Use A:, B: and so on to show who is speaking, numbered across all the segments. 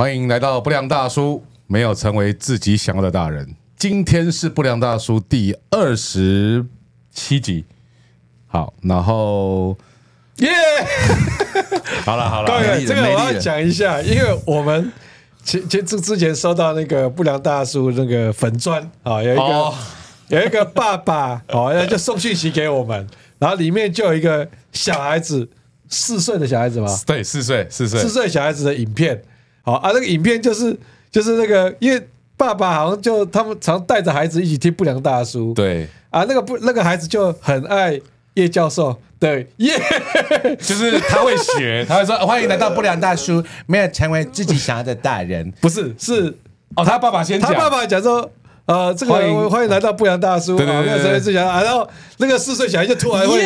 A: 欢迎来到不良大叔，没有成为自己想要的大人。今天是不良大叔第二十七集，好，然后
B: 耶！
A: 好了好
B: 各
A: 了，
B: 位，这个我要讲一下，因为我们前前之之前收到那个不良大叔那个粉砖啊，有一个、
A: 哦。
B: 有一个爸爸 哦，就送讯息给我们，然后里面就有一个小孩子四岁的小孩子嘛，
A: 对，四岁四岁。
B: 四，岁小孩子的影片，好啊，那个影片就是就是那个，因为爸爸好像就他们常带着孩子一起听不良大叔，
A: 对，
B: 啊，那个不那个孩子就很爱叶教授，对耶，
A: 就是他会学，他会说欢迎来到不良大叔，没有成为自己想要的大人。
B: 不是是
A: 哦，他爸爸先讲，
B: 他爸爸讲说。呃，这个
A: 欢迎
B: 欢迎来到不良大叔没有成为自己啊，然后那个四岁小孩就突然会，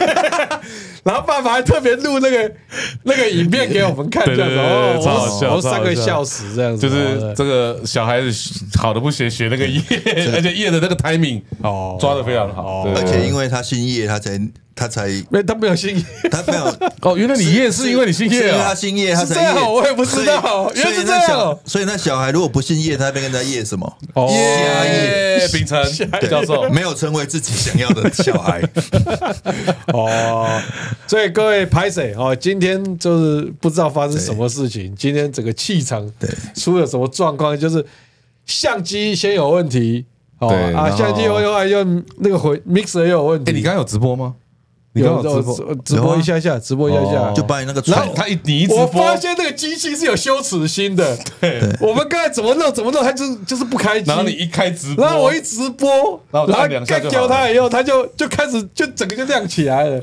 B: 然后爸爸还特别录那个 那个影片给我们看，这样子哦，
A: 超好笑
B: 我们三个
A: 笑
B: 笑死这样子，
A: 就是
B: 哦
A: 这个小孩子好的不学，学那个叶，而且叶的那个 timing
B: 哦。
A: 抓的非常好。对
C: 而且因为他姓叶，他才他才
B: 没他没有姓叶，
C: 他没有，
A: 哦，原来你叶是因为你姓叶
C: 是因为他
A: 啊？
C: 姓叶，他
B: 是
C: 才叶。
B: 我也不知道
C: 所以
B: 原来是这样
C: 小所以那小孩如果不姓叶，他那边跟他叶什么？
B: 哦
C: 瞎叶
A: 叶秉承教授，
C: 没有成为自己想要的小孩。
B: 哦，所以各位拍谁哦？今天就是不知道发生什么事情，今天整个气场
C: 对
B: 出了什么状况？就是相机先有问题哦啊，相机又又又那个回 mixer 又有问题。
A: 哎，你刚刚有直播吗？你刚刚有直播？
B: 直播一下下，直播一下下
A: 哦。
C: 就把你那个传
B: 然后
A: 他一你一直
B: 我发，现那个机器是有羞耻心的，对 我们刚才怎么弄怎么弄，它就就是不开机。
A: 然后你一开直播，
B: 然后我一直播，
A: 然后我就按两下
B: 干掉它以后，它就就开始就整个就亮起来了。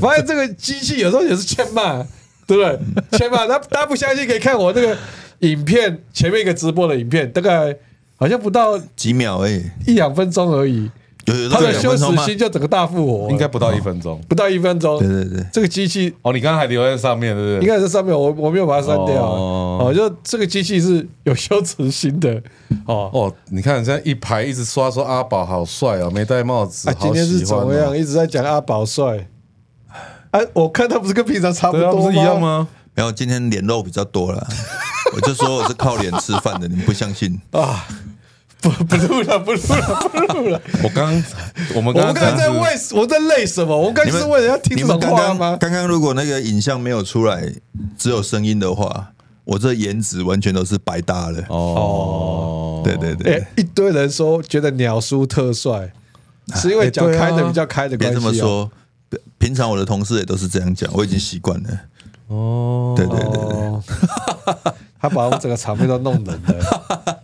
B: 发现这个机器有时候也是欠骂，对不对？欠骂，那大家不相信可以看我那个影片前面一个直播的影片，大概好像不到
C: 几秒而已，
B: 一两分钟而已，
C: 有有那个
B: 它的羞？耻心就整个大复活了，
A: 应该不到一分钟。
B: 不到一分钟。
C: 对对对，
B: 这个机器
A: 哦，你刚刚还留在上面，对不对
B: 应
A: 对？
B: 该在上面我我没有把它删掉
A: 哦
B: 哦，就这个机器是有羞耻心的哦。
A: 哦，你看现在一排一直刷说阿宝好帅哦，没戴帽子，
B: 啊，今天是怎么样？
A: 哦。
B: 一直在讲阿宝帅。哎、我看他不是跟平常差不多
A: 不是一样？吗？
C: 然后今天脸肉比较多了，我就说我是靠脸吃饭的，你们不相信？
B: 啊，不 不录了，不录了，不录了。
A: 我刚我们
B: 我们刚才在
A: 刚
B: 为我在累什么？我们刚是为了要听
C: 你
B: 这种
C: 们刚刚
B: 话吗？
C: 刚刚如果那个影像没有出来，只有声音的话，我这颜值完全都是白搭了。
A: 哦，
C: 对对对，
B: 哎、一堆人说觉得鸟叔特帅，是因为脚
A: 哎对啊
B: 开的比较开的
C: 别
B: 关系、哦。
C: 这么说，平常我的同事也都是这样讲，我已经习惯了。
A: 哦，
C: 对对对对，
B: 哦，他把我们整个场面都弄冷了。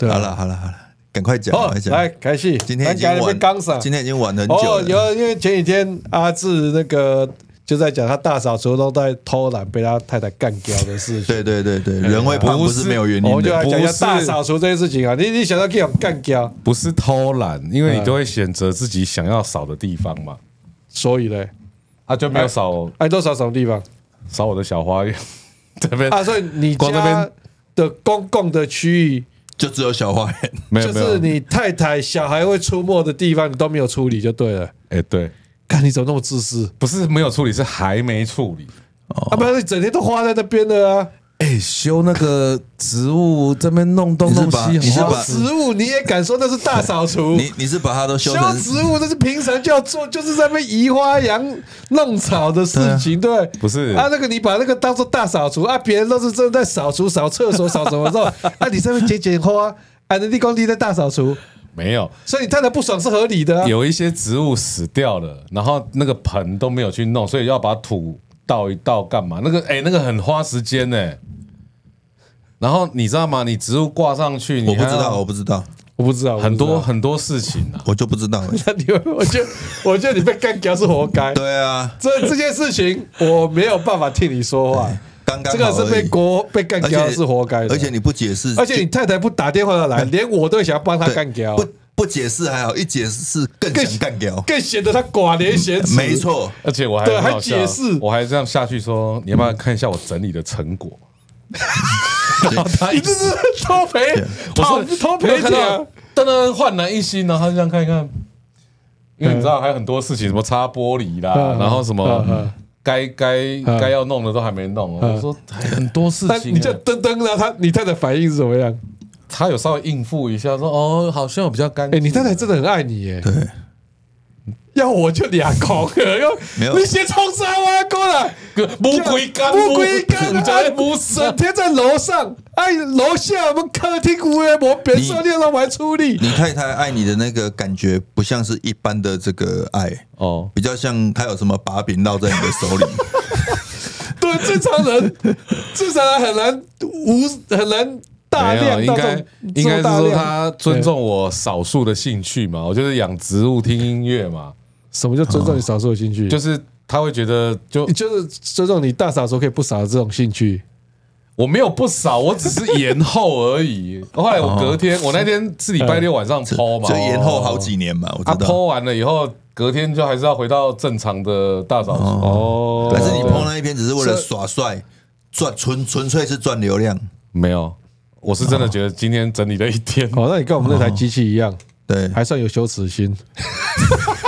C: 好了好了好了，赶快讲，快，讲。
B: 来开戏，
C: 今天已经玩
B: 刚上，
C: 今天已经玩很久
B: 哦，
C: 了。
B: 有，因为前几天阿志那个就在讲他大扫除都在偷懒，被他太太干掉的事情。
C: 对对对对，人会胖不是没有原
B: 我
C: 因的。
B: 们就来讲一下
A: 不是
B: 大扫除这件事情啊！你你想到可以有干掉，
A: 不是偷懒，因为你都会选择自己想要扫的地方嘛，
B: 所以嘞，
A: 啊就没有扫
B: 哎，多少什么地方
A: 扫我的小花园 这边
B: 啊？所以你家的公共的区域，
C: 就只有小花园，
B: 就
A: 没有没有
B: 是，你太太、小孩会出没的地方，你都没有处理就对了。
A: 哎对，
B: 看你怎么那么自私
A: 不是没有处理，是还没处理。
B: 啊！不然你整天都花在那边的啊！
A: 哎，修那个植物这边弄东弄西，好
C: 你是把
B: 植物你也敢说那是大扫除？
C: 你你是把它都修
B: 修
C: 成
B: 植物那是平常就要做，就是在那边移花养弄草的事情，对不对？
A: 不是
B: 啊，那个你把那个当做大扫除啊，别人都是正在扫除、扫厕所、扫什么时候？啊，你在那边剪剪花，啊，人地工地在大扫除，
A: 没有，
B: 所以你太太不爽是合理的啊。
A: 有一些植物死掉了，然后那个盆都没有去弄，所以要把土倒一倒干嘛？那个哎、那个很花时间呢、然后你知道吗？你植物挂上去，你还要
C: 我不知道，我不知道，
B: 我不知道
A: 很多很多事情啊。
C: 我就不知道了。
B: 那你我觉得，我觉得你被干掉是活该。
C: 对啊，
B: 这这件事情我没有办法替你说话，
C: 刚刚
B: 这个是被
C: 好而已
B: 国被干掉是活该的。
C: 而且你不解释，
B: 而且你太太不打电话来，连我都想要帮他
C: 对
B: 干掉，
C: 不不解释还好，一解释更
B: 更
C: 想干掉。
B: 更显得他寡廉鲜耻。
C: 没，错，
A: 而且我还
B: 还解释
A: 我还这样下去说，你要不要看一下我整理的成果？一
B: 你这是偷赔，
A: 我
B: 偷
A: 说
B: 偷赔
A: 看到
B: 奖。
A: 噔噔焕然一新，然后这样看一看，因为你知道还有很多事情，什么擦玻璃啦，
B: 嗯
A: 然后什么该该
B: 嗯
A: 该要弄的都还没弄。
B: 嗯
A: 我说哎很多事
B: 但
A: 情
B: 你就
A: 欸，
B: 噔噔了，他你太太反应是怎么样？
A: 他有稍微应付一下，说哦，好像我比较干
B: 哎，
A: 净。
B: 你太太真的很爱你耶。
C: 对，
B: 要我就俩空，要
C: 没有。
B: 你先冲上啊，过来，
A: 不归干，
B: 不归干，
A: 你 在不
B: 整
A: 是
B: 天在楼上，哎，楼下我们客厅无人我别说你让我来处理。
C: 你太太爱你的那个感觉，不像是一般的这个爱，
A: 哦，
C: 比较像她有什么把柄落在你的手里。
B: 对，正常人，正常人很难无很难大
A: 没有，应该应该是说他尊重我少数的兴趣嘛，我就是养植物、听音乐嘛，
B: 什么叫尊重你少数的兴趣？
A: 就是他会觉得就
B: 就是尊重你大傻候可以不傻的这种兴趣。
A: 我没有不少，我只是延后而已。后来我隔天，我那天是礼拜六晚上 剖嘛
C: 就，延后好几年嘛，我
A: 他
C: 知道。
A: 剖完了以后，隔天就还是要回到正常的大扫除。
B: 哦
C: 但是你
A: 对
C: PO 那一篇只是为了耍帅，赚纯纯粹是赚流量。
A: 没有，我是真的觉得今天整理了一天。
B: 哦，那你跟我们那台机器一样，
C: 对，
B: 还算有羞耻心。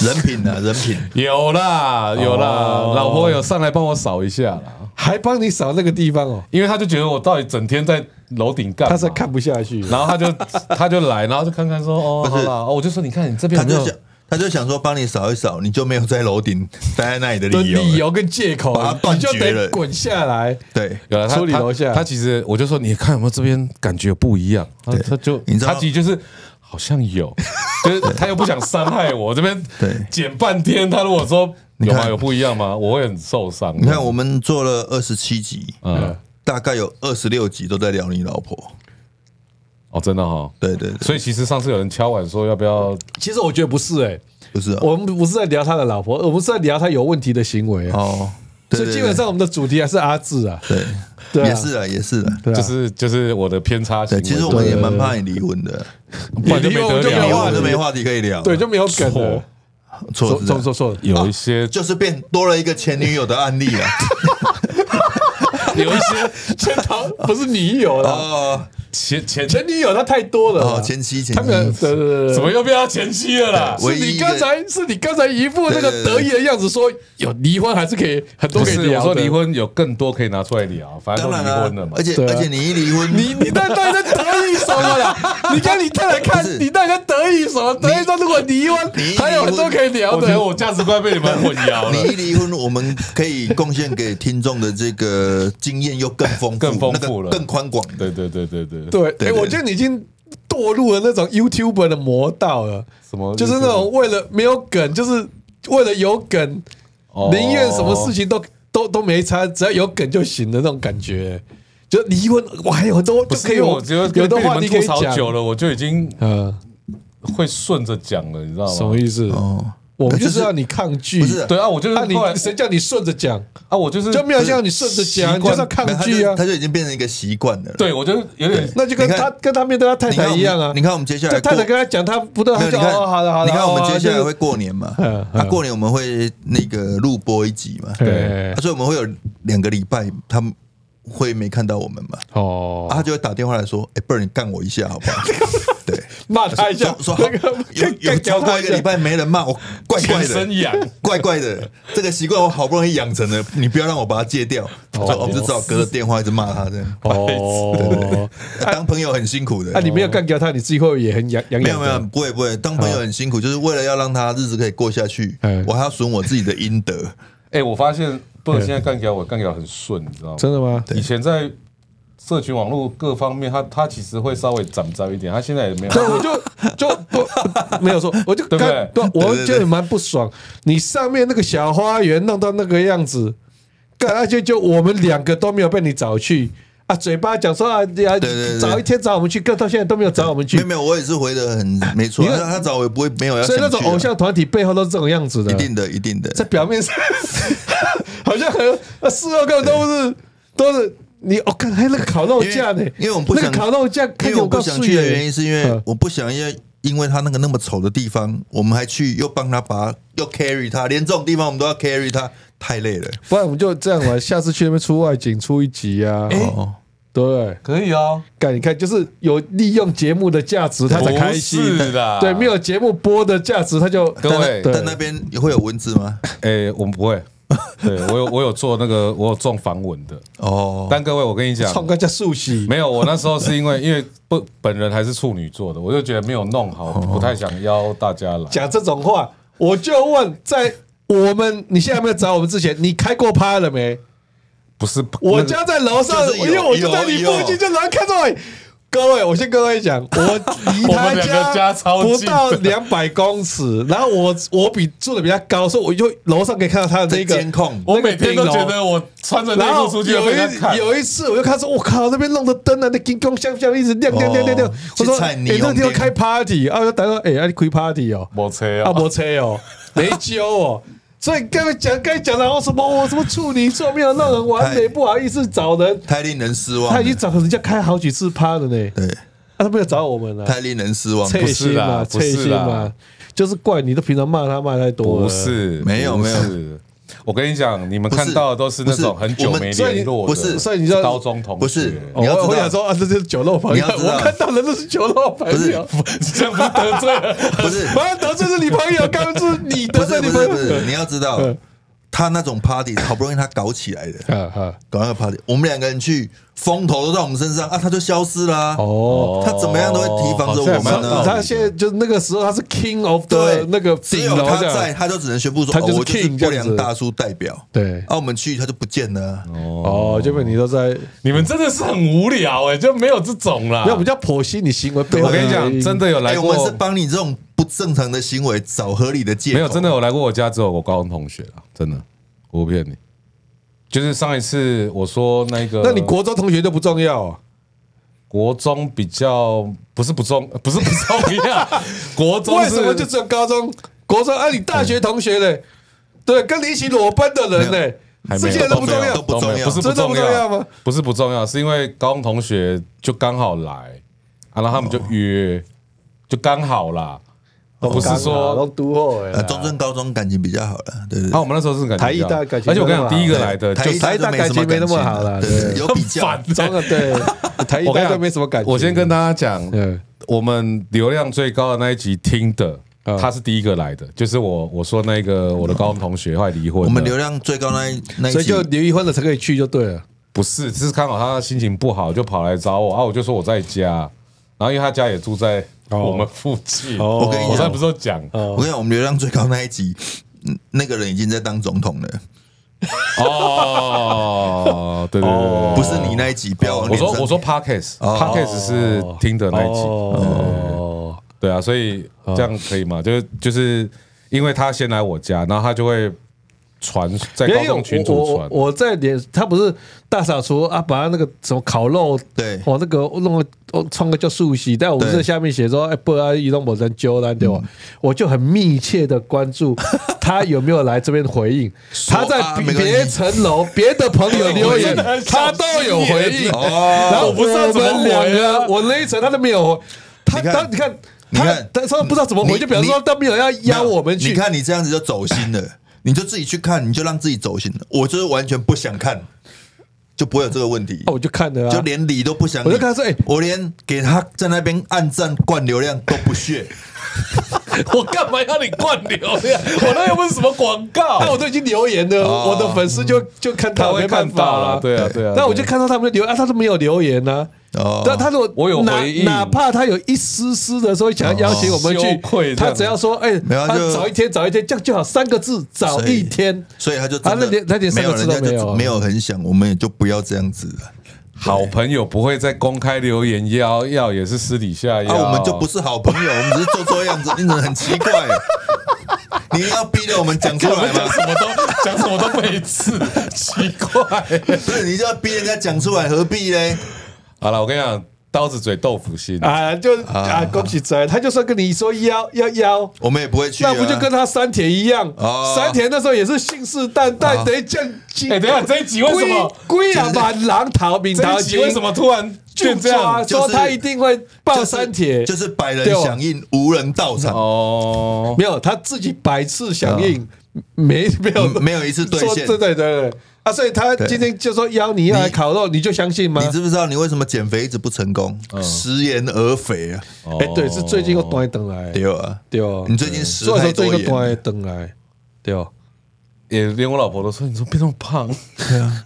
C: 人品啊，人品。
A: 有啦，有啦，
B: 哦。
A: 老婆有上来帮我扫一下啦，
B: 还帮你扫那个地方哦，
A: 因为他就觉得我到底整天在楼顶干嘛，
B: 他是看不下去。
A: 然后他就 他就来，然后就看看说哦，
C: 不是。
A: 好啦，哦，我就说你看你这边有没有？
C: 他就想，他就想说帮你扫一扫，你就没有在楼顶待在那里的
B: 的
C: 理由了。
B: 理由跟借口
C: 把它，
B: 你就得滚下来。
C: 对，
A: 有了他他
B: 处理楼下。
A: 他其实我就说你看有没有这边感觉不一样，他他就
C: 你知道
A: 他其实就是好像有，就是他又不想伤害我这边
C: 对。
A: 剪半天，他如果说有吗？有不一样吗？我会很受伤。
C: 你看我们做了二十七集，
A: 嗯。
C: 大概有二十六集都在聊你老婆。
A: 哦，真的哈，
C: 对对对，
A: 所以其实上次有人敲碗说要不要
B: 其实我觉得不是哎，
C: 不是啊。
B: 我们不是在聊他的老婆，我们是在聊他有问题的行为啊。
C: 哦，对对
B: 所以基本上我们的主题还是阿志啊，
C: 对，
B: 对啊
C: 也是啊，也是啊。
B: 对啊，
A: 就是就是我的偏差行
C: 对，
A: 为？
C: 其实我们也蛮怕你离婚的，
A: 不然就没得
B: 离婚就没有话
C: 就没话题可以聊。
B: 对就没有梗了
A: 错。
B: 错
C: 错是这样
B: 错错
A: 有一些
C: 就是变多了一个前女友的案例了。
A: 有一些
B: 前桃不是女友了，
C: 哦
A: 前前
B: 前女友她太多了啦。
C: 哦，前妻前
B: 他们
C: 妻，
B: 对对对对，
A: 怎么又变到前妻了啦？
C: 唯一一个
B: 是你刚才是你刚才一副那个
C: 对对对
B: 得意的样子，说有离婚还是可以很多
A: 不是，我
B: 可以聊的。
A: 说离婚有更多可以拿出来聊，反正都离婚了嘛
C: 而。且
B: 对啊
C: 而且你一离婚，
B: 你你到底在得意什么啦？你跟你太太看
C: 不，是
B: 你到底在得意什么？得意说如果离婚
C: 你，
B: 还有很多可以聊
A: 我觉得
B: 的。
A: 我价值观被你们混淆
C: 你一
A: 了。
C: 离婚，我们可以贡献给听众的这个经验又更丰富，
A: 更丰富了
C: 那个更宽广
A: 对。对对对对
B: 对，
C: 对，哎，
B: 我觉得你已经堕入了那种 YouTuber 的魔道了，
A: 什么
B: 就是那种为了没有梗，就是为了有梗，
A: 哦
B: 宁愿什么事情都都都没差，只要有梗就行的那种感觉。就离婚，我还有很多就是可以
A: 我觉得
B: 有的话
A: 被你
B: 可以讲。
A: 久了，我就已经
B: 呃，
A: 会顺着讲了，你知道吗？
B: 什么意思？
C: 哦，
B: 我们就
C: 就是是
B: 要你抗拒，
C: 不是
A: 对啊，我就是
B: 啊，
A: 后来
B: 你谁叫你顺着讲？
A: 啊，我就是
B: 就没有叫你顺着讲，就是要抗拒啊。
C: 他就已经变成一个习惯了。
A: 对我就有点
B: 那就跟他跟他面对他太太一样啊。
C: 你看我们接下来
B: 太太跟他讲，他不对，
C: 没有，你看，
B: 他就哦，好的好的。
C: 你看我们接下来会过年嘛
B: 嗯，
C: 那
B: 嗯
C: 过年我们会那个录播一集嘛，
B: 对
C: 啊所以我们会有两个礼拜，他们会没看到我们嘛，
B: 哦
C: 啊，他就会打电话来说，哎，不然你干我一下好不好？对，
B: 骂他一下。
C: 说，说
B: 那个
C: 有有超过一个礼拜没人骂我，怪怪的，
A: 痒。
C: 怪怪的，这个习惯我好不容易养成了，你不要让我把它戒掉，所以我们就只好隔着电话一直骂他这样。
B: 哦，
C: 当朋友很辛苦的。
B: 啊，，你没有干掉他，你自己会也很痒。痒痒？
C: 没有没有，不会不会，当朋友很辛苦，就是为了要让他日子可以过下去
B: 嗯，
C: 我还要损我自己的阴德。
A: 哎，我发现不能现在干掉我干掉很顺，你知道吗？
B: 真的吗？
A: 以前在社群网络各方面，他他其实会稍微长招一点，他现在也没有。
B: 对，我就就不没有说，我就
A: 对不对
B: 我
C: 对对
B: 觉得蛮不爽。你上面那个小花园弄到那个样子，干，而且就我们两个都没有被你找去啊，嘴巴讲说啊，呀
C: 对对
B: 找一天找我们去，干到现在都没有找我们去
C: 没有。没有，我也是回的很没错，
B: 你看
C: 他他找我也不会没有要
B: 所以那种偶像团体背后都是这种样子的
C: 一，定的一定的，
B: 在表面上 好像很呃事后根本都是都是你，我看还有那个烤肉架呢，
C: 因为我不想
B: 那个烤肉架
C: 因为我不想去的原因是因为
B: 嗯。
C: 我不想因为因为他那个那么丑的地方，我们还去又帮他把又 carry 他，连这种地方我们都要 carry 他，太累了。
B: 不然我们就这样吧，下次去那边出外景出一集啊。
C: 哦，
B: 对。不对？
A: 可以哦，
B: 看，你看，就是有利用节目的价值，他才开心。
A: 的
B: 对，没有节目播的价值，他就
A: 各位。
B: 对
C: 但那边会有蚊子吗？
A: 诶，我们不会，对我有我有做那个我有中防蚊的，
C: 哦，
A: 但各位我跟你讲，
B: 创个叫素喜，
A: 没有，我那时候是因为因为不本人还是处女座的，我就觉得没有弄好，不太想邀大家来。
B: 讲这种话，我就问，在我们你现在有没有找我们之前，你开过趴了没？
A: 不是
B: 我家在楼上，因为我就在你附近，就能看到你。各位，我先跟各位讲，我离他
A: 们家超
B: 不到两百公尺，然后我我比住的比较高，所以我就楼上可以看到他的那个
C: 监控。
A: 我每天都觉得我穿着内
B: 然后
A: 裤出去
B: 有一。有一次，我就看说，我靠，那边弄的灯啊，那金光相向一直亮亮亮亮亮。
C: 哦。
B: 我说，
C: 去
B: 哎，
C: 菜
B: 那个地方开 party 啊，我就打说，哎，啊你开 party 哦，
A: 没车哦。
B: 啊，
A: 哦，
B: 没车哦，没揪哦。所以刚才讲，刚才讲的哦，什么我什么处女座没有让人完美，不好意思找人，
C: 太令人失望。
B: 他已经找人家开好几次趴了呢，
C: 对，
B: 啊，他没有找我们了，
C: 太令人失望。
A: 不是啦
B: 脆心嘛，就是怪你都平常骂他骂太多了，
A: 不是，
C: 没有没有。
A: 是。我跟你讲，你们看到的都是那种很久没联络的，
C: 不是
B: 所以你知道
A: 高中同学，
C: 不是
B: 哦。
C: 你要
B: 我我想说啊，这就是酒肉朋友，我看到的都是酒肉朋
C: 不是。
B: 友，
A: 这样不是得罪了？
C: 不是。
B: 我要得罪是你朋友，刚刚是你得罪你朋友，
C: 你要知道。
B: 嗯，
C: 他那种 party 好不容易他搞起来的，搞那个 party，我们两个人去，风头都在我们身上啊，他就消失啦。
B: 哦。
C: 他怎么样都会提防着我们呢。
B: 他现在就那个时候他是 king of
C: 对
B: the 那个
C: 只有他在，他就只能宣布说，
B: 他就是
C: 哦我就是
B: king 这
C: 不良大叔代表。
B: 对
C: 啊，我们去他就不见了啊。
B: 哦，就被你都在，
A: 你们真的是很无聊哎，就没有这种啦。
B: 要我们叫剖析你行为
A: 我跟你讲，真的有来
C: 哎，我们是，帮你这种不正常的行为找合理的借口。
A: 没有真的我来过我家，只有我高中同学啦，真的，我不骗你。就是上一次我说那个，
B: 那你国中同学就不重要啊？
A: 国中比较不是不重，不是不重要，国中
B: 为什么就只有高中、国中？啊，你大学同学嘞？对，跟你一起裸奔的人嘞，这些人都不重要
C: 都。不重要
A: 不是不
B: 真的不
A: 重
B: 重要吗？
A: 不是不重要，是因为高中同学就刚好来啊，然后他们就约，就刚好啦，不是
B: 都
A: 说。
B: 都后哎
C: 呃，中正高中感情比较好了，对对
A: 啊，我们那时候是感觉
B: 台艺大感情
A: 而且我跟你讲，第一个来的就
C: 台一
B: 台大感情没那么好
C: 了有比较。
A: 烦
B: 中了对，台艺大都
A: 我跟你讲
B: 没什么感情。
A: 我先跟大家讲，
B: 嗯
A: 我们流量最高的那一集听的
B: 嗯，
A: 他是第一个来的，就是我我说那个我的高中同学后来离婚，
C: 我们流量最高那一那一集
B: 所以就离婚了才可以去就对了。
A: 不是，只是刚好他心情不好，就跑来找我啊，我就说我在家，然后因为他家也住在我们附近，
B: 哦。
C: 我跟你讲
A: 我刚才不是有讲。
C: 我跟你讲，我们流量最高那一集，嗯那个人已经在当总统了，
A: 哦，对对对对，
C: 不是你那一集，不要
A: 我说我说 podcast，podcast 是听的那一集，
B: 哦，
A: 对啊，所以这样可以吗？就是就是因为他先来我家，然后他就会传在高中群传，
B: 我在脸，他不是大扫除啊，把他那个什么烤肉，
C: 对。
B: 我那个弄个我创个叫素喜，但我们是在下面写说，哎，不啊，移动某人揪单对吧？我就很密切的关注他有没有来这边回应，他在别层楼别的朋友留言 他都有回应，
C: 哦。
B: 然后
A: 我不知道怎么
B: 我们两
A: 回啊
B: 个，我那一层他都没有，他
C: 你看
B: 他你看。
C: 你看
B: 他他说不知道怎么回，就表示说
C: 你
B: 他没有要邀我们去。
C: 你看你这样子就走心了，你就自己去看，你就让自己走心了。我就是完全不想看，就不会有这个问题
B: 那，。我就看了啊，
C: 就连理都不想理，
B: 我就跟他说哎
C: 我连给他在那边按赞灌流量都不屑。
A: 我干嘛要你灌流量？我那又不是什么广告
B: 那我都已经留言了，
C: 哦
B: 我的粉丝就就看到，
A: 他
B: 没办法啊
A: 了，。对啊对啊，
B: 那我就看到他们的留言，啊，他都没有留言呢。
C: 哦
B: 但他如果
A: 我有
B: 哪
A: 回应
B: 哪怕他有一丝丝的说想要邀请我们去，他只要说，哎，他
C: 没有就
B: 早一天早一天，这样就好，三个字，早一天。
C: 所以他就
B: 他那点那点三个字
C: 没有人家
B: 都没有
C: 没有很想，我们也就不要这样子了。
A: 好朋友不会在公开留言要要，也是私底下要。
C: 啊，我们就不是好朋友，我们只是做做样子，你真的很奇怪。你要逼着我们讲出来吗？
A: 讲什么都讲什么都没次，奇怪。
C: 不是，你就要逼人家讲出来，何必嘞？
A: 好了，我跟你讲，刀子嘴豆腐心。
B: 啊，就啊，恭喜仔，他就算跟你说邀要邀，
C: 我们也不会去、啊。
B: 那不就跟他山田一样？
C: 哦
B: 山田那时候也是信誓旦旦
C: 哦
B: 得降级。
A: 哎，等一下这一集为什么？
B: 龟啊满狼逃命逃
A: 这一集为什么突然
B: 就
A: 变这样？
B: 说他一定会报
C: 就是
B: 山铁？
C: 就是百人响应，无人到场，
A: 哦，
B: 没有，他自己百次响应，没没有
C: 嗯没有一次兑现
B: 对对对，啊，所以他今天就说邀你要来烤肉，你就相信吗？
C: 你知不知道你为什么减肥一直不成功？食言而肥啊，
B: 哎，对，是最近又端登来，
C: 对啊，
B: 对啊，
C: 你最近食
B: 所以说最
C: 太多盐，
B: 近又端登来，对啊，
A: 也连我老婆都说你怎么变这么胖？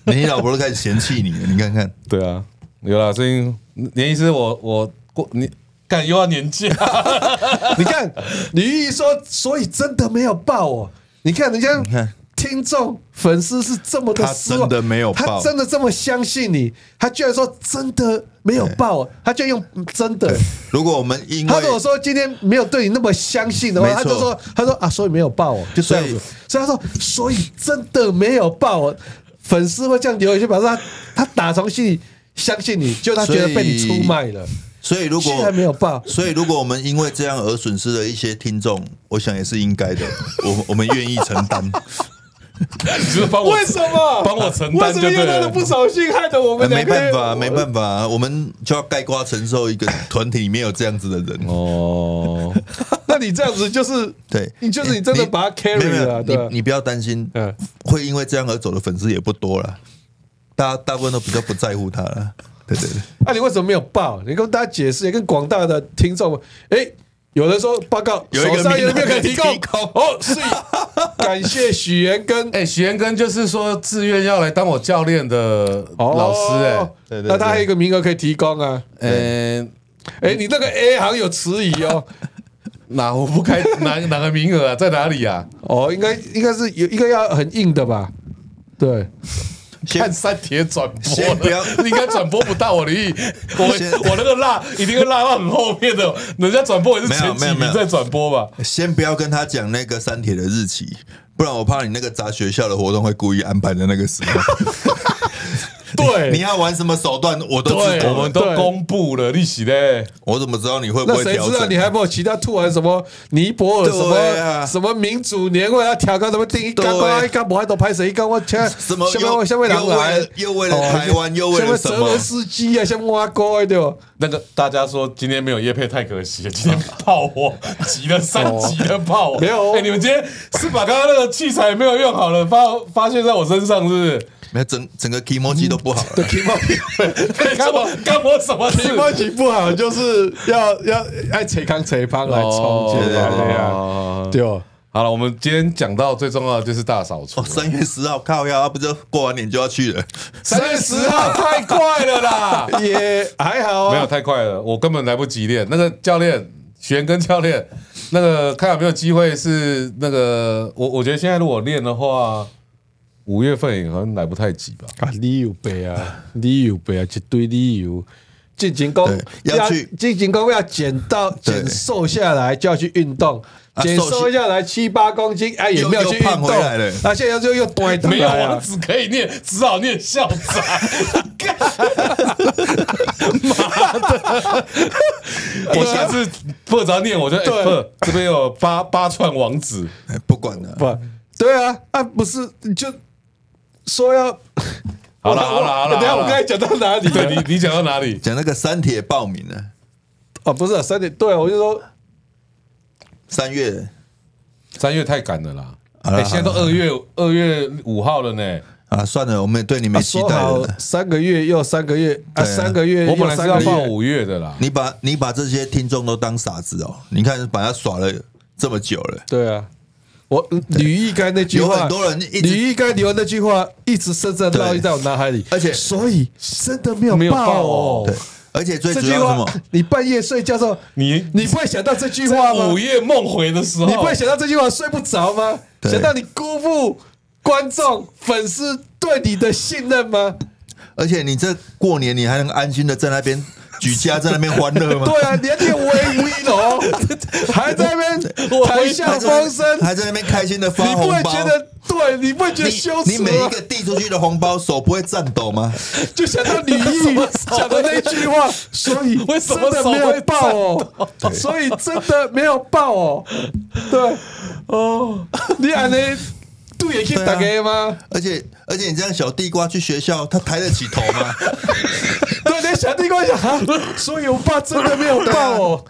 C: 连你老婆都开始嫌弃你了，你看看，
A: 对啊，有啦，最近年医师我我过你干又要年假，
B: 你看李玉说，所以真的没有爆哦。你看人家
C: 看
B: 听众粉丝是这么的
C: 他
B: 失望
C: 真的没有爆
B: 他真的这么相信你，他居然说真的没有爆哦，他居然用真的。
C: 如果我们因为
B: 他如果说今天没有对你那么相信的话，他就说他说啊，所以没有爆哦，就这样子。所以他说，所以真的没有爆哦。粉丝会这样留言，就表示他他打从心里相信你，就他觉得被你出卖了，
C: 所以如果
B: 还没有爆。
C: 所以，如果我们因为这样而损失了一些听众，我想也是应该的。我我们愿意承担。
A: 你 就是帮我
B: 为什么
A: 帮我承
B: 为
A: 担就对
B: 什么因为他的
A: 了。
B: 不扫兴，害得我们
C: 没办法，没办法，我们就要盖瓜承受一个团体里面有这样子的人。
A: 哦，
B: 那你这样子就是
C: 对，
B: 你就是你真的把他 carry 了，对
C: 你你不要担心
B: 嗯，
C: 会因为这样而走的粉丝也不多了，大家大部分都比较不在乎他了。对对对，
B: 那你为什么没有报？你跟大家解释，也跟广大的听众，哎，有人说报告
C: 有一个
B: 手上有没有可以提供？哦，是，感谢许元根
A: 哎，许元根就是说自愿要来当我教练的老师，哎
B: 那他还有一个名额可以提供啊。
A: 嗯，
B: 哎，你那个 A 好像有迟疑哦。
A: 哪我不开 哪哪个名额啊？在哪里啊？
B: 哦，应该应该是有一个要很硬的吧？对，
C: 先
A: 看三铁转播应该转播不到我的意，我我那个辣一定会辣到很后面的，人家转播也是前几
C: 没有没有
A: 名在转播吧？
C: 先不要跟他讲那个三铁的日期，不然我怕你那个砸学校的活动会故意安排在那个时候。
B: 对，
C: 你要玩什么手段，我都知道。
A: 我们都公布了利息嘞，
C: 我怎么知道你会不
B: 那
C: 会调
B: 谁知道你
C: 整？
B: 还没有其他突然什么尼泊尔什么什么民主年会，要调高什么定义？刚刚一刚我还都拍谁？一刚我前
C: 什么
B: 下面
C: 又为又为了台湾又为
B: 下
C: 了什么
B: 面泽伦斯基啊，像挖沟对吧？
A: 那个大家说今天没有叶配太可惜了，今天炮火急了三级的炮火，
B: 没有
A: 哎，你们今天是把刚刚那个器材没有用好了，发发现在我身上是不是？
C: 没有整整个 e m o j i 都不好了。
B: 提莫
A: 干我干我什么事？
B: 提莫吉不好，就是要要爱扯康扯胖来冲进来的呀，
A: 哦
B: 对哦。
A: 好了，我们今天讲到最重要的就是大扫除
C: 哦，。三月十号靠腰，啊不就过完年就要去了？
A: 三月十号太快了啦，
B: 也还好啊，
A: 没有太快了，我根本来不及练。那个教练，玄跟教练，那个看有没有机会是那个我，我觉得现在如果练的话，五月份也好像来不太及吧。
B: 啊，理由背啊，理由背啊，一堆理由。进行功
C: 要去
B: 进行功要减到
C: 对
B: 减瘦下来就要去运动，减
C: 啊瘦
B: 瘦下来七八公斤，哎也没有去运动那现在就又端回
A: 没有。王子可以念，只好念校长。干妈的！我下次不只要念，我就哎这边有八八串王子。
C: 哎不管了，
B: 不，对啊，啊不是，就说要
A: 好了好了好了，
B: 等下我刚才讲到哪里了？
A: 对你你讲到哪里？
C: 讲那个三铁报名了，
B: 哦，不是三点，对啊，我就说
C: 三月
A: 三月太赶了啦！哎，现在都二月二月五号了呢。
C: 啊，算了，我们对你没
B: 啊
C: 期待了。
B: 三个月又三个月三个月
A: 我本来是要
B: 又三个月，
A: 报五月的啦。
C: 你把你把这些听众都当傻子哦！你看，把他耍了这么久了，
B: 对啊。我吕玉刚那句话，
C: 有很多人
B: 吕玉刚留的那句话一直深深烙印在我脑海里，
C: 而且
B: 所以真的没有
A: 没有
B: 哦
A: 哦。
C: 对，而且最
B: 这句话
C: 主要什么？，
B: 你半夜睡觉的时候，
A: 你
B: 你不会想到这句话吗
A: 午？夜梦回的时候，
B: 你不会想到这句话睡不着吗？想到你辜负观众、粉丝对你的信任吗？
C: 而且你这过年你还能安心的在那边举家在那边欢乐吗？
B: 对啊，你还念微微楼，还在那边谈笑风生，
C: 还在那边开心的发
B: 你不
C: 红包。
B: 会觉得对？你不会觉得羞耻吗？
C: 你每一个递出去的红包，手不会颤抖吗？
B: 就想到李毅讲的那句话，所以
A: 为什么
B: 真的没有爆哦，所以真的没有爆哦，对哦，你安尼对也去打给吗？
C: 而且而且你这样小地瓜去学校，他抬得起头吗？
B: 小弟跟我讲啊，所以我爸真的没有爆哦，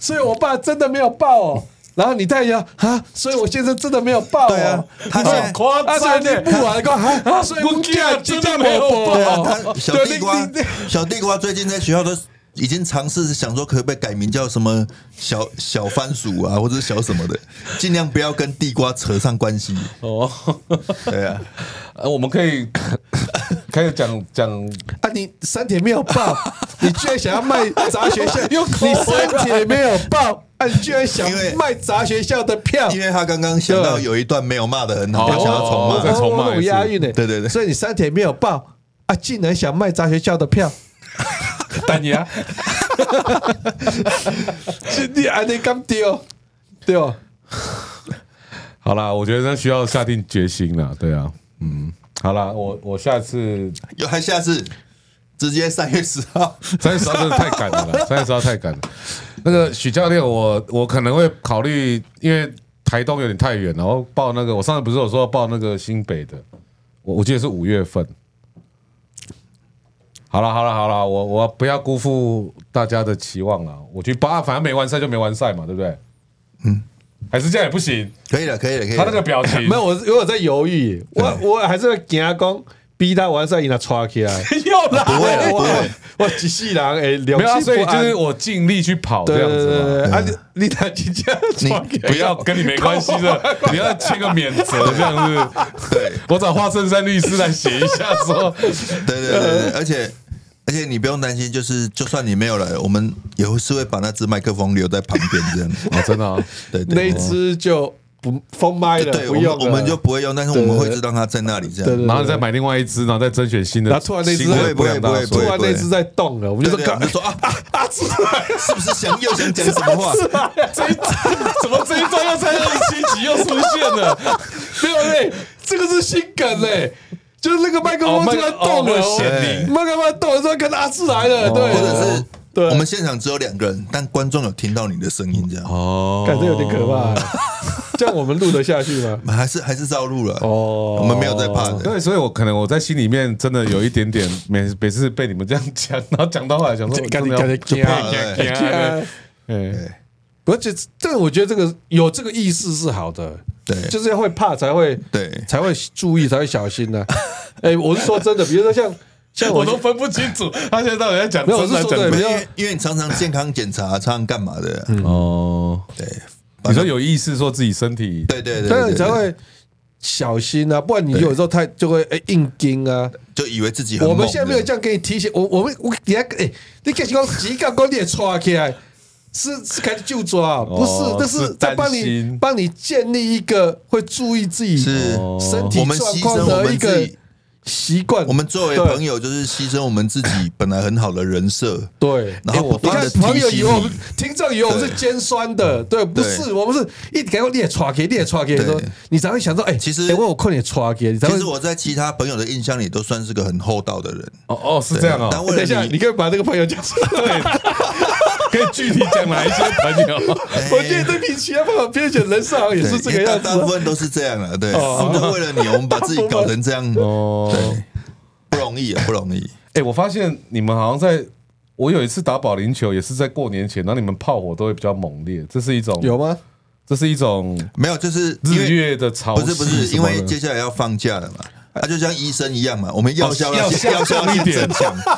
B: 所以我爸真的没有爆哦，然后你太阳啊，所以我先生真的没有报、哦。
C: 他现在
B: 夸张，所以你不玩讲啊，所以我家真的没有报
C: 对啊，小地瓜小地瓜最近在学校都已经尝试想说，可不可以改名叫什么小小番薯啊，或者是小什么的，尽量不要跟地瓜扯上关系。
A: 哦，
C: 对啊，
A: 呃，我们可以可以讲讲。
B: 啊，你三铁没有报，你居然想要卖砸学校，你
A: 回
B: 三铁没有报，啊，你居然想卖砸学校的票，
C: 因为他刚刚想到有一段没有骂的很好，他想要重骂。
A: 哦再。重骂一
B: 押韵的。
C: 对对对。
B: 所以你三铁没有报啊，竟然想卖砸学校的票，
A: 单牙，
B: 你安尼敢丢？对。哦？
A: 好啦，我觉得那需要下定决心了，对啊，嗯，好了，我我下次
C: 有还下次直接三月十号，
A: 三月十号真的太赶了啦，三月十号太赶了。那个许教练我，我可能会考虑，因为台东有点太远，然后报那个，我上次不是有说要报那个新北的，我我记得是五月份。好了好了好了，我我不要辜负大家的期望了！我去报，反正没完赛就没完赛嘛，对不对？嗯，还是这样也不行。
C: 可以了，可以了，可以了。
A: 他那个表情
B: 没有，我我有在犹豫，我我还是会惊讲，逼他完赛，给他抓起来。
A: 又来，
C: 不会了，
B: 我
C: 不会。
B: 我机器人诶，
A: 没有啊，所以就是我尽力去跑这样子
B: 啊，你 你他真正抓起来
A: 不要跟你没关系的，你要签个免责这样子。
C: 对
A: 我找华盛山律师来写一下说，
C: 对对对对，而且而且你不用担心，就是就算你没有来，我们也是会把那只麦克风留在旁边这样。
A: 哦，真的啊，
C: 对对
B: 那一只就不封麦了，
C: 对，
B: 不用
C: 我们我们就不会用，但是我们会知道它在那里这
B: 对对
C: 样。
A: 然后再买另外一只，然后再甄选新的。
B: 然后突然那只
A: 新的
C: 不会不会
A: 不
C: 会
B: 突然那只在动了，我们就说干
C: 对对我们就说啊啊啊！是不是想又想讲什么话？
A: 这一怎么这一段又在二十七集又出现了？
B: 没有嘞，这个是新梗嘞。就是那个麦克风突然动了，
A: 哦会显灵
B: 麦克风动了之后，看到阿志来了，对，
C: 或者是
B: 对。
C: 我们现场只有两个人，但观众有听到你的声音，这样。
A: 哦。
B: 感觉有点可怕。这样我们录得下去吗？
C: 还是还是照录了。
B: 哦。
C: 我们没有在怕的。
A: 对，所以我可能我在心里面真的有一点点每每次被你们这样讲，然后讲到后来想说，我真的要
B: 感觉
A: 就
B: 感觉
A: 怕
C: 惊
A: 惊惊
B: 啊
A: 哎，
B: 而且这个我觉得这个有这个意识是好的，
C: 对
B: 就是要会怕才会
C: 对
B: 才会注意才会小心呢。哎，我是说真的，比如说像 像我
A: 我都分不清楚他现在到底在讲
B: 没有
A: 真的讲
B: 我是说对
C: 因为因为你常常健康检查，常常干嘛的？
A: 哦。
C: 对，
A: 你说有意识说自己身体
C: 对对对，
B: 当然
C: 对对
B: 你才会小心啊，不然你有时候太就会哎硬盯啊。
C: 就以为自己很猛
B: 我们现在没有这
C: 这
B: 样给你提醒，我我们我底下哎，你开始讲几个光点抓起来。是是开始就抓啊，不是
A: 哦，
B: 那是
A: 是
B: 在帮你帮你建立一个会注意自己
C: 是
B: 身体状况的一个。习惯。
C: 我们作为朋友，就是牺牲我们自己本来很好的人设，
B: 对，
C: 然后
B: 哎我
C: 不断地
B: 你看朋友以为我们听众以为我们是尖酸的，对，不是，我们是一给我列刷给列刷给，
C: 对
B: 说你才会想说，哎，
C: 其实
B: 哎我困点刷给，你才会
C: 其实。我在其他朋友的印象里都算是个很厚道的人。
A: 哦哦是这样哦，
C: 但为
B: 等一下，
C: 了
B: 你可以把这个朋友讲出来。
A: 可以具体讲哪一些朋友？
B: 我觉得对比其他朋友编写人设好像也是这个
C: 对
B: 样子啊。
C: 大大部分都是这样了。对，
B: 哦
C: 就为了你，我们把自己搞成这样，
A: 哦
C: 对，不容易啊，不容易。
A: 哎，我发现你们好像在，我有一次打保龄球也是在过年前，然后你们炮火都会比较猛烈，这是一种
B: 有吗？
A: 这是一种
C: 没有，就是因
A: 日
C: 为
A: 月的潮
C: 不是不是，因为接下来要放假了嘛，他就像医生一样嘛，我们药效药效先
A: 一点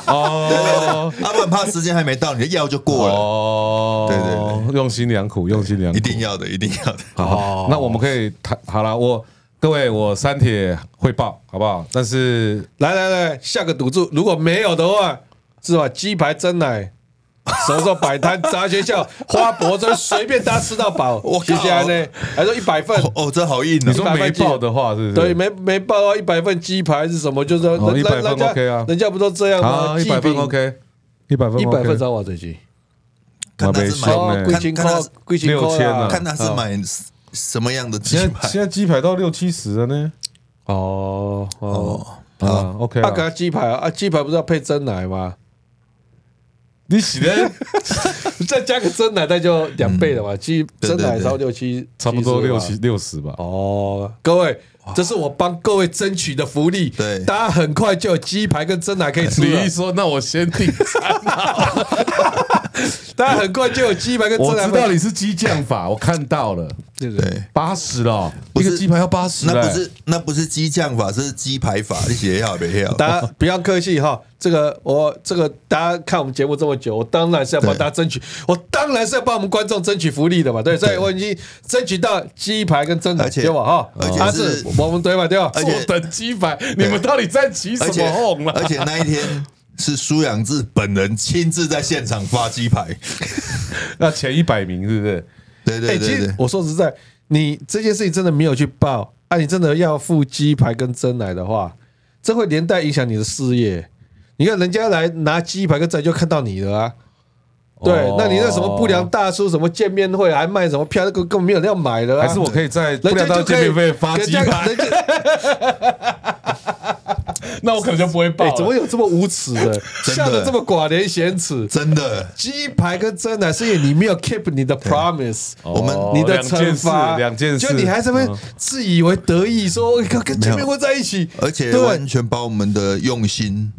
A: 哦
C: 要不然怕时间还没到，你的药就过了。
A: 哦，
C: 对对
A: 对，用心良苦，用心良苦，
C: 一定要的，一定要的。
A: 好，那我们可以谈好了，我各位我三铁汇报好不好？但是
B: 来来来，下个赌注，如果没有的话，是吧？鸡排蒸奶。什么时候摆摊？砸学校花博真随便大家吃到饱
C: 我。靠
B: 接下来呢，还说一百份，
C: 哦哦，这好硬
A: 你
C: 哦！
A: 说没报的话，是不是？
B: 对，没没报到一百份鸡排是什么？就是说，
A: 哦100份
B: 人人家
A: OK 啊
B: 人家不都这样吗？
A: 好，一百
B: 份
A: OK，一百份
B: 一百份找我这句，
C: 看他是买，
A: 欸
B: 贵金块
C: 看看他，
B: 贵金块
A: 6000啊
B: 啊，
C: 看他是买什么样的鸡排
A: 现在鸡排到六七十了呢。
B: 哦哦，
C: 哦。
A: 啊，OK
B: 啊，给
A: 啊，
B: 他鸡排啊，啊，鸡排不是要配真奶吗？
A: 你洗的
B: 再加个真奶，那就两倍了嘛。鸡
C: 对对对
B: 真奶超六七，
A: 差不多六七六十吧。
B: 哦，各位，这是我帮各位争取的福利。
C: 对
B: 大家很快就有鸡排跟真奶可以吃了
A: 你一。说，那我先订餐啊。
B: 大家很快就有鸡排跟
A: 我
B: 真 奶
A: 知道你是激将法，我看到了，
B: 对不对？
A: 八十了，一个鸡排要八十，
C: 那不是那不是激将法，这是鸡排法，你写好没好？
B: 大家不要客气哈，这个我这个大家看我们节目这么久，我当然是要帮大家争取，我当然是要帮我们观众争取福利的嘛，对，所以我已经争取到鸡排跟真奶，
C: 而且
B: 对吧？哈，
C: 而且
B: 他
C: 是
B: 是我们对吧？对吧？
C: 而且
A: 坐等鸡排，你们到底在起什么哄了？
C: 而且那一天是苏养志本人亲自在现场发鸡排，
A: 那前一百名是不是？
C: 对对对其，
B: 实我说实在，你这件事情真的没有去报，啊，你真的要付鸡排跟蒸奶的话，这会连带影响你的事业。你看人家来拿鸡排跟蒸就看到你了啊。对
A: 哦，
B: 那你那什么不良大叔什么见面会还卖什么票，那个根本没有人要买的啊。
A: 还是我可以在不
B: 人
A: 良到
B: 家就可以
A: 见面会发鸡排？那我可能就不会报。
B: 怎么有这么无耻的，笑得这么寡廉鲜耻？
C: 真的，
B: 鸡排跟真奶是因为你没有 keep 你的 promise，
A: 我们
B: 你的惩罚。
A: 两件事，
B: 就你还在那边
A: 嗯
B: 自以为得意说跟跟前面会在一起，
C: 而且
B: 对。
C: 完全把我们的用心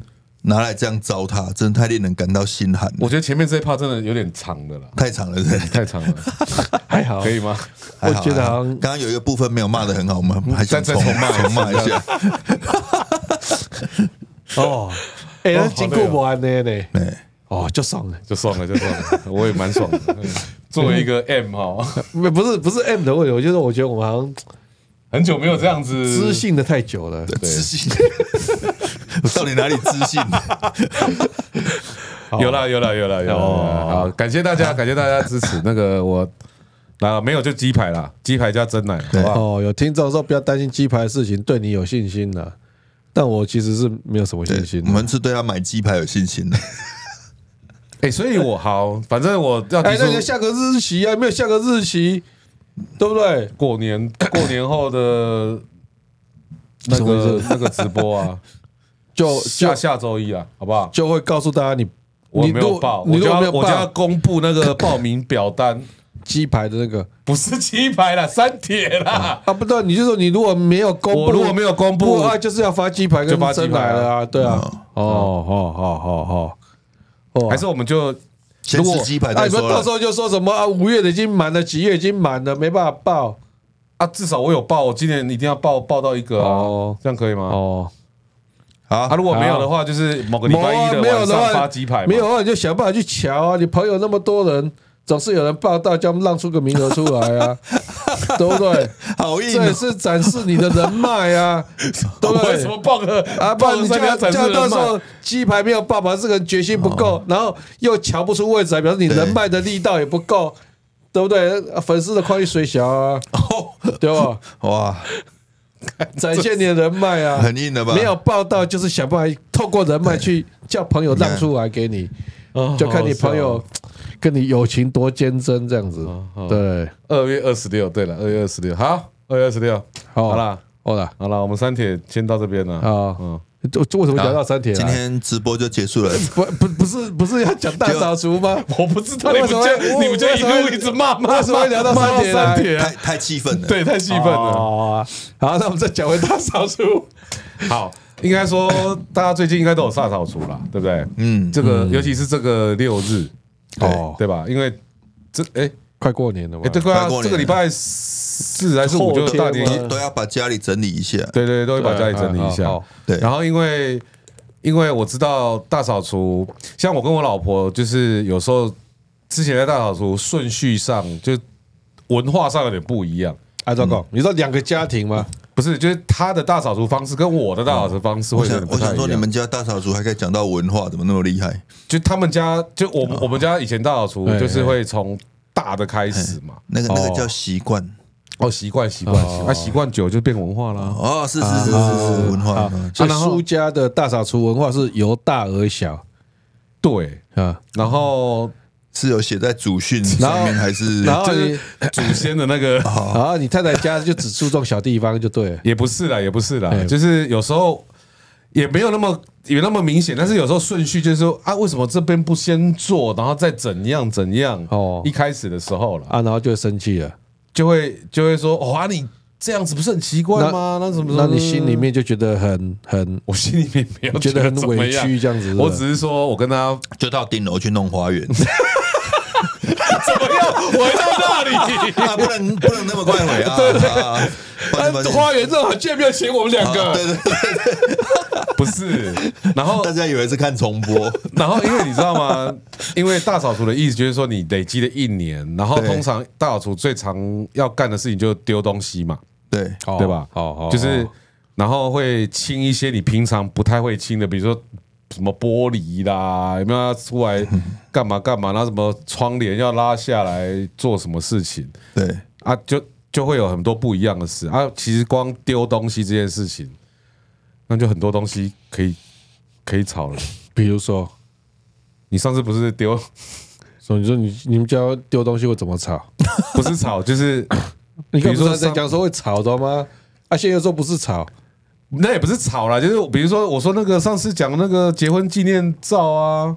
C: 拿来这样糟蹋，真的太令人感到心寒。
A: 我觉得前面这一趴真的有点长的了，
C: 太长了，对，
A: 太长了，
B: 还好。
A: 可以吗？
B: 我觉得
C: 刚刚有一个部分没有骂的很好，我们还想重
A: 再再重骂
C: 重骂一下。
B: 哦，哎，那经过不安的呢，
C: 对，
B: 哦，就爽了。
A: 就爽了，就爽了，我也蛮爽的。嗯 作为一个 M 哈，
B: 不不是不是 M 的问题，我就是我觉得我们好像
A: 很久没有这样子
B: 知性的太久了。
C: 自信，我 到底哪里知性？
A: 有啦有啦有啦有啦，
B: 哦
A: 好，感谢大家，感谢大家支持。那个我啊没有就鸡排啦，鸡排加真奶，好不好？
B: 哦，有听众说不要担心鸡排的事情，对你有信心的。但我其实是没有什么信心，的。
C: 我们是对他买鸡排有信心的。
A: 哎，所以我好，反正我要提
B: 哎，那下个日期啊，没有下个日期，对不对？
A: 过年 过年后的那个那个直播啊，
B: 就
A: 下下周一啊，好不好？
B: 就会告诉大家你
A: 我没有报，
B: 你
A: 我就要我就要公布那个报名表单，
B: 鸡排的那个
A: 不是鸡排啦，三铁啦。
B: 啊，不对，你就说你如果没有公布，
A: 我如果没有公布
B: 不啊，就是要发鸡排跟
A: 就发鸡排啊
B: 真奶了啊，对啊，哦，好好好好，哦，
A: 还是我们就
C: 先吃鸡排
B: 啊，
C: 再说
B: 你们到时。候就说什么啊，五月的已经满了，几月已经满了，没办法报
A: 啊，至少我有报，我今年一定要报报到一个啊
B: 哦，
A: 这样可以吗？
B: 哦。
C: 好
A: 他，，如果没有的话，就是某个礼拜一的
B: 没有的
A: 晚上发
B: 话
A: 鸡排，
B: 没有的话你就想办法去瞧啊！你朋友那么多人，总是有人报道，叫他们让出个名额出来啊，对不对？
C: 好意哦！
B: 这也是展示你的人脉啊，对不
A: 为什么
B: 对？
A: 报个
B: 啊，报你就要到时候？鸡排没有爆，表示这个人决心不够，然后又瞧不出位置来，表示你人脉的力道也不够，对不对？粉丝的矿力水小啊，对吧？
C: 哇，
B: 展现你的人脉啊，
C: 很硬的吧？
B: 没有报道，就是想办法透过人脉去叫朋友让出来给你，
A: 哦
B: 就看你朋友跟你友情多坚贞这样子。对，
A: 二月二十六，对了，二月二十六，好，二月二十六，
B: 好
A: 好啦，
B: 好了，
A: 好了，我们三铁先到这边了。
B: 好
A: 嗯，
B: 这这为什么聊到三铁啊？
C: 今天直播就结束了。
B: 不不不是不是要讲大扫除吗？
A: 我不知道你们就
B: 为什么
A: 你们就一路一直骂骂，
B: 为什么会聊到
A: 骂
B: 三铁
A: 三铁啊
C: 太？太气愤了。
A: 对，太气愤了。
B: 哦，好，那我们再讲回大扫除。
A: 好，应该说大家最近应该都有大扫除了，对不对？
C: 嗯
A: 这个尤其是这个六日，
B: 哦，
A: 对吧？因为这哎
B: 快过年了嘛
A: 哎，，对啊
C: 快过，
A: 这个礼拜四还是五就大年
B: 后天
C: 都要把家里整理一下。
A: 对对，都会把家里整理一下
B: 对好好。
C: 对
A: 然后因为因为我知道大扫除，像我跟我老婆，就是有时候之前在大扫除顺序上，就文化上有点不一样。
B: 按照讲，你说两个家庭吗？
A: 不是，就是他的大扫除方式跟我的大扫除方式
C: 我
A: 会有点
C: 想，我想说，
A: 不太一样。
C: 你们家大扫除还可以讲到文化，怎么那么厉害？
A: 就他们家，就我们我们家以前大扫除
B: 哎
A: 就是会从大的开始嘛。
C: 那个那
B: 哦
C: 个叫习惯
A: 哦，习惯习惯，习惯啊，习惯久就变文化了。
C: 哦，是是是是是文化。嗯
B: 所以苏家的大扫除文化是由大而小
A: 对，
B: 啊，
A: 然后
C: 是有写在祖训上面还是？
A: 就
B: 然后
A: 祖先的那个
B: 然后你太太家就只注重小地方就对了。
A: 也不是啦，也不是啦
B: 哎，
A: 就是有时候也没有那么有那么明显，但是有时候顺序就是说啊，为什么这边不先做，然后再怎样怎样？
B: 哦
A: 哦，一开始的时候了，
B: 啊，然后就会生气了，
A: 就会就会说，哦啊，你这样子不是很奇怪吗？那怎么？
B: 那你心里面就觉得很很
A: 我心里面没有
B: 觉得很委屈这样子。
A: 我只是说我跟他
C: 就到顶楼去弄花园，
A: 回到那里？
C: 啊，不能不能那么快回啊！对对啊，抱歉抱歉
B: 花园这种居然没有请我们两
C: 啊
B: 个，
C: 对对对，
A: 不是，然后
C: 大家以为是看重播，
A: 然后，因为你知道吗？因为大扫除的意思就是说，你累积了一年，然后
C: 对
A: 通常大扫除最常要干的事情就是丢东西嘛，
C: 对
B: 哦
A: 对吧？
B: 哦哦，
A: 就是然后会清一些你平常不太会清的，比如说什么玻璃啦，有没有要出来 干嘛干嘛？然后什么窗帘要拉下来做什么事情
C: 对，
A: 啊？就就会有很多不一样的事啊。其实光丢东西这件事情，那就很多东西可以可以吵了。
B: 比如说，
A: 你上次不是丢？
B: 说你说你你们家丢东西会怎么吵？
A: 不是吵，就是
B: 你
A: 比如说
B: 在讲说会吵的吗？啊，现在又说不是吵，
A: 那也不是吵啦，就是比如说我说那个上次讲那个结婚纪念照啊，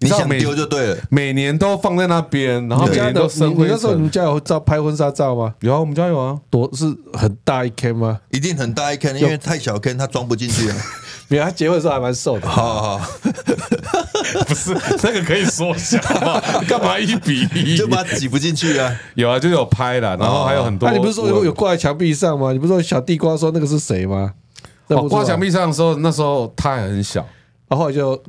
C: 你想
A: 知道每
C: 丢就对了，
A: 每年都放在那边，然后每
B: 家的
A: 年都生灰
B: 你 你那时候你
A: 尘
B: 们。家有照拍婚纱照吗？
A: 有啊，我们家有啊，
B: 多是很大一 K 吗？
C: 一定很大一坑，因为太小坑它装不进去啊。
B: 没有，他结婚的时候还蛮瘦的。
C: 好好好，
A: 不是那个可以缩小嘛？干嘛一比一？
C: 就把它挤不进去啊。
A: 有啊，就有拍了，然后还有很多。
B: 那你不是说有有挂在墙壁上吗？你不是说小地瓜说那个是谁吗？
A: 挂墙壁上的时候，那时候他还很小，
B: 然后就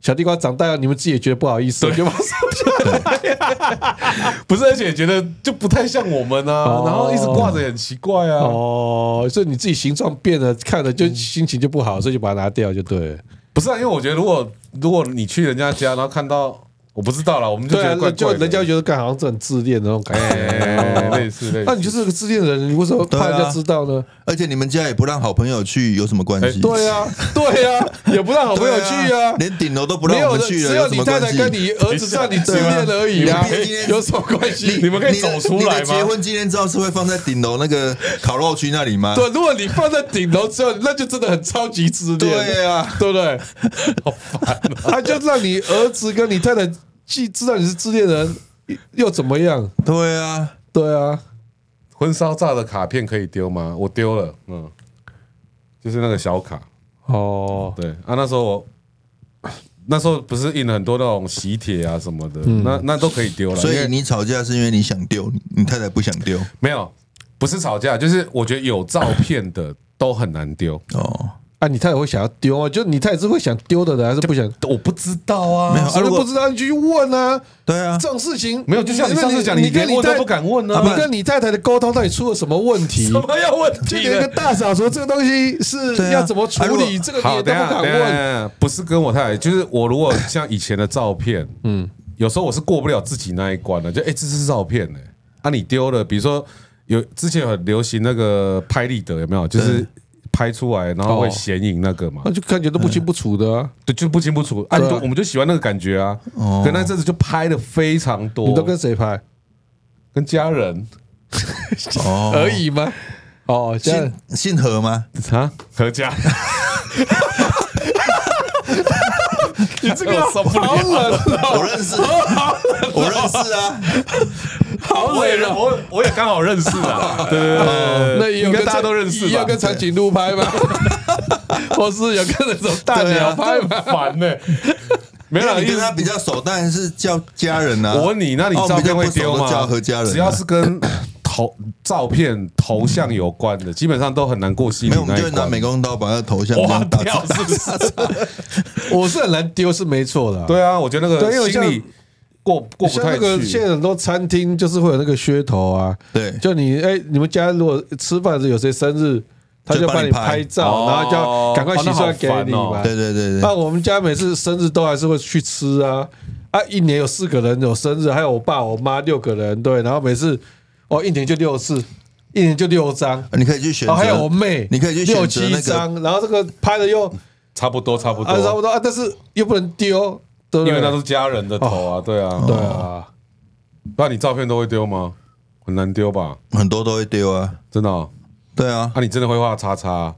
B: 小地瓜长大了，你们自己也觉得不好意思，就把它收下来。
A: 不是，而且觉得就不太像我们啊
B: 哦，
A: 然后一直挂着也很奇怪啊。
B: 哦，所以你自己形状变了，看了就心情就不好，所以就把它拿掉就对了。
A: 不是啊，因为我觉得如果如果你去人家家，然后看到我不知道啦，我们就
B: 对啊
A: 觉得怪，怪的。
B: 就人家会觉得干好像是很自恋的那种感
A: 哎，
B: 觉。
A: 类似类似。
B: 那你就是个自恋的人，你为什么怕人家知道呢？
C: 而且你们家也不让好朋友去，有什么关系？
B: 对啊，对啊，也不让好朋友去
C: 对
B: 啊。
C: 连顶楼都不
B: 没，
C: 让我们去了，
B: 只有你
C: 什么关系？
B: 太太跟你儿子让你自恋而已啊
C: 对啊，
B: 有什么关系？
A: 你们可以走出来吗
C: 你的结婚纪念照是会放在顶楼那个烤肉区那里吗？
B: 对，如果你放在顶楼之后，那就真的很超级自恋，
C: 对啊，
B: 对不对？好烦、他就让你儿子跟你太太既知道你是自恋人，又怎么样？
C: 对啊，
B: 对啊，
A: 婚纱照的卡片可以丢吗？我丢了，嗯，就是那个小卡。
B: 哦，
A: 对啊，那时候我那时候不是印了很多那种喜帖啊什么的，
B: 嗯
A: 那那都可以丢了。
C: 所以你吵架是因为你想丢，你太太不想丢
A: 没有不是吵架，就是我觉得有照片的都很难丢。
C: 哦。
B: 啊，你太太会想要丢啊？就你太太是会想丢的人，还是不想？
A: 我不知道啊，
C: 没有
B: 啊，如
C: 如果
B: 不知道你就去问啊。
C: 对啊，
B: 这种事情
A: 没有就像你上次讲
B: 你跟你太太
A: 不敢问啊
B: 你跟你太太的沟通到底出了什么问题？
A: 什么要问题
B: 就连个？大嫂说这个东西是要怎么处理，这个你都不敢问。
A: 不是跟我太太，就是我如果像以前的照片，嗯，有时候我是过不了自己那一关的，就哎、这是照片呢、啊你丢了，比如说有之前很流行那个拍立得有没有？就是拍出来然后会
B: 哦。
A: 显影那个嘛，
B: 那就感觉都不清不楚的啊！
A: 对，就不清不楚。啊，
B: 对啊。
A: 你就我们就喜欢那个感觉啊。
C: 哦。
A: 可那阵子就拍的非常多，
B: 你都跟谁拍？
A: 跟家人。
C: 哦。
B: 而已吗？哦，
C: 姓姓何吗？
A: 啊？何家，你这个
B: 好
A: 了。
B: 冷哦，
C: 我认识，我认识啊。
B: 好
A: 我也
B: 冷哦。
A: 我我也刚好认识啊，对对对，
B: 那也有跟
A: 应该大家都认识吧？
B: 也有跟长颈鹿拍吗？或是有跟那种大鸟拍吗？
A: 烦呢。没有啦，
C: 因为你跟他比较熟，当然是叫家人啊。
A: 我问你，那你
C: 哦
A: 照片会丢
C: 比较不熟的叫
A: 吗？
C: 何家人啊，
A: 只要是跟头照片头像有关的，基本上都很难过心里
C: 没有，我们就拿
A: 那一关。
C: 美工刀把他的头像这
A: 挖掉是不是？
B: 我是很难丢，是没错的啊。
A: 对啊，我觉得那
B: 对因为像
A: 个心里过过不太
B: 像那个现。在很多餐厅就是会有那个噱头啊，
C: 对，
B: 就你哎，你们家如果吃饭时有谁生日，他就帮你拍。照，
A: 哦。
B: 然后就要赶快洗出来给你
A: 哦
B: 嘛。
C: 对对对
B: 那，我们家每次生日都还是会去吃啊。啊！一年有四个人有生日，还有我爸我妈六个人，对，然后每次哦一年就六次，一年就六张，
C: 你可以去选择，
B: 哦还有我妹，
C: 你可以去
B: 六七
C: 选择那个，
B: 张，然后这个拍的又
A: 差不多，差不多。
B: 啊差不
A: 多，
B: 多。啊，但是又不能丢，对对？
A: 因为那都是家人的头啊，对啊，
B: 对啊，
A: 不然你照片都会丢吗？很难丢吧？
C: 很多都会丢啊。
A: 真的哦？
C: 对啊，
A: 啊，你真的会画叉叉？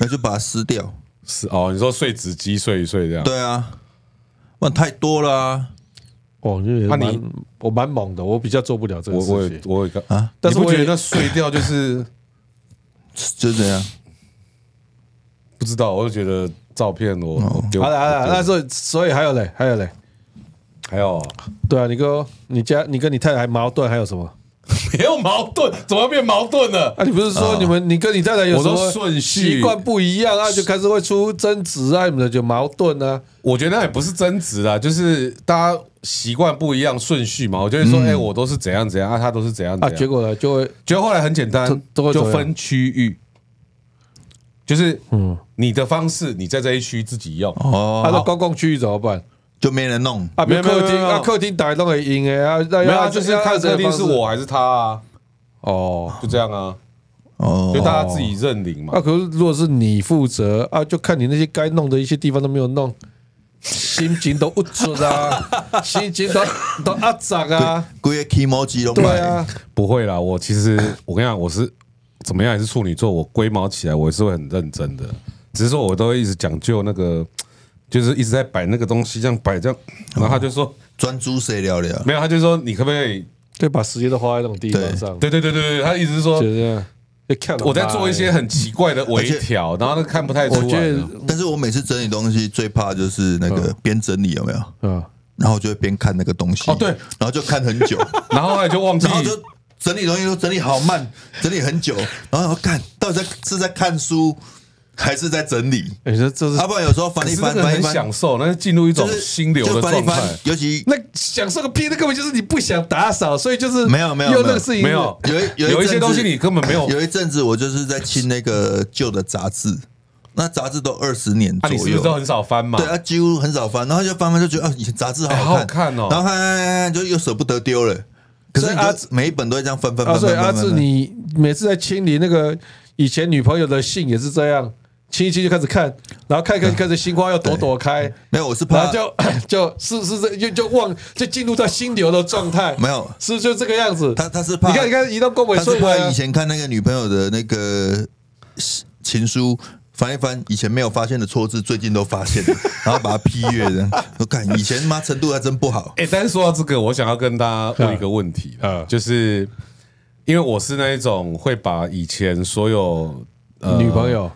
C: 那就把它撕掉。
A: 是哦，你说碎纸机碎一碎这样？
C: 对啊，那太多了啊。
B: 哦，
A: 那你
B: 我蛮猛的，我比较做不了这个
A: 我我也
B: 事情。
A: 我也干
C: 啊
B: 但是我
A: 觉得那碎掉就是
C: 就这样。
A: 不知道？我就觉得照片我我丢
B: 好了好了，那所以所以还有嘞，还有嘞，
A: 还有。
B: 对啊，你跟你家你跟你太太还矛盾，还有什么？
A: 没有矛盾，怎么变矛盾了？
B: 啊，你不是说你们你跟你太太有
A: 我说
B: 什么
A: 顺序。
B: 习惯不一样啊，就开始会出争执啊，你们就矛盾啊。
A: 我觉得那也不是争执啊，就是大家习惯不一样，顺序嘛。我就会说，哎、我都是怎样怎样，啊，他都是怎样怎
B: 啊，结果呢就会
A: 结果后来很简单就分区域，就是
B: 嗯
A: 你的方式，你在这一区自己用。
C: 哦，
B: 他说公共区域怎么办？
C: 就没人弄。
B: 啊，比如
A: 没
B: 客厅啊，客厅打都可以赢哎啊，那
A: 没有就是看客厅是我还是他啊，
B: 哦。
A: 就这样啊，
C: 哦
A: 就，大家自己认领嘛
B: 啊，。可是如果是你负责啊，就看你那些该弄的一些地方都没有弄，心情都不准啊，心情都都阿杂啊，
C: 规个 emoji 都
B: 对啊，
A: 不会啦，我其实我跟你讲，我是怎么样也是处女座，我龟毛起来我也是会很认真的，只是说我都会一直讲究那个，就是一直在摆那个东西，这样摆这样，然后他就说
C: 专注谁聊聊？
A: 没有，他就说你可不可以？
B: 对，把时间都花在那种地方上，
A: 对对对对对，他一直是说
B: 就这样。就看
A: 我在做一些很奇怪的微调，然后那看不太出来。
B: 我觉得
C: 但是我每次整理东西最怕就是那个边整理有没有？
B: 嗯，
C: 然后就会边看那个东西。
A: 哦对
C: 然后就看很久，
A: 然后后来就忘记
C: 然后就整理东西都整理好慢，整理很久，然后我看到底在是在看书还是在整理？
B: 哎你说这是
C: 要不然有时候翻一翻翻一翻，
A: 享受，那是进入一种心流的
C: 就翻一翻
A: 状态。
C: 尤其
B: 那享受个屁，那根本就是你不想打扫，所以就是
C: 没有没有没有
B: 个事情
A: 没有
C: 有一有
A: 有一些东西你根本没有
C: 有一阵子我就是在清那个旧的杂志，那杂志都二十年
A: 啊，
C: 左右
A: 你是不是都。很少翻嘛？
C: 对啊，几乎很少翻，然后就翻翻就觉得啊，以前杂志好
A: 哎好看哦
C: 然后就又舍不得丢了。可是
B: 阿
C: 志每一本都会这样分分
B: 啊，
C: 翻
B: 所以阿。志你每次在清理那个以前女朋友的信也是这样，清一清就开始看，然后看一看开始心花要朵朵开，
C: 没有，我是怕
B: 就 就是是这就就忘就进入到心流的状态，
C: 没有
B: 是就这个样子。
C: 他他是怕
B: 你看你看移到宫尾
C: 他是怕以，前看那个女朋友的那个情书。翻一翻，以前没有发现的错字，最近都发现了，然后把它批阅的。我看以前妈程度还真不好。
A: 哎、但是说到这个，我想要跟大家问一个问题
B: 嗯嗯
A: 就是因为我是那一种会把以前所有、呃
B: 女朋友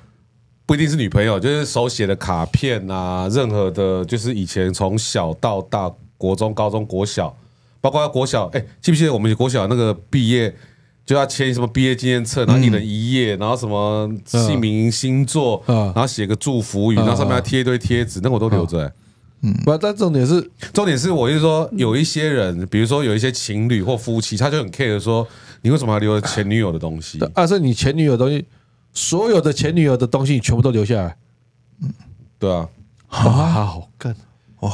A: 不一定是女朋友，就是手写的卡片啊，任何的，就是以前从小到大，国中、高中、国小，包括国小，哎、记不记得我们国小那个毕业就要签什么毕业纪念册，然后一人一页，然后什么姓名、星座，
B: 嗯。
A: 然后写个祝福语，然后上面还贴一堆贴纸，那我都留着、嗯。
B: 不，但重点是
A: 重点是，我是说，有一些人，比如说有一些情侣或夫妻，他就很 care 说，你为什么要留前女友的东西？
B: 啊，是你前女友的东西，所有的前女友的东西你全部都留下来，嗯。
A: 对啊，
B: 哇，好干。哇，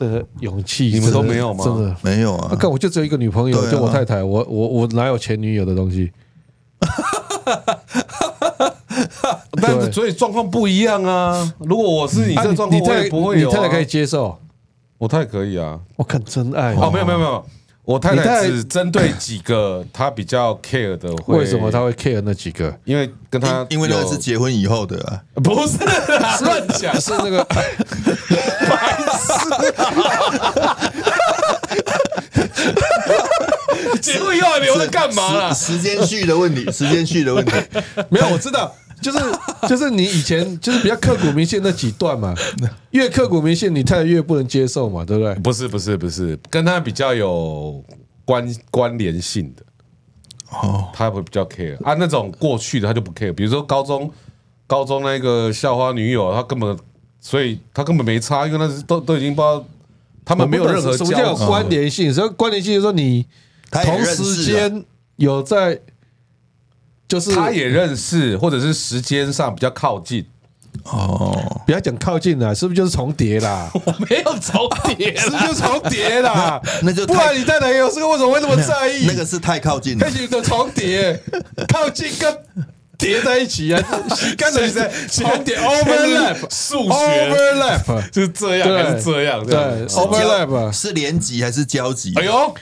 B: 这个勇气
A: 你们都没有吗
B: 真的。
C: 没有啊，
B: 啊看我就只有一个女朋友，
C: 啊
B: 就我太太，我我我哪有前女友的东西？对
A: 但是所以状况不一样啊。如果我是你
B: 啊
A: 这个状况，我
B: 你太
A: 也不会有、啊。
B: 你太太可以接受？
A: 我太可以啊。
B: 我看真爱
A: 哦，没有没有没有，我太
B: 太
A: 只针对几个 她比较 care 的会。
B: 为什么她？会 care 那几个？
A: 因为跟她
C: 因因为那个是结婚以后的啊。
A: 不是啦乱讲？
B: 是那个
A: 结婚以后还留着干嘛啦？
C: 时时间序的问题，时间序的问题。
B: 没有，我知道，就是就是你以前就是比较刻骨铭心那几段嘛，越刻骨铭心，你太太越不能接受嘛，对不对？
A: 不是不是不是，跟他比较有关关联性的。
C: 哦，
A: 他会比较 care 啊，那种过去的他就不 care，比如说高中高中那个校花女友，他根本所以他根本没差，因为那是都都已经不知道他们没有任何
B: 什么叫有关联性？所以关联性就是说你同时间有在，就是
A: 他也认识，或者是时间上比较靠近，
C: 哦，
B: 不要讲靠近了，是不是就是重叠啦？
A: 我没有重叠
B: 是不是就重叠啦？
C: 那就
B: 不然你在哪有时候为什么会那么在意？
C: 那个是太靠近了
B: 开。始的重叠，靠近跟叠在一起啊，刚才在重叠 overlap
A: 数学
B: overlap
A: 就是这样还是这样？
B: 对
A: 哦
B: overlap
C: 是连级还是交集？
A: 哎呦，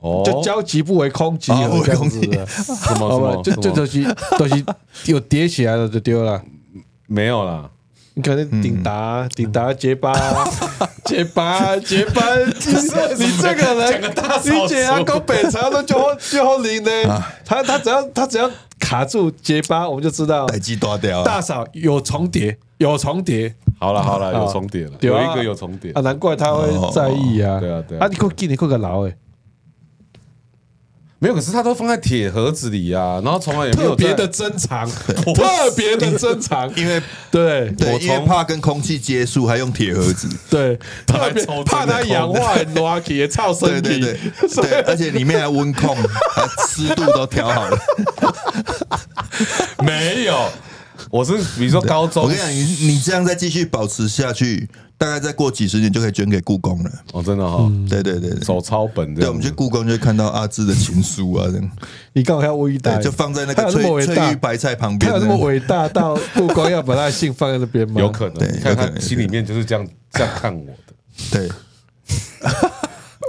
A: 哦，
B: 就交集不为空集，
C: 哦
B: 有这样子。的，
A: 什么？什么
B: 就就
A: 什么
B: 东西东西有叠起来了就丢了。
A: 没有啦，
B: 你可能顶达、顶达、结巴、结巴、结巴，你你这个人，你姐啊，搞北朝都就好就好灵呢。他他只要他只要卡住结巴，我们就知道
C: 逮鸡大掉
B: 大嫂有重叠，有重叠，
A: 好了好了，有重叠了，有一个有重叠。
B: 啊，，难怪他会在意啊。
A: 对啊对啊。
B: 啊，你快给你快个牢哎，
A: 没有，可是它都放在铁盒子里啊，然后从来也没有
B: 特别的珍藏，特别的珍藏，
C: 因为
B: 对
C: 对，
A: 我
C: 因为
A: 从
C: 怕跟空气接触，还用铁盒子。
B: 对，特别
A: 还抽真的
B: 怕它氧化拉起也超
C: 对
B: 身体
C: 对对，对，而且里面还温控，还湿度都调好了。
A: 没有。我是比如说高中，
C: 我跟你讲，你你这样再继续保持下去，大概再过几十年就可以捐给故宫了。
A: 哦，真的哈，
C: 对对对对，
A: 手抄本这
C: 对。我们去故宫就会看到阿芝的情书啊，这样
B: 你刚好要微大
C: 对，，就放在那个
B: 他有那么伟大
C: 翠翠玉，白菜旁边。
B: 他有那么伟大到故宫要把他的信放在那边吗？
A: 有可能，看
C: 有可能
A: 他心里面就是这样这样看我的。
C: 对，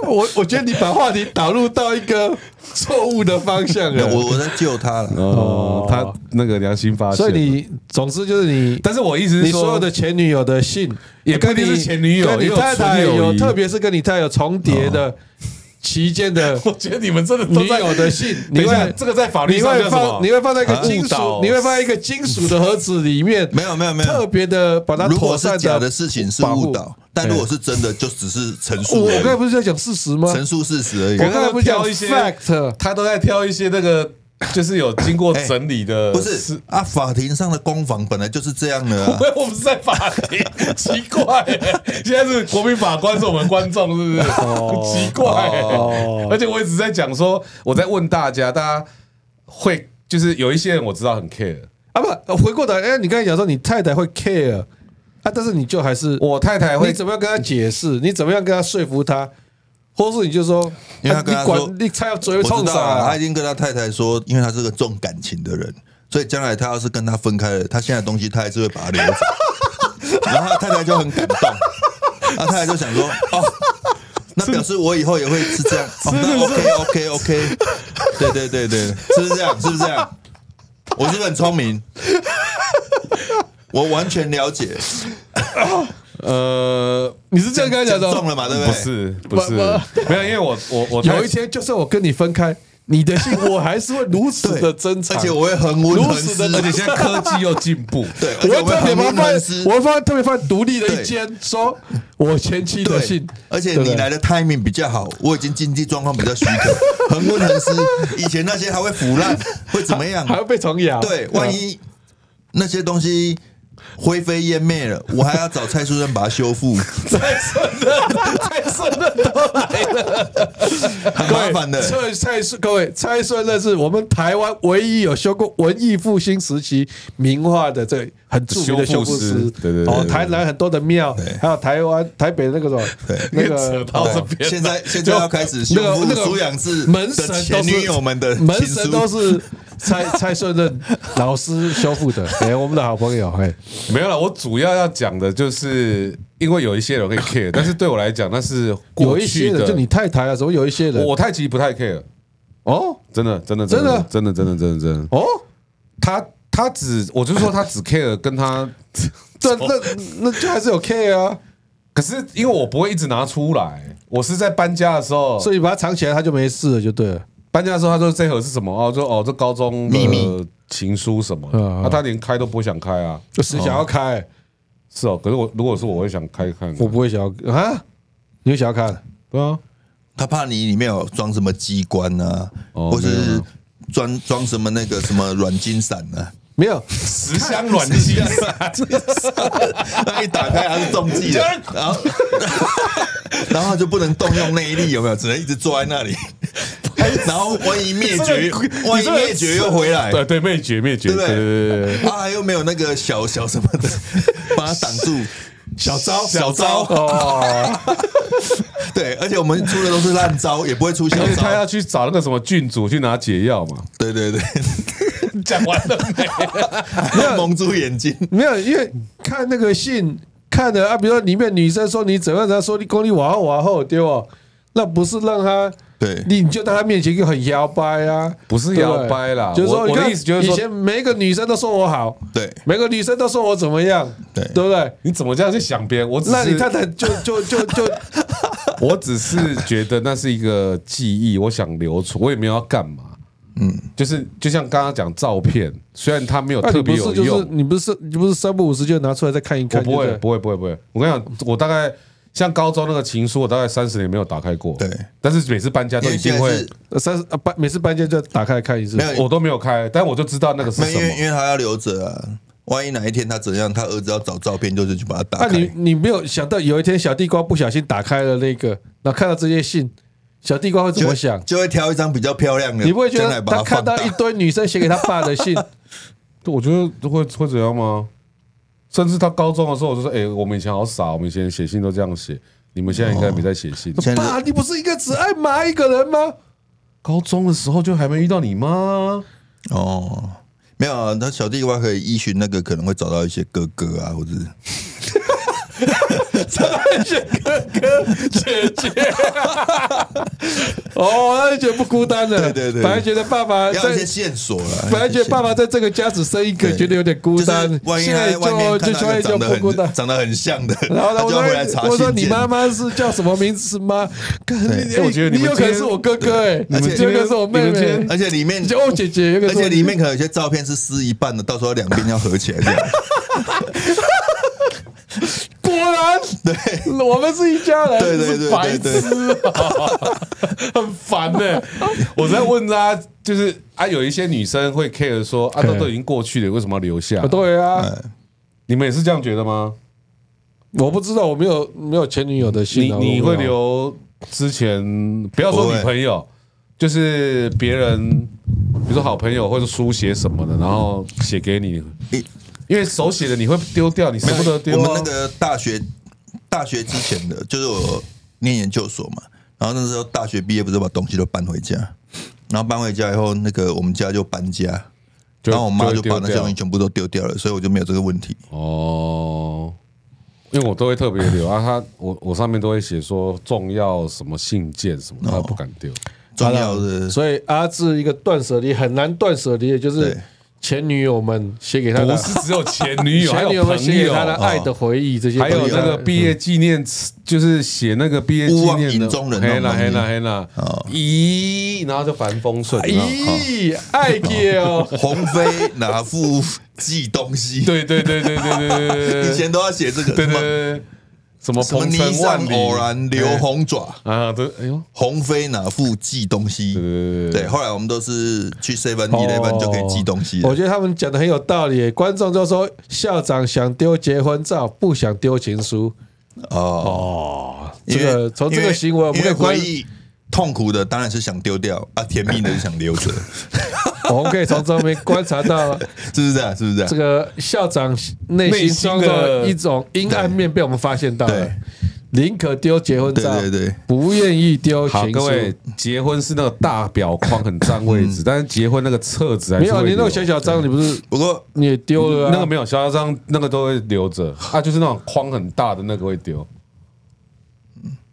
B: 我我觉得你把话题导入到一个错误的方向了。
C: 我我在救他了。
A: 哦，他那个良心发现，
B: 所以你总之就是你，
A: 但是我一直说，
B: 你所有的前女友的信
A: 也不一定是前女友
B: 跟你太太有，特别是跟你太太有重叠的期间的
A: 我觉得你们真的都
B: 女
A: 在
B: 我的信，你会
A: 这个在法律
B: 你会
A: 上叫什么？
B: 放你会放在一个金属，你会放在一个金属的盒子里面，
C: 没有没有没有。
B: 特别的把它
C: 如果
B: 妥善
C: 是假的事情是
B: 保护。
C: 误导，但如果是真的，就只是陈述，
B: 我刚才不是在讲事实吗？
C: 陈述事实而已。
B: 我。刚才不是讲
A: 挑一些
B: fact，
A: 他都在挑一些那个 就是有经过整理的，
C: 不是啊，法庭上的攻防本来就是这样的啊。
A: 喂，我们是在法庭，奇怪耶，现在是国民法官是我们观众，是不是？奇怪而且我一直在讲说，我在问大家，大家会就是有一些人我知道很 care，
B: 啊不，回过头来，哎，你刚才讲说你太太会 care 啊，但是你就还是
A: 我太太会
B: 你怎么样跟他解释？你怎么样跟他说服他？或是你就说，
C: 因为他跟他说
B: 你才要追
C: 我
B: 冲
C: 知道啊，他已？经跟他太太说，因为他是个重感情的人，所以将来他要是跟他分开了，他现在的东西他还是会把它留着。然后他太太就很感动，他太太就想说，哦，那表示我以后也会是这样。哦、那 OK OK OK，对对对对，是不是这样？是不是这样？我是不是很聪明？我完全了解，
A: 呃，
B: 你是这样跟他讲的？
C: 中了嘛？对不对
A: 不？是
B: 不是，
A: 没有，因为我我我
B: 有一天，就算我跟你分开，你的信我还是会如此的珍藏，
C: 而且我会恒温恒湿，
B: 如此的
A: 而且现在科技又进步，
C: 对，
B: 我会特别把它放
C: 温恒湿
B: 在，我。会放在特别放在独立的一间，说我前妻的信，，
C: 而且你来的 timing 比较好，我已经经济状况比较许可，恒温恒湿。以前那些还会腐烂，会怎么样？
B: 还会被虫咬，
C: 对，万一那些东西灰飞烟灭了，我还要找蔡书生把它修复，
A: 蔡叔生，蔡叔生都来了。
C: 很麻烦的。
B: 蔡蔡叔，各位，蔡顺任是我们台湾唯一有修过文艺复兴时期名画的这很著名的修复师。
A: 对对对
B: 哦，台南很多的庙，还有台湾台北那个什么，那个
A: 到这边。
C: 现在现在要开始修复
B: 那个那个
C: 苏养志
B: 门神都
C: 的前女
B: 是
C: 友们的
B: 门神都。是蔡蔡顺任老师修复的，哎，我们的好朋友，哎，
A: 没有了，我主要要讲的就是，因为有一些人会 care，但是对我来讲，那是
B: 有
A: 过
B: 一些
A: 去的。
B: 人就你太太啊，什么有一些人
A: 我我太极不太 care，
B: 哦？
A: 真的真的？
B: 真的
A: 真的真的真的真的，
B: 哦，
A: 他他只我就说他只 care 跟他，
B: 这那那就还是有 care 啊，
A: 可是因为我不会一直拿出来，我是在搬家的时候，
B: 所以把它藏起来，他就没事了，就对了。
A: 搬家的时候他说这盒是什么哦，说哦这高中
C: 秘
A: 密情书什么，啊他连开都不会想开啊，
B: 就是想要开？
A: 是哦，可是我如果是我会想开看，
B: 我不会想要啊，你会想要看？
A: 对啊，
C: 他怕你里面有装什么机关啊，或
A: 哦没有没
C: 是装装什么那个什么软金伞啊，
B: 没有，
A: 十香软金伞，
C: 那一打开它是中计的，然后 然后就不能动用内力，有没有？只能一直坐在那里，然后万一灭绝，万一灭绝又回来，
A: 对对，灭绝灭绝，
C: 对不对
A: 对对对对。
C: 啊，又没有那个小小什么的把它挡住。
B: 小招
C: 小招
B: 哦，
C: 对，而且我们出的都是烂招，也不会出小
A: 招他要。去找那个什么郡主去拿解药嘛。
C: 对对对，
A: 讲完了没？
C: 有蒙住眼睛。
B: 没有，因为看那个信看的啊，比如说里面女生说你怎样，她说你功力瓦后瓦后对哦，那不是让他
C: 对
B: 你你就在他面前就很摇摆啊，
A: 不是摇摆啦
B: 就是说
A: 我我的
B: 你看
A: 意思就是说
B: 以前每一个女生都说我好，
C: 对
B: 每个女生都说我怎么样，
C: 对
B: 对不对？
A: 你怎么这样去想别人？我
B: 那你太太就就就就
A: 我只是觉得那是一个记忆，我想留存，我也没有要干嘛。嗯，就是就像刚刚讲照片，虽然它没有
B: 那、
A: 特
B: 你不是就是
A: 别有用，
B: 你不是你不是三不五时就拿出来再看一看？
A: 我不会不会不会不会。我跟你讲，我大概像高中那个情书，我大概三十年没有打开过。
C: 对，
A: 但是每次搬家都一定会
B: 三十啊搬每次搬家就打开来看一次。
C: 没有
A: 我都没有开，但我就知道那个是什么
C: 因为。因为他要留着啊。万一哪一天他怎样，他儿子要找照片，就是去把它打
B: 那、
C: 开。
B: 啊你你没有想到有一天小地瓜不小心打开了那个，然后看到这些信，小地瓜会怎么想？
C: 就会挑一张比较漂亮的，
B: 你不会觉得他看到一堆女生写给他爸的信，
A: 我觉得会会怎样吗？甚至他高中的时候，我就说：“哎、我们以前好傻，我们以前写信都这样写，你们现在应该没在写信。
B: 爸，你不是应该只爱妈一个人吗？
A: 高中的时候就还没遇到你吗？
C: 哦，没有啊，那小地瓜可以依循那个，可能会找到一些哥哥啊，或者 是
B: 选哥哥姐姐，哦，他就觉得不孤单了。
C: 对对对
B: 本来觉得爸爸
C: 要一些
B: 在，
C: 线索了。
B: 本来觉得爸爸在这个家只生一个，
C: 对
B: 觉得有点孤单
C: 就是，
B: 现在
C: 他外面
B: 就就就
C: 一个长得
B: 不孤单
C: 很。长得很像的，
B: 然后呢，
C: 他
B: 我
C: 就回来查
B: 说我说你妈妈是叫什么名字吗？
A: 我觉得你
B: 有可能是我哥哥哎，
C: 你们
B: 你有可能是我妹妹
C: 而且里面
B: 你就哦姐姐，
C: 而且里面可能有些照片是撕一半的，到时候两边要合起来这样。
B: 对，我们是一家人，
C: 对对对
A: 白痴。啊，很烦呢、我在问他，就是啊，有一些女生会 care 说啊，都都已经过去了，为什么要留下？
B: 对啊，
A: 你们也是这样觉得吗？
B: 我不知道，我没有没有前女友的信啊，
A: 你你会留之前，不要说女朋友，就是别人，比如说好朋友或者书写什么的，然后写给你，
C: 你
A: 因为手写的你会丢掉，你舍不得丢啊
C: 我们那。个大学大学之前的，就是我念研究所嘛，然后那时候大学毕业不是把东西都搬回家，然后搬回家以后，那个我们家就搬家，然后我妈就把那些东西全部都丢掉了，所以我就没有这个问题。
A: 哦，因为我都会特别留啊，他我我上面都会写说重要什么信件什么，他不敢丢。
C: 重要的
B: 所以阿志一个断舍离很难断舍离，的就是
C: 对
B: 前女友们写给他的，
A: 不是只有前女友，还
B: 前
A: 有朋
B: 女友们写给
A: 友，
B: 他的爱的回忆，这些
A: 还有那个毕业纪念册，就是写那个毕业纪
C: 忘
A: 念的。
C: 影中人那种东西
A: 黑啦黑啦黑啦
C: 哦，
A: 咦，然后就繁风顺，
B: 咦，爱叫
C: 鸿飞哪副寄东西？
A: 对对对对对对对对对，
C: 以前都要写这个，
A: 对对，
C: 什么
A: 鹏程万里，
C: 偶然留红爪，
A: 啊，对，哎呦，
C: 鸿飞哪副寄东西？
A: 对对对
C: 对，后来我们都是去 Seven Eleven 就可以寄东西
B: 我觉得他们讲的很有道理。观众就说校长想丢结婚照，不想丢情书。
C: 哦。
B: 哦，这个从这个行为，我们可以观
C: 回，忆痛苦的当然是想丢掉啊，甜蜜的是想留着，
B: 我们可以从这边观察到
C: 是不是这样？是不是这？
B: 个校长内心中的一种阴暗面被我们发现到了
C: 对。
B: 宁可丢结婚照，
C: 对对对
B: 不愿意丢
A: 好，
B: 情
A: 各位
B: 书。，
A: 结婚是那个大表框很占位置，但是结婚那个册子还
B: 没有，你那个小小张，你不是
C: 不过
B: 你也丢了啊？
A: 那个没有小小张，那个都会留着啊，就是那种框很大的那个会丢，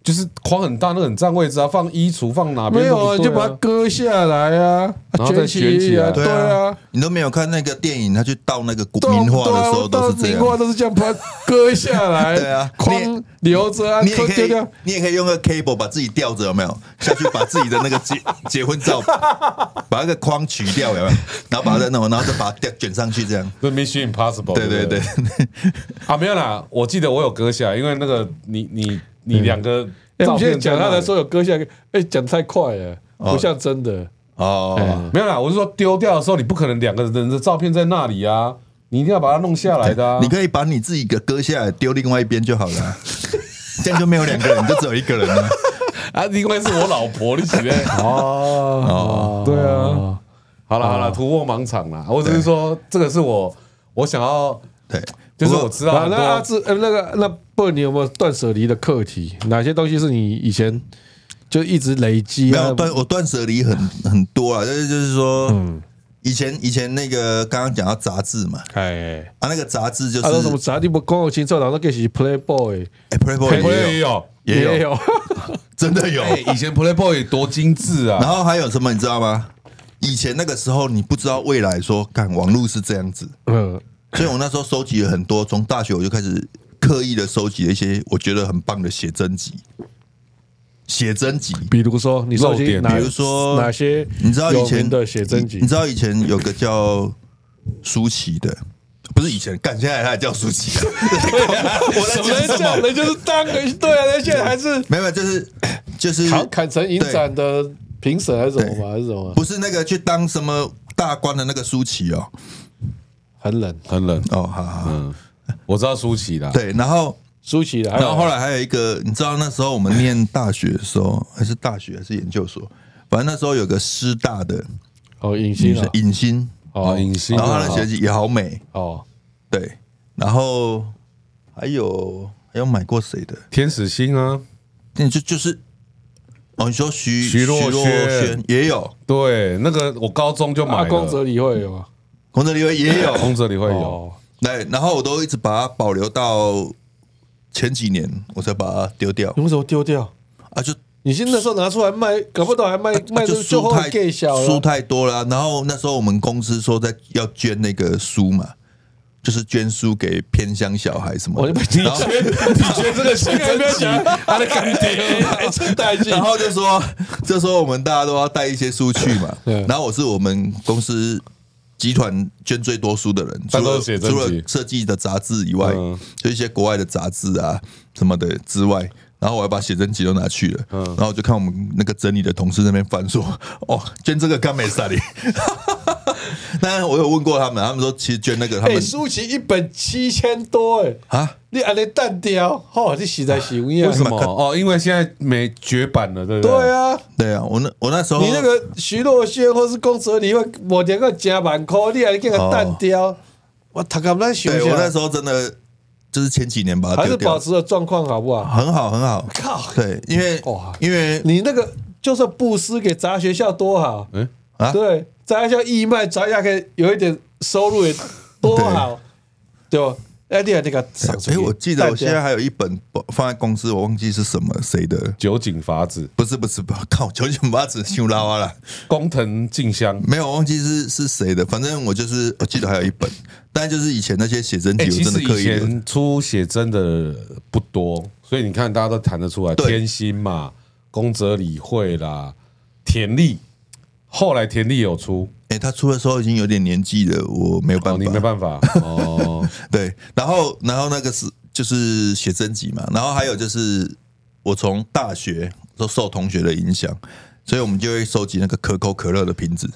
A: 就是框很大，那个很占位置啊，放衣橱放哪边
B: 没有啊，就把它割下来啊，
A: 然后卷起来
B: 啊，对啊。
C: 你都没有看那个电影，他去倒那个古名画的时候都是这
B: 名画
C: 样。
B: 都是这样把它割下来，
C: 对啊
B: 框留着啊，
C: 你也可以。，你也可以用个 cable 把自己吊着，有没有？下去把自己的那个结 结婚照，把那个框取掉，有没有？然后把它再弄，然后再把它吊卷上去，这样。
A: 这 Mission Impossible，
C: 对对对
A: 不，啊，没有啦，我记得我有割下来，因为那个你你你两个
B: 哎，我现在讲他的时候有割下来，哎，讲太快了，
C: 哦。
B: 不像真的。
C: 哦，
A: 没有啦，我是说丢掉的时候，你不可能两个人的照片在那里啊，你一定要把它弄下来的啊。
C: 你可以把你自己的割下来丢另外一边就好了。啊，这样就没有两个人，就只有一个人了。
A: 啊，另外是我老婆，你起来。
B: 哦，
A: 对啊，好了好了，突破盲场了。我只是说，这个是我我想要，
C: 对，
A: 就是我知道
B: 那阿志，呃，那个，那不，你有没有断舍离的课题？哪些东西是你以前就一直累积啊
C: 没有？断我断舍离很很多啊，就是就是说，
B: 嗯
C: 以前以前那个刚刚讲到杂志嘛，
B: 哎，
C: 啊，那个杂志就是
B: 啊，什么杂志不光有清楚，然后给是 Playboy
C: 哎，Playboy 也有，
A: 也有。
C: 也有，真的有。
A: 哎，以前 Playboy 多精致啊！
C: 然后还有什么你知道吗？以前那个时候你不知道未来说，干网络是这样子，
B: 嗯，
C: 所以我那时候收集了很多，从大学我就开始刻意的收集了一些我觉得很棒的写真集。写真集。
B: 比如说你收集哪，
C: 比如说
B: 哪些
C: 你知道以前
B: 的写真集
C: 你，知道以前有个叫舒淇的，不是以前，干现在他还叫舒淇啊？我在讲什么？
B: 人就是当个对啊，那现在还是
C: 没有，就是就是
B: 坎坎城影展的评审还是什么吗？还是什么？
C: 不是那个去当什么大官的那个舒淇哦。
B: 很冷，
A: 很冷。
C: 哦，好好好，
A: 嗯，我知道舒淇啦，
C: 对，然后
B: 舒淇的，
C: 然后后来还有一个，你知道那时候我们念大学的时候，还是大学还是研究所，反正那时候有个师大的
B: 哦，影星啊，
C: 生尹欣，
A: 哦，影星啊，
C: 然后她的学姐也好美，
B: 哦，
C: 对，然后还有还有买过谁的？
A: 天使星啊，
C: 那就就是哦，你说徐
A: 徐若瑄。
C: 瑄也有，
A: 对，那个我高中就买了，
B: 阿公哲理会有吗？
C: 洪哲立也有，
A: 空这里会有，
B: 哦，
C: 对，然后我都一直把它保留到前几年，我才把它丢掉
B: 你为什么丢掉？
C: 啊，就
B: 你现在那时候拿出来卖，搞不懂还卖卖
C: 就
B: 出最后
C: 书太
B: 给小
C: 书。太多了啊、然后那时候我们公司说在要捐那个书嘛，就是捐书给偏乡小孩什么的
B: 我就。
C: 然后
A: 你觉得这个写真集，他的干爹，
B: 还真带劲
C: 然。后就说，就说我们大家都要带一些书去嘛。然后我是我们公司集团捐最多书的人，除了除了设计的杂志以外
A: 嗯，
C: 就一些国外的杂志啊什么的之外。然后我还把写真集都拿去了，
A: 嗯
C: 然后就看我们那个整理的同事那边翻说，哦，捐这个干没啥哩。当然我有问过他们，他们说其实捐那个他
B: 哎，
C: 们
B: 舒淇一本七千多哎，
C: 啊，
B: 你安尼淡掉，哦，你实在是有影
A: 为什么？哦，因为现在没绝版了，对不
B: 对？啊，
C: 对啊，我那我那时候
B: 你那个徐若瑄或是公哲理会，我连个加万块，你还给个淡掉，我他干嘛想
C: 对我那时候真的就是前几年把它
B: 还是保持的状况好不好？
C: 很好很好，
B: 靠。
C: 对，因为
B: 哇。
C: 因为
B: 你那个就算布施给杂学校多好，
A: 嗯，
C: 啊？
B: 对，杂学校义卖，杂学校可以有一点收入也多好，对。吧？哎，你看那个
C: 哎，我记得我现在
B: 淡
C: 还有一本放在公司，我忘记是什么谁的，
A: 酒井法子、
C: 不是不是不是，靠，酒井法子修拉哇啦，
A: 工藤静香。
C: 没有，我忘记是是谁的，反正我就是我记得还有一本，但就是以前那些写真
A: 哎、
C: 集，我真的刻意的
A: 前出写真的不多，所以你看大家都谈得出来，天心嘛，宫泽理惠啦，田丽，后来田丽有出，
C: 哎，他出的时候已经有点年纪了，我没有办
A: 哦，
C: 法，
A: 你没办法。哦，
C: 对，然后然后那个是就是写真集嘛，然后还有就是我从大学都受同学的影响，所以我们就会收集那个可口可乐的瓶子，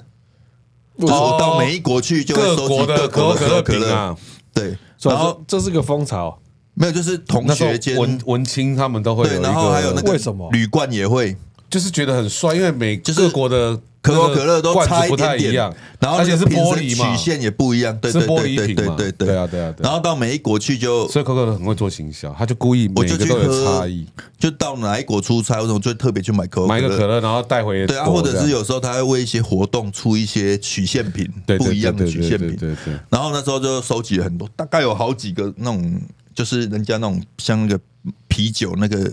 C: 就是我到每一国去就会
A: 各
C: 收集
A: 国的可口可乐瓶啊，
C: 对，然后
B: 这是个风潮，
C: 没有就是同学间
A: 文文青他们都会有
C: 对，
A: 一
C: 然后还有那
A: 个，
B: 为什么？
C: 铝罐也会。
A: 就是觉得很帅，因为每
C: 就是
A: 各国的
C: 可口可乐都差一点点然后
A: 而且是玻璃嘛
C: 曲，线也不一样，对对对对对对
A: 对啊对啊
C: 然后到每一国去就
A: 所以可口可乐很会做行销，他就故意
C: 我就去
A: 每个都有
C: 喝
A: 差异，
C: 就到哪一国出差，我就特别去买可口。
A: 买一个可乐然后带回
C: 对啊，或者是有时候他会为一些活动出一些曲线品，不一样的曲线品。
A: 对对对，
C: 然后那时候就收集了很多，大概有好几个那种，就是人家那种像那个啤酒那个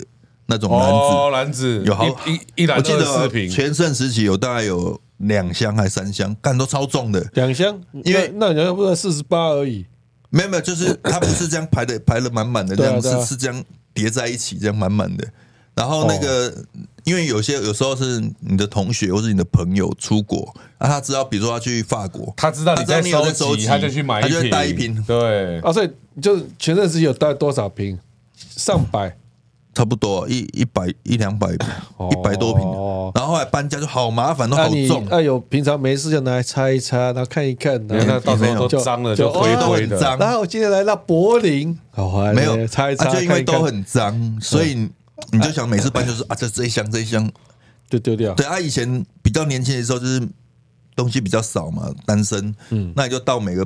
C: 那种篮子，
A: 哦，篮子。
C: 有好
A: 一一一篮
C: 我记
A: 二十四
C: 得
A: 瓶，
C: 全盛时期有大概有两箱还三箱，干都超重的。
B: 两箱，
C: 因为
B: 那那两箱不是四十八而已，
C: 没有没有，就是它不是这样排的排的满满的这样，
B: 对啊。对啊
C: 是是这样叠在一起这样满满的。然后那个，因为有些有时候是你的同学或是你的朋友出国，啊，他知道，比如说他去法国，
A: 他知道你在
C: 你有在
A: 收集，他就去买
C: 他就会
A: 一瓶，
C: 带一瓶，
A: 对，
B: 啊，所以就是全盛时期有带多少瓶？上百，
C: 差不多一一百一两百
B: 哦。
C: 一百多平。然后后来搬家就好麻烦，都好重，
B: 哎呦平常没事就拿来擦一擦，然后看一看，然后
A: 那到时候都
B: 就
A: 脏了，
B: 就
A: 就灰
B: 哦
A: 灰的。
C: 很。脏。
B: 然后我今天来到柏林，好，
C: 没有
B: 擦一擦，
C: 啊，就因为都很脏，所以你就想每次搬就是啊，这这一箱这一箱，
B: 就丢掉。
C: 对啊，以前比较年轻的时候就是东西比较少嘛，单身，嗯，那你就到每个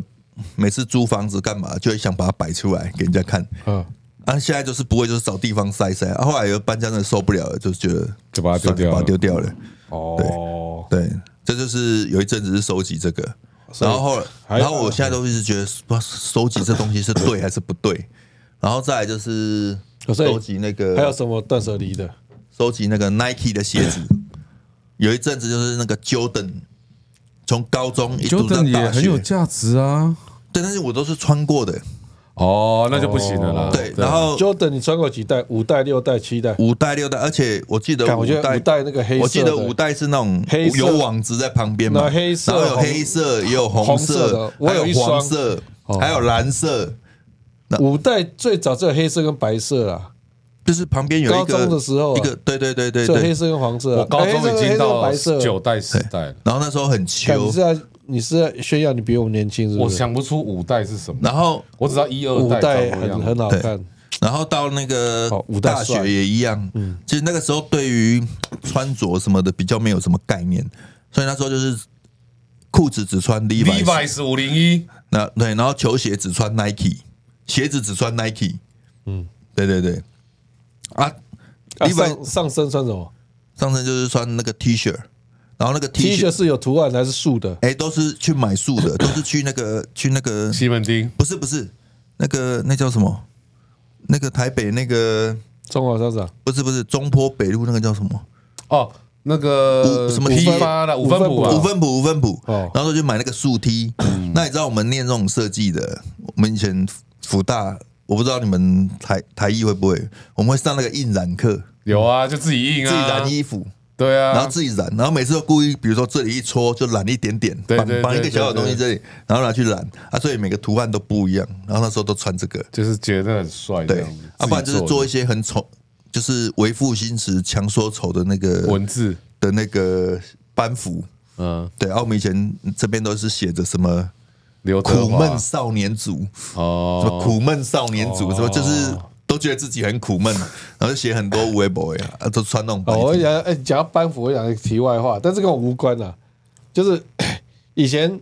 C: 每次租房子干嘛，就会想把它摆出来给人家看。
B: 嗯，
C: 啊，现在就是不会，就是找地方塞塞。啊，后来有搬家真的受不了了，就觉得
A: 就把它丢掉了
C: 把它丢掉了。
B: 哦，
C: 对，这就是有一阵子是收集这个，然后后来，然后我现在都一直觉得，不收集这东西是对还是不对。然后再来就是收集那个，
B: 还有什么断舍离的？
C: 收集那个 Nike 的鞋子，有一阵子就是那个 Jordan，从高中一读到
A: Jordan 也很有，价值啊。
C: 对，但是我都是穿过的，
A: 哦，那就不行了啦。
C: 对，然后
B: Jordan 你穿过几代？五代、六代、七代？
C: 五代、六代，而且我记得
B: 干我觉得
C: 代
B: 五代那个黑色
C: 我记得五代是那种
B: 黑
C: 有网子在旁边嘛，
B: 那黑色
C: 然后有黑色，也有红
B: 红色的我
C: 还有黄色，
B: 哦。
C: 还有蓝色，
B: 五代最早只有黑色跟白色啦，
C: 就是旁边有一个
B: 高中的时候啊。
C: 一个对对对对对，
B: 黑色跟黄色啊。
A: 我高中已经到九代十代了，
C: 然后那时候很
B: 干
C: 秋
B: 你是，在炫耀你比我们年轻是不是？
A: 我想不出五代是什么，
C: 然后
A: 我只知道一二
B: 五代
A: 代长什么
B: 很
A: 样。
B: 很好看，
C: 然后到那个
B: 哦五代
C: 大学也一样，
B: 嗯。
C: 其实那个时候对于穿着什么的比较没有什么概念，所以那时候就是裤子只穿
A: Levi's，Levi's 五零一，
C: 那对，然后球鞋只穿 Nike，鞋子只穿 Nike，嗯，对对对，啊
B: 啊
C: ，Levi
B: 上上身穿什么？
C: 上身就是穿那个 T 恤，然后那个
B: T
C: 恤
B: 恤是有图案还是素的？
C: 哎都是去买素的，都是去那个去那个
A: 西门町
C: 不是不是那个那叫什么？那个台北那个
B: 中华商场
C: 不是不是中坡北路那个叫什么？
A: 哦，那个
C: 什么
A: 批
C: T
A: 发的五分埔
B: 五
C: 分埔五分谱，
B: 哦
C: 然后就买那个竖 T。那你知道我们念这种设计的，我们以前福大，我不知道你们台台艺会不会，我们会上那个印染课，
A: 有啊，就自己印啊
C: 自己
A: 啊，
C: 染衣服。
A: 对啊，
C: 然后自己染，然后每次都故意，比如说这里一搓就染一点点，绑绑一个小小
A: 对
C: 东西这里，然后拿去染啊，所以每个图案都不一样。然后那时候都穿这个，
A: 就是觉得很帅这
C: 对啊，不然就是做一些很丑，就是为赋新词强说愁的那个
A: 文字，
C: 的那个班服。
A: 嗯，
C: 对，啊，我们以前这边都是写着什么苦闷少年组，什么
A: 哦，
C: 苦闷少年组，
A: 哦。
C: 什么就是都觉得自己很苦闷，然后就写很多微博呀，啊，都穿那种白
B: 哦，我讲，哎，讲到班服，我讲个题外话，但是跟我无关啊。就是 以前，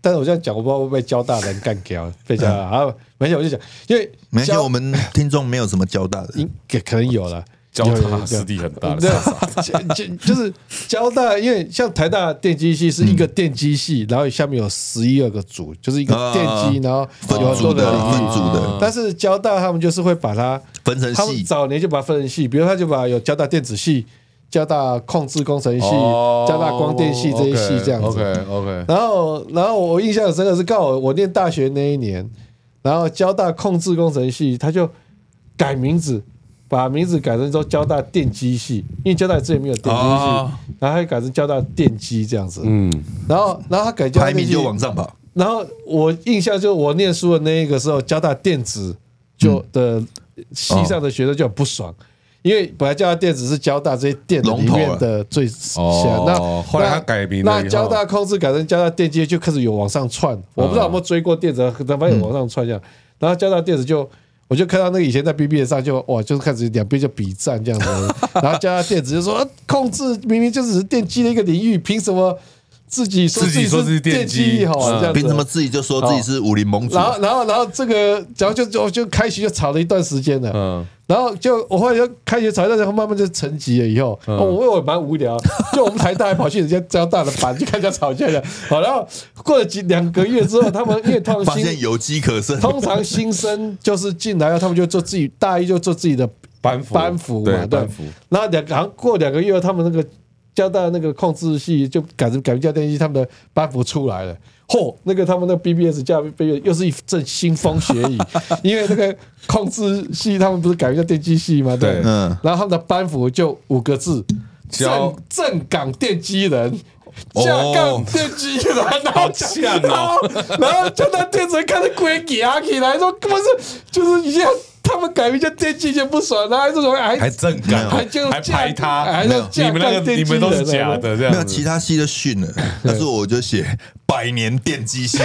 B: 但是我这样讲，我不知道会不会交大人干掉，被交大啊，没事，我就讲，因为
C: 没关系，
B: 交
C: 我们听众没有什么交大的，
B: 应可可能有了，
A: 交大实力很大的
B: 就就就是交大，因为像台大电机系是一个电机系，然后下面有十一二个组，就是一个电机，然后
C: 分
B: 有很多
C: 组的
B: 领域。
C: 分组的。
B: 但是交大他们就是会把它，
C: 分成
B: 他们
C: 系，
B: 早年就把它分成系，比如他就把有交大电子系、交大控制工程系、
A: 哦
B: 交大光电系这些系这样子。
A: OK OK，
B: 然后，然后我印象很深刻是，刚好我念大学那一年，然后交大控制工程系他就改名字，把名字改成说交大电机系，因为交大之前没有电机系，
C: 哦
B: 然后他就改成交大电机这样子。
A: 嗯，
B: 然后，然后他改交大
C: 排名就往上跑。
B: 然后我印象就我念书的那一个时候，交大电子就的系上的学生就很不爽，因为本来交大电子是交大这些电里面的最强，
A: 哦
B: 那
A: 后来他改名了
B: 那交大控制改成交大电机就开始有往上窜，我不知道有没有追过电子，可能发现有往上窜这样，然后交大电子就。我就看到那个以前在 B B 上就哇，就是开始两边就比战这样子，然后加上电子就说、控制明明就只是电机的一个领域，凭什么自己说
A: 自己说是
B: 是
A: 电
B: 电
A: 机
B: 哈？
A: 嗯
B: 这样子
C: 凭什么自己就说自己是武林盟主
B: 然？后，然后，然后这个，然后就就就开学就吵了一段时间了。
A: 嗯，
B: 然后就我后来就开学吵一段时间，慢慢就沉寂了。以后，
A: 嗯
B: 哦我我也蛮无聊，就我们台大还跑去人家交大的班去看人家吵架了。好，然后过了几两个月之后，他们因为他们 新
C: 发现有机可乘，
B: 通常新生就是进来后，他们就做自己大一就做自己的
A: 班服
B: 班服嘛，
A: 对
B: 对
A: 班服，
B: 然后两好像过两个月后，他们那个交大那个控制系就改成改名叫电机，他们的班服出来了。嚯，那个他们的 BBS 加 BBS 又是一阵腥风血雨，因为那个控制系他们不是改名叫电机系嘛，对，
C: 嗯。
B: 然后他们的班服就五个字：
A: 教
B: 正正港电机人。
C: 哦
B: 下杠电机人，然后
A: 像哦。
B: 然后 然后就那电子人看着鬼夹起来，说根本是就是以前他们改名叫电机就不爽，然后还这种还
A: 还正感，
B: 还就
A: 还
B: 架
A: 排他，
B: 还是
A: 你们那个你们都是
B: 人
A: 假的，这
C: 没有其他系就训了，但是我就写百年电机系，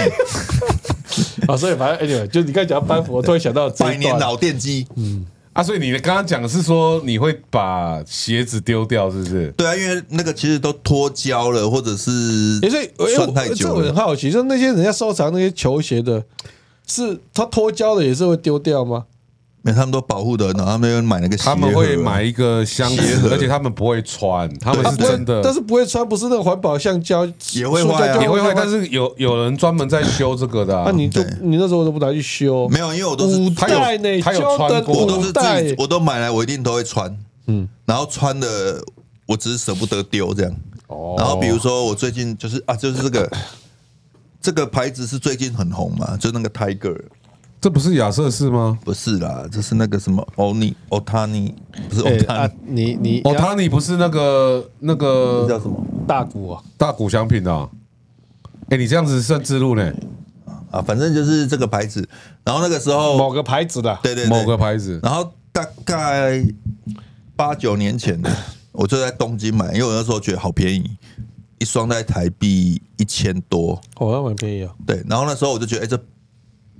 B: 啊，所以反正 anyway，就你刚才讲到班服，我突然想到
C: 百年老电机。
A: 嗯啊。所以你刚刚讲的是说你会把鞋子丢掉，是不是？
C: 对啊，因为那个其实都脱胶了，或者是
B: 也所以我
C: 穿太
B: 这我很。好奇，就那些人家收藏那些球鞋的，是他脱胶的也是会丢掉吗？
C: 没有，他们都保护的，然后他们又买那个鞋盒，
A: 他们会买一个箱
C: 鞋
A: 子，
C: 盒。
A: 而且他们不会穿，他们是真的，
B: 但是不会穿，不是那个环保橡胶
C: 也会坏啊。
A: 也会坏，但是有有人专门在修这个的啊。
B: 那你就你那时候都不拿去修，
C: 没有，因为我都是
A: 他有
B: 呢，
A: 他有穿过
C: 我都是自己，我都买来，我一定都会穿，嗯，然后穿的我只是舍不得丢这样。
A: 哦。
C: 然后比如说我最近就是啊，就是这个这个牌子是最近很红嘛，就那个 Tiger，
A: 这不是亚瑟士吗？
C: 不是啦，这是那个什么欧尼欧塔尼，不是欧
B: 哎
C: 塔尼
B: 啊，，你你
A: 哦，塔尼不是那个那个
C: 叫什么
B: 大鼓啊，
A: 大谷祥品的啊？哎，你这样子算自录呢？
C: 啊？反正就是这个牌子。然后那个时候，
B: 某个牌子的，
C: 对对对，
A: 某个牌子
C: 然后大概八九年前，我就在东京买，因为我那时候觉得好便宜，一双在台币一千多。
B: 哦，那蛮便宜啊。
C: 对，然后那时候我就觉得，哎、这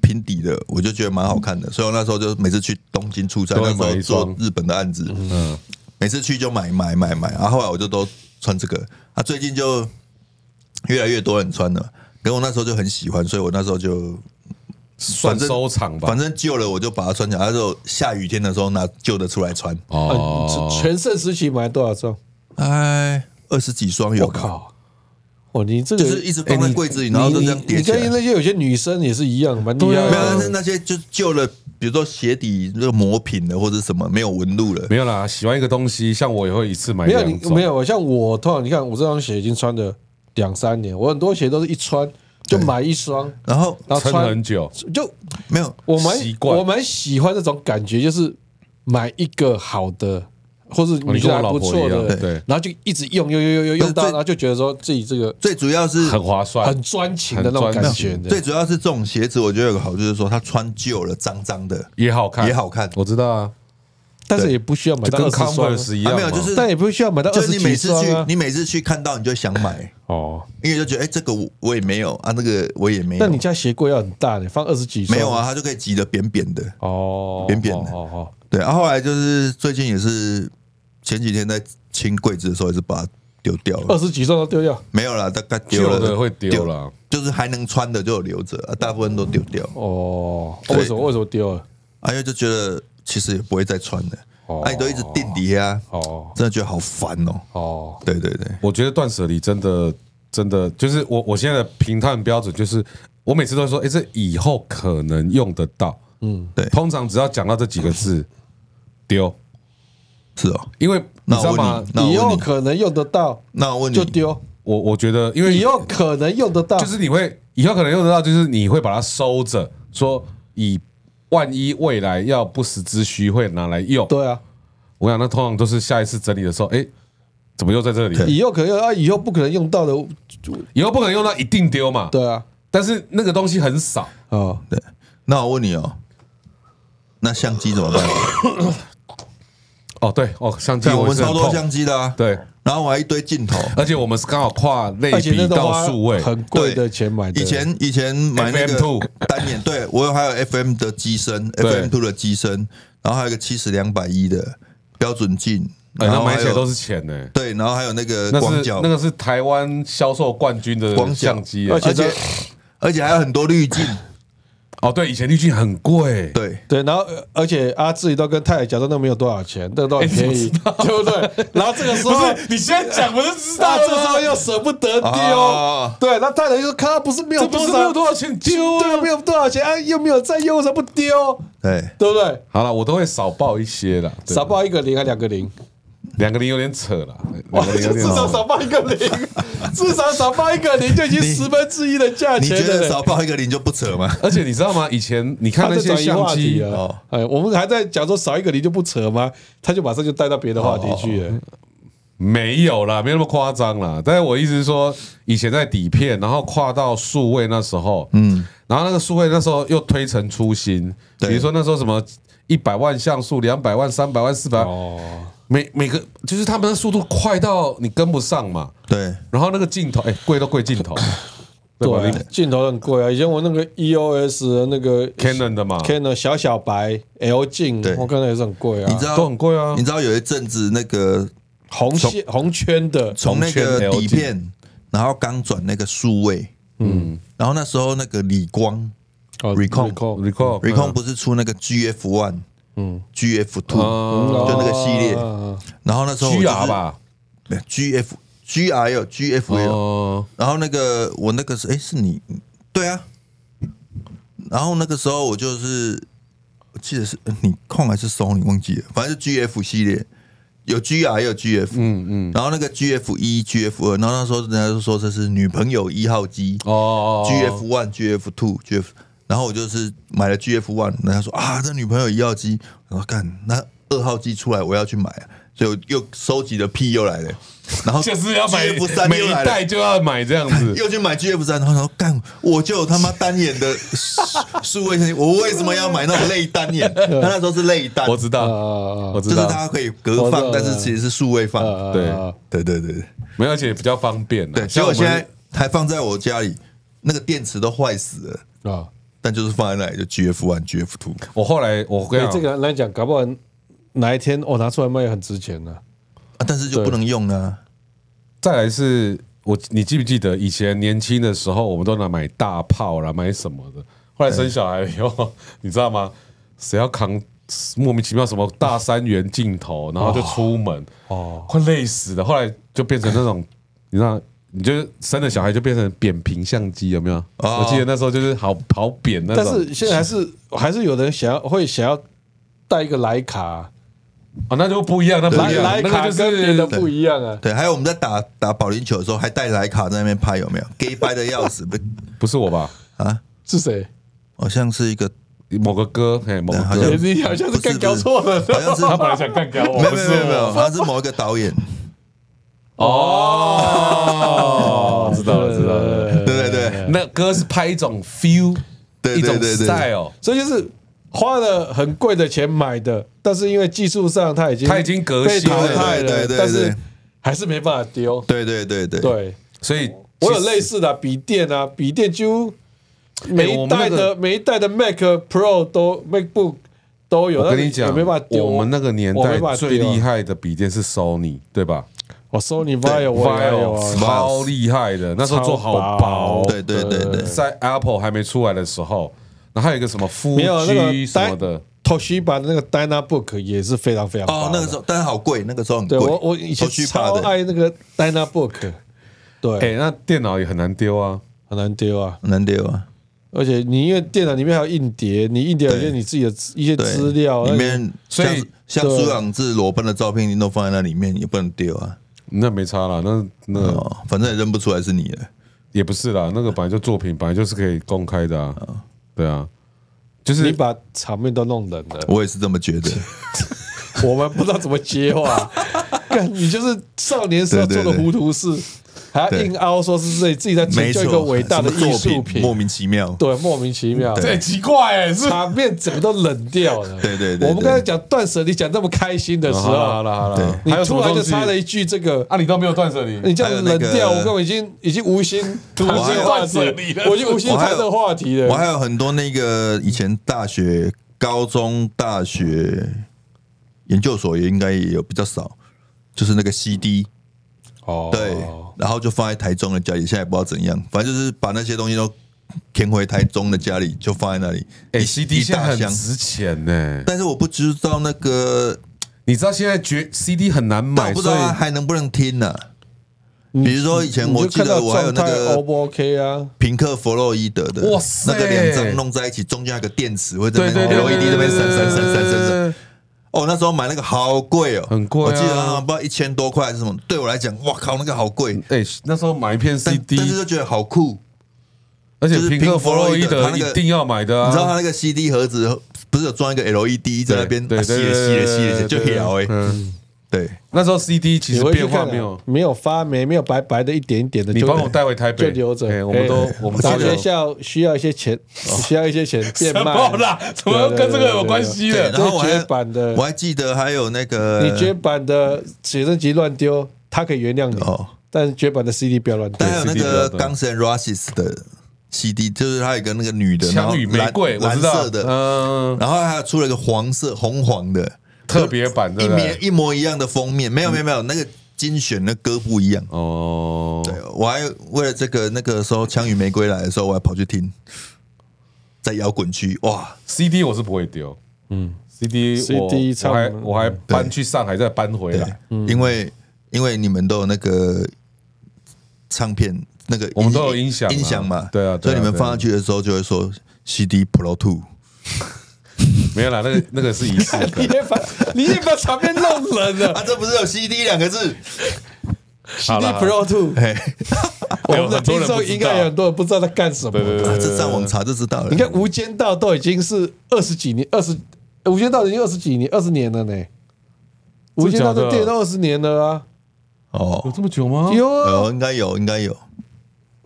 C: 平底的，我就觉得蛮好看的，所以我那时候就每次去东京出差，那时候做日本的案子，
A: 嗯，
C: 每次去就买买买买，然后后来我就都穿这个，啊，最近就越来越多人穿了，可我那时候就很喜欢，所以我那时候就
A: 算
C: 反正
A: 收藏吧
C: 反。正旧了我就把它穿起来，那时候下雨天的时候拿旧的出来穿，
A: 哦
B: 啊，全盛时期买多少双？
C: 哎，二十几双有吧，
B: 我靠！哦，你这个
C: 就是一直放在柜子里，然后就这样叠
B: 你
C: 起来。
B: 跟那些有些女生也是一样，蛮厉害
A: 对啊。
C: 没有，但。是那些就旧了，比如说鞋底那个磨平了或者什么没有纹路了，
A: 没有啦，喜欢一个东西，像我也会一次买
B: 没有
A: 两种。
B: 你没有，像我通常你看我这双鞋已经穿了两三年，我很多鞋都是一穿就买一双，
C: 然后
B: 然后穿
A: 很久，
B: 就
C: 没有。
B: 我蛮我蛮喜欢这种感觉，就是买一个好的，或是你觉得还不错的，
A: 对。
B: 然后就一直用用用用用用到，然后就觉得说自己这个
C: 最主要是
A: 很划算，
B: 很专情的那种感觉。
C: 最主要是这种鞋子，我觉得有个好处就是说它穿旧了脏脏的
A: 也好看，
C: 也好看。
A: 我知道啊，
B: 但是也不需要买到
A: 就跟
B: 二十双啊
A: ，Converse 一样
C: 没有就是
B: 但也不需要买到二
C: 就是
B: 十
C: 你每次去
B: 啊，。
C: 你每次去看到你就想买，
B: 哦，
C: 因为就觉得哎、这个我我也没有啊，那个我也没有。
B: 那你家鞋柜要很大的，放二十几双
C: 没有啊？？它就可以挤得扁扁的。
B: 哦，
C: 扁扁的
B: 哦哦
C: 对，然、后后来就是最近也是前几天在清柜子的时候，也是把它丢掉了
B: 二
C: 了。
B: 十几双都丢掉。
C: 没有啦，大概丢了
A: 旧的会丢了，
C: 就是还能穿的就有留着，啊，大部分都丢掉。
B: 哦，
C: 对
B: 为什么为什么丢了？
C: 啊，因为就觉得其实也不会再穿的，
B: 哦。
C: 啊，你都一直定底啊，
B: 哦。
C: 真的觉得好烦哦。
B: 哦，
C: 对对对，
A: 我觉得断舍离真的真的就是我我现在的评判标准就是，我每次都会说，哎，这以后可能用得到，
B: 嗯，
C: 对。
A: 通常只要讲到这几个字，丢，
C: 是哦。
A: 因为你知道吗？
C: 你？，
B: 以后，可能用得到
C: 那我问你，
B: 就丢，
A: 我我觉得，因为
B: 以后可能用得到，
A: 就是你会以后可能用得到，就是你会把它收着，说以万一未来要不时之需会拿来用。
B: 对啊，
A: 我想那通常都是下一次整理的时候，哎，怎么又在这里？
B: 以后可能用啊，以后不可能用到的，
A: 以后不可能用到，一定丢嘛。
B: 对啊，
A: 但是那个东西很少，
B: 哦，
C: 对，那我问你哦，那相机怎么办？
A: 哦，对，哦，相机
C: 像我们超多相机的啊，
A: 对，
C: 然后我还一堆镜头。
A: 而且我们是刚好跨类
B: 而且那
A: 比到
B: 都花
A: 数位，
B: 很贵的钱买的，
C: 以前以前买那
A: FM2
C: 个单眼，对我有还有 FM 的机身
A: 对
C: ，FM two 的机身，然后还有一个七十两百一的标准镜，
A: 哎，那
C: 然后
A: 买起来都是钱呢。
C: 对，然后还有那个
A: 那是
C: 广角，
A: 那个是台湾销售冠军的
C: 广角
A: 相机，
B: 而且
C: 而且而且还有很多滤镜，
A: 哦，对，以前滤镜很贵，
C: 对，
B: 对，然后呃而且阿志都跟太太假装那没有多少钱，那个都很
A: 哎你怎么
B: 便宜，对不对？然后这个时
A: 不
B: 候，
A: 是你现在讲，我就知
B: 啊，
A: 道
B: 这个时候
A: 了。
B: 又舍不得丢
C: 哦，
B: 对，那太太就说：“看，不是没有多少，
A: 这不是没有多少钱丢
B: 对没！有多少钱啊，又没有在用，为什么不丢？
C: 对，
B: 对不对？
A: 好了，我都会少报一些了，
B: 少报一个零还两个零，
A: 两个零有点扯了，
B: 至少少报一个零，至少少报一个零就已经十分之一的价
C: 你觉
B: 钱了嘞。
C: 得少报一个零就不扯吗？
A: 而且你知道吗？以前你看那些相机，
B: 啊
C: 哦，
B: 哎，我们还在讲说少一个零就不扯吗？他就马上就带到别的话题去了。
A: 没有啦，没那么夸张啦。但是我意思是说，以前在底片，然后跨到数位那时候，嗯，然后那个数位那时候又推陈出新，比如说那时候什么一百万像素、两百万、三百万、四百万，
B: 哦，
A: 每每个就是他们的速度快到你跟不上嘛。
C: 对，
A: 然后那个镜头，哎，贵都贵镜头，对
B: 镜头很贵啊。以前我那个 EOS 的那个
A: Canon 的嘛。
B: Canon 小小白 L 镜，我看到也是很贵啊。
C: 你知道
A: 都很贵啊。
C: 你知道有一阵子那个
B: 红线红圈的，
C: 从那个底片，然后刚转那个数位，嗯，然后那时候那个理光
B: 哦
C: Recon
B: Recon
A: recall
C: Recon 不是出那个 GF One，嗯，GF Two，
A: 哦。
C: 就那个系列。
B: 啊
C: 然后那时候我就是
A: GR 吧，
C: 对，GF GR 有 GF 也有，
A: 哦，
C: 然后那个我那个是哎是你？对啊，然后那个时候我就是我记得是呃你控还是 Sony 忘记了，反正是 GF 系列。有 GR 也有 GF，嗯嗯，然后那个 GF 一 GF 二，然后那时候人家就说这是女朋友一号机。
A: 哦
C: ，GF one GF two GF，然后我就是买了 GF One，人家说啊，这女朋友一要机，我说干，那二号机出来我要去买啊，所以我又收集的屁又来了，然后
A: 就是要买
C: GF 三
A: 每一
C: 又来了
A: 代。就要买这样子。
C: 又去买 GF 三，然后说干，我就有他妈单眼的数 数位相机，我为什么要买那种类单眼？他那时候是类单，
A: 我知道，
B: 啊
A: 我知道，
C: 就是它可以隔放，但是其实是数位放。
B: 啊
A: 对
C: 对对对对
A: 没有，而且比较方便啊。
C: 对，结
A: 像我
C: 现在还放在我家里，那个电池都坏死了，
B: 啊，
C: 但就是放在那里，就 GF One、GF Two
A: 我后来我跟
B: 对
A: 你讲，
B: 这个来讲，搞不好哪一天我拿出来卖也很值钱呢。
C: 啊，但是就不能用呢。
A: 再来是我，你记不记得以前年轻的时候，我们都拿买大炮啦，买什么的。后来生小孩以后，你知道吗？谁要扛莫名其妙什么大三元镜头，然后就出门，
B: 哦，
A: 快累死了。后来就变成那种，你知道，你就生了小孩就变成扁平相机，有没有？
C: 哦
A: 我记得那时候就是好好扁那
B: 但。是现在还是还是有人想要会想要带一个徕卡，
A: 啊，那就不一样，那不一样，
B: 徕徕
A: 那就
B: 卡跟别
A: 是
B: 的不一样啊。
C: 对，还有我们在打打保龄球的时候，还带徕卡在那边拍，有没有？gay 掰的要死，不
A: 不是我吧？
C: 啊，
B: 是谁？
C: 好像是一个，
A: 某个歌，嘿，某个
C: 好像
A: 歌，
B: 你好像是干搞错了。
C: 好像是
A: 他本来想干掉我，
C: 没有没有没有没有，
A: 我
C: 好像是某一个导演，
A: 哦，知道了，知道了。
C: 对对对
A: 那歌是拍一种 feel，
C: 对
A: 一种
C: 对。对对
A: style，
B: 所以就是花了很贵的钱买的，但是因为技术上它已经
A: 它已经革
B: 被
A: 新了。
B: 淘汰了，
C: 对对对
B: 但是还是没办法丢。
C: 对对对对，
B: 对，
A: 所以
B: 我有类似的啊笔电啊，笔电几乎每一代的每一代的 Mac Pro 都 MacBook 都有。
A: 我跟你讲
B: 没办法，丢。
A: 我们那个年代最厉，害的笔电是 Sony，对吧
B: 我 Sony Vaio 我也有啊。
A: ？Vaio 超厉害的，那时候做好薄，
C: 对对对对
A: 在 Apple 还没出来的时候，然后还有一个什么夫
B: 没有那个
A: 居什么的
B: ，Toshiba 的那个 Dynabook 也是非常非常
C: 哦那个时候但是好贵，那个时候很贵。
B: 对我我以前
C: 去
B: 超，爱那个 Dynabook，对，
A: 哎，那电脑也很难丢啊。
B: 很难丢啊。
C: 很难丢啊。
B: 而且你因为电脑里面还有硬碟，你硬碟有些你自己的一些，资料，
C: 里面
A: 所以
C: 像苏养志裸奔的照片，你都放在那里面，也不能丢啊。
A: 那没差啦，那那
C: 哦，反正也认不出来是你的。
A: 也不是啦，那个本来就作品，本来就是可以公开的啊，对啊，就是
B: 你把场面都弄冷了，
C: 我也是这么觉得。
B: 我们不知道怎么接话。干，你就是少年时候做的糊涂事，还要硬凹说是自己自己在成就一个伟大的艺术
C: 品，莫名其妙。
B: 对，莫名其妙，
C: 对。
A: 这很奇怪哎，是。
B: 场面整个都冷掉了。
C: 对对对
B: 我们刚才讲断舍离讲这么开心的时
A: 候好
B: 候，
A: 了好了，
B: 你突然就插了一句这个。
A: 啊？你都没有断舍离，
B: 你这样冷掉，我根本已经已经无心谈这个话题
A: 断舍离了
B: 我已经无心谈这个话题了。
C: 我还有很多那个以前大学、高中、大学、研究所也应该也有比较少，就是那个 CD，
B: 哦。
C: 对，然后就放在台中的家里，现在也不知道怎样，反正就是把那些东西都填回台中的家里，就放在那里。
A: 哎
C: 一
A: ，CD 现在
C: 大箱，
A: 很值钱呢。
C: 但是我不知道那个，
A: 你知道现在绝 CD 很难买，
C: 我不知道
A: 所以
C: 它还能不能听呢、比如说以前我记得我还有那
B: 个 O 不 OK 啊？
C: 平克·弗洛伊德的，
A: 哇塞
C: 那个两张弄在一起，中间还有个电池会在那边
A: 对对对
C: LED 那边闪闪闪闪闪闪。
A: 闪，
C: 哦，那时候买那个好贵哦，
A: 很贵啊
C: 我记得啊，不知道一千多块还是什么。对我来讲，哇靠，那个好贵，
A: 哎，那时候买一片 CD，
C: 但是就觉得好酷。
A: 而且
C: 就是
A: 平克·弗洛伊德
C: 他那个
A: 一定要买的啊，
C: 你知道他那个 CD 盒子不是有装一个 LED 在那边
A: 对对对
C: 啊吸了吸了吸了吸，就
A: 对
C: 摇哎，
A: 嗯，
C: 对，
A: 那时候 CD 其实变化没有，
B: 没有发霉，没有白白的一点一点的，
A: 你帮我带回台北，
B: 就留着
A: 哎。我们都
B: 哎
A: 我们
B: 学校需要一些钱，需要一些钱 变
A: 什
B: 卖
A: 么啦？怎么跟这个有关系
C: 对
A: 的？
C: 然后我还
B: 绝版的
C: 我还记得还有那个
B: 你绝版的写真集乱丢，他可以原谅你
C: 哦，
B: 但是绝版的 CD 不要乱丢
C: 但。还有那个
A: 比较多
C: Guns N' Roses 的 CD，就是它有一个那个女的，
A: 枪与玫瑰，我
C: 蓝
A: 知道
C: 色，的，
A: 嗯，
C: 然后还有出了一个黄色红黄的
A: 特别版，对
C: 一
A: 不对？
C: 模一模一样的封面，没有没有没有，那个精选的歌不一样。
A: 哦，
C: 对，我还为了这个那个时候《枪与玫瑰》来的时候，我还跑去听，在摇滚区，哇
A: ，CD 我是不会丢，嗯，CD 我
B: CD
A: 我
B: 唱
A: 还我还搬去上海再搬回
C: 对。
A: 来，，
C: 因为因为你们都有那个唱片，那个
A: 我们都有音响啊
C: 音响嘛，
A: 对啊对啊
C: 所以你们
A: 对啊。
C: 放上去的时候就会说 CD Pro Two，
A: 没有啦，那个那个是仪式
B: 你
A: 感。
B: 也把你也把场面弄冷了
C: 啊，这不是有 CD 两个字
B: ？，CD
A: 好
B: Pro Two，我们的听众应该有很多人不知道在干什么。
C: 这上网查就知道了。
B: 你看《无间道》都已经是二十几年，二十《无间道》已经二十几年，二十年了呢。《无间道》
A: 真的假的
B: 的电影都二十年了啊，哦
A: 有
C: 哦，
A: 这么久吗？
B: 有啊，
C: 有应该有，应该有。
B: 《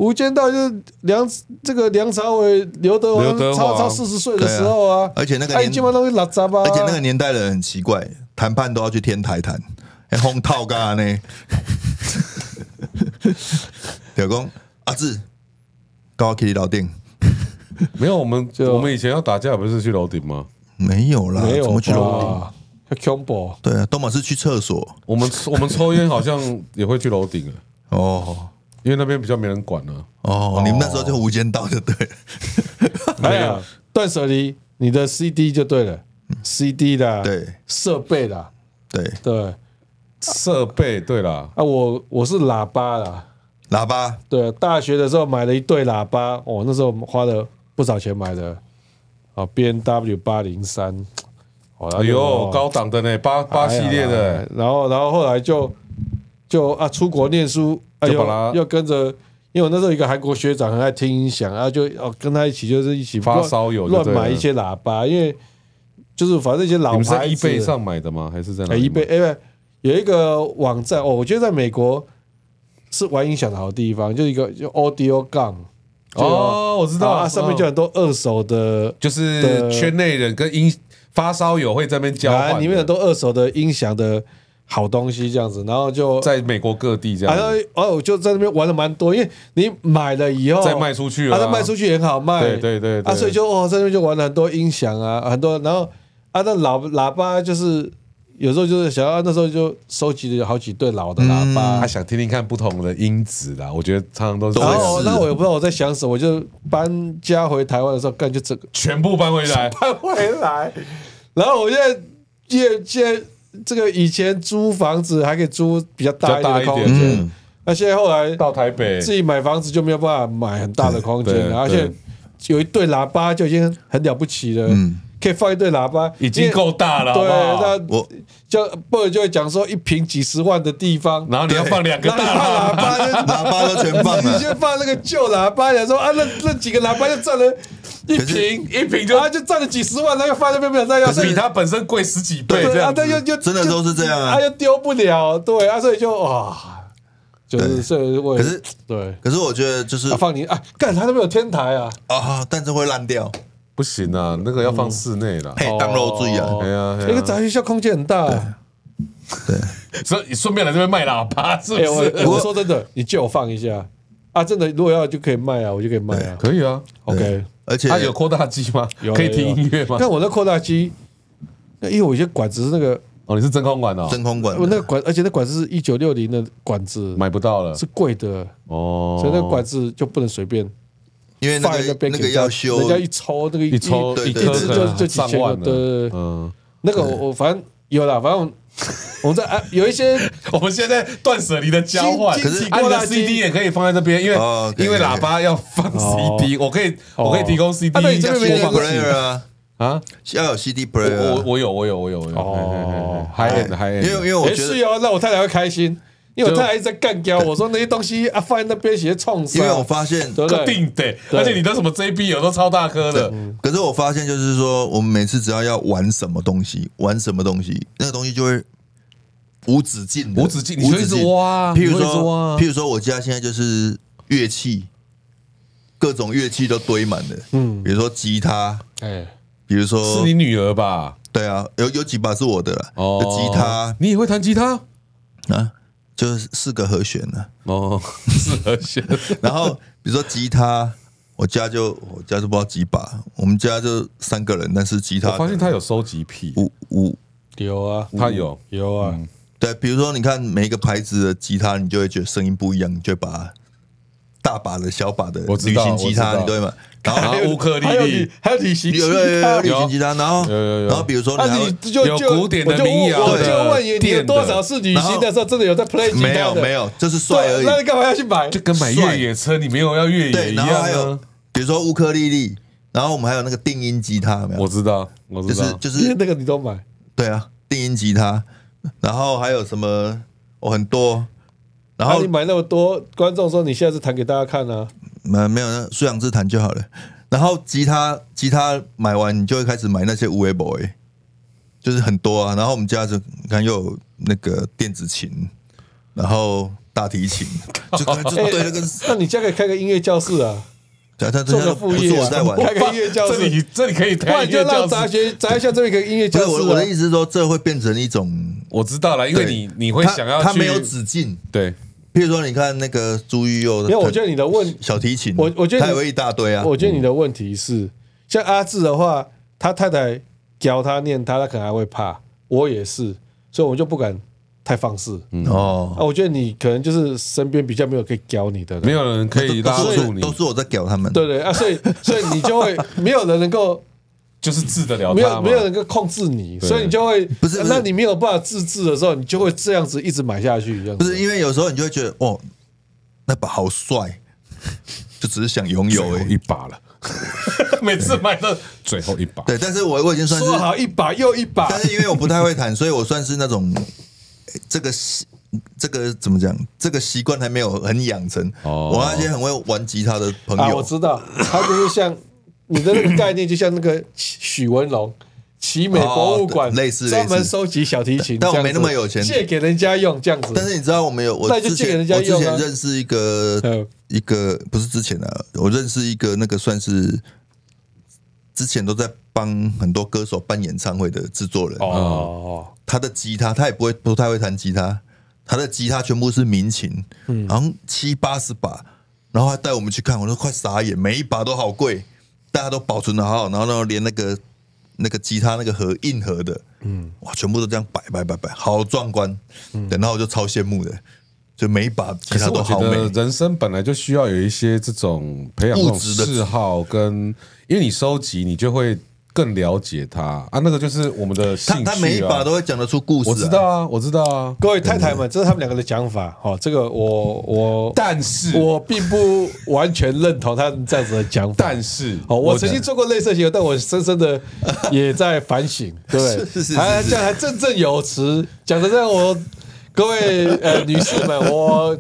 B: 无间道》就是梁这个梁朝伟、刘德华
A: 刘德华
B: 超超四十岁的时候啊，
C: 而且那个
B: 基本上都是老杂吧，
C: 而且那个年代的人很奇怪，谈判都要去天台谈，还轰套干呢。老公阿志，高我 K 老店
A: 没有，我们
B: 就
A: 我们以前要打架不是去楼顶吗？
C: 没有啦，
B: 没有
C: 怎么去楼顶
B: ？combo
C: 对啊，东马是去厕所。
A: 我们我们抽烟好像也会去楼顶啊，
C: 哦
A: 因为那边比较没人管了。
C: 哦，你们那时候就无间道就对了。
B: 哎呀，断舍离，你的 CD 就对了，CD 啦，
C: 对。
B: 设备啦，
C: 对，
B: 对。
A: 设备对啦，
B: 啊，我我是喇叭啦，
C: 喇叭？
B: 对，大学的时候买了一对喇叭，哦，那时候花了不少钱买的，啊，B N W 八零三，哦，
A: 哎呦，高档的呢，八八系列
B: 哎
A: 的
B: 呀，然后然后后来就就啊出国念书，
A: 就把它
B: 又跟着，因为我那时候一个韩国学长很爱听音响，然后就哦跟他一起就是一起
A: 发烧友
B: 乱买一些喇叭，因为就是反正一些老
A: 你们在
B: 牌
A: e
B: 子
A: b 上买的吗？还是在哪
B: ？，eBay 哎，不有一个网站哦，我觉得在美国是玩音响的好地方，就一个就 Audio Gun。就
A: 哦，我知道，
B: 啊，上面就
A: 嗯
B: 很多二手的，
A: 就是圈内人跟音发烧友会在那边交换，
B: 啊里面很多二手的音响的好东西这样子，然后就
A: 在美国各地这
B: 然后哦，我就在那边玩了蛮多，因为你买了以后
A: 再卖出去
B: 啊，
A: 了，
B: 再卖出去也很好卖，
A: 对对对对。
B: 啊，所以就哦，在那边就玩了很多音响啊，很多，然后啊，那老喇叭就是有时候就是想要那时候就收集了好几对老的喇叭，
A: 他想听听看不同的音质啦。我觉得常常都是
C: 都会
B: 然后那我也不知道我在想什么，我就搬家回台湾的时候，干就整个
A: 全部搬回来，
B: 搬回来，然后我现在现现在这个以前租房子还可以租比较大一点的空间
C: 嗯，
B: 那现在后来
A: 到台北。
B: 自己买房子就没有办法买很大的空间而
A: 对
B: 且有一对喇叭就已经很了不起了，
C: 嗯。
B: 可以放一对喇叭，
A: 已经够大了，
B: 对，那
C: 我
B: 就不尔就会讲说一平几十万的地方，
A: 然后你要放两个大喇叭，
C: 喇叭都全放
B: 你
C: 了，
B: 先放那个旧喇叭，想说啊，那那几个喇叭就占了一
C: 可是
B: 平，
A: 一瓶就
B: 他，就占了几十万，那又放在那边没有再要，
A: 比它本身贵十几倍
B: 对啊，
A: 这样子。
B: 但又又
C: 真的都是这样啊。
B: 他，又丢不了，对啊，所以就哇，就是
C: 对。
B: 所以我
C: 可是
B: 对。
C: 可是我觉得就是
B: 啊，放你啊，干他那边有天台啊，
C: 啊，但是会烂掉，
A: 不行啊，那个要放室内啦。
C: 配当肉醉啊。
B: 哦，
A: 哎呀，哎呀
B: 那个杂学校空间很大。啊。
A: 所以顺便来这边卖喇叭，是不是？
B: 我说真的，你借我放一下。啊，真的，如果要就可以卖啊，我就可以卖啊。
A: 可以啊。
B: OK，
C: 而且
A: 它有扩大机吗？
B: 有
A: 可以听音乐吗？
B: 但我那扩大机，那因为我有些管子是那个
A: 哦，你是真空管哦，
C: 真空管
B: 我那个管，而且那管子是一九六零的管子，
A: 买不到了
B: 是贵的，
A: 哦。
B: 所以那个管子就不能随便
C: 因为那个那个要修
B: 人，家一抽那个
A: 一抽
C: 对
A: 一
B: 支就就几千个，
A: 上万了。
B: 对对对，
A: 嗯，
B: 那个我我反正有啦，反正我 我们在啊有一些
A: 我们现在断舍离的交换，
B: 可
C: 是
A: 啊你的 CD 也可以放在这边，因为因为喇叭要放
B: 哦。
A: CD，我可以
B: 哦。
A: 我可以提供 CD
B: 啊那你这边没有
C: ，CD
A: 播放器
C: player 啊，
A: 啊，
C: 要有 CD player，啊。
A: 我我有我有我有我有。
B: 哦
A: end high
C: 因为因为我
B: 也
C: 觉得，
B: 是哦，让我太太会开心，因为我
A: 就
B: 太太一直在干掉我说那些东西啊放在那边写冲
C: 因为我
B: 上，
C: 发现，
B: 对不对？
A: 个定得，而且你的什么 JB 有都超大颗的，
C: 可是我发现就是说，我们每次只要要玩什么东西，玩什么东西，那个东西就会无止境的，
A: 无止境你就一直挖
C: 譬如说，譬如说，我家现在就是乐器，各种乐器都堆满了，嗯，比如说吉他，
B: 哎，
C: 比如说
A: 是你女儿吧？
C: 对啊，有有几把是我的啦，
A: 哦。
C: 吉他。
A: 你也会弹吉他？
C: 啊，就是四个和弦呢。
A: 哦，四和弦。
C: 然后比如说吉他，我家就我家就不知道几把，我们家就三个人，但是吉他
A: 我发现他有收集癖，
C: 五五
B: 有啊，
A: 他有
B: 有啊，
C: 对，比如说你看每一个牌子的吉他，你就会觉得声音不一样，你就会把大把的、小把的旅行吉他，你对吗？然
A: 然
C: 后
A: 后乌克丽
B: 还有
A: 丽
B: 还有旅行
C: 有有有有
B: 吉他
C: 旅行吉他，然后然后比如说你
B: 啊，
C: 还会
B: 你就
A: 有
B: 就
A: 古典的
B: 就
A: 民谣
B: 我就
A: 的
B: 问你，你有多少是旅行的时候真的有在 play 吉他？
C: 没有没有，就是帅而，已。
B: 那你干嘛要去买？
A: 就跟买越野车，你没有要越野
C: 对，
A: 一
C: 然后还有
A: 样啊。
C: 比如说乌克丽丽，然后我们还有那个定音吉他，有没有
A: 我？知道，我知道，
C: 就是就是
B: 那个你都买，
C: 对啊，定音吉他，然后还有什么？哦，很多，然后
B: 你买那么多，观众说你下次弹给大家看啊。
C: 呃没有那苏养之弹就好了。然后吉他吉他买完，你就会开始买那些无为 boy，就是很多啊。然后我们家就你看又有那个电子琴，然后大提琴，就就
B: 哎
C: 对那个，
B: 那你家可以开个音乐教室啊，
C: 对他
B: 做个
C: 他他不是
B: 副业啊
C: 我在玩，
B: 开个音乐教室
A: 这里这里可以
B: 不然就让
A: 教室。
B: 杂学杂校这边一个音乐教室啊。
C: 我我的意思是说，这会变成一种，
A: 我知道了，因为
C: 对
A: 你你会想要去
C: 他没有止境。
A: 对，
C: 譬如说，你看那个朱玉佑，
B: 因为我觉得你的问，
C: 小提琴，
B: 我我觉得你
C: 他有一大堆啊。
B: 我觉得你的问题是，像阿志的话，他太太教他念他，他可能还会怕。我也是，所以我就不敢太放肆。
C: 哦，
B: 啊，我觉得你可能就是身边比较没有可以教你的人，
A: 没有人可以拉
C: 都是
A: 住你，
C: 都是我在屌他们。
B: 对对啊，所以所以你就会没有人能够
A: 就是治得了他
B: 没有没有人能控制你，所以你就会
C: 不是不是。
B: 那你没有办法自制的时候，你就会这样子一直买下去，
C: 不是因为有时候你就会觉得，哦，那把好帅，就只是想拥有而已。
A: 一把了，每次买的最后一把，
C: 对，但是我我已经算是
B: 说，好一把又一把，
C: 但是因为我不太会弹，所以我算是那种诶这个习这个怎么讲？这个习惯还没有很养成。
A: 哦。
C: 我那些很会玩吉他的朋
B: 啊，
C: 友
B: 我，知道，他就是像你的那个概念，就像那个许文龙。奇美博物馆
C: 哦类似
B: 专门收集小提琴，
C: 但我没那么有钱。
B: 借给人家用这样子。
C: 但是你知道我们有我之前我之前认识一个
B: 嗯。
C: 一个不是之前的，我认识一个那个算是之前都在帮很多歌手办演唱会的制作人。
B: 哦，
C: 他的吉他他也不会不太会弹吉他，他的吉他全部是民琴，
B: 嗯。
C: 然后七八十把，然后还带我们去看，我都快傻眼，每一把都好贵，大家都保存的好好，然后呢连那个那个吉他那个盒硬盒的，嗯，哇，全部都这样摆摆摆摆，好壮观，
B: 嗯，
C: 然后我就超羡慕的，就每一把吉他都好美，
A: 人生本来就需要有一些这种培养
C: 物质的
A: 嗜好，跟因为你收集，你就会更了解他啊。那个就是我们的兴趣啊。
C: 他他每一把都会讲得出故事、
A: 我知道，啊，我知道啊。
B: 各位太太们，这是他们两个的讲法。哦，这个我我
A: 但是，
B: 我并不完全认同他们这样子的讲法。
A: 但是，
B: 哦，我曾经做过类似的行为，但我深深的也在反省，对不对？
C: 是是是
B: 还这样还振振有词，讲的这样我。各位呃女士们，我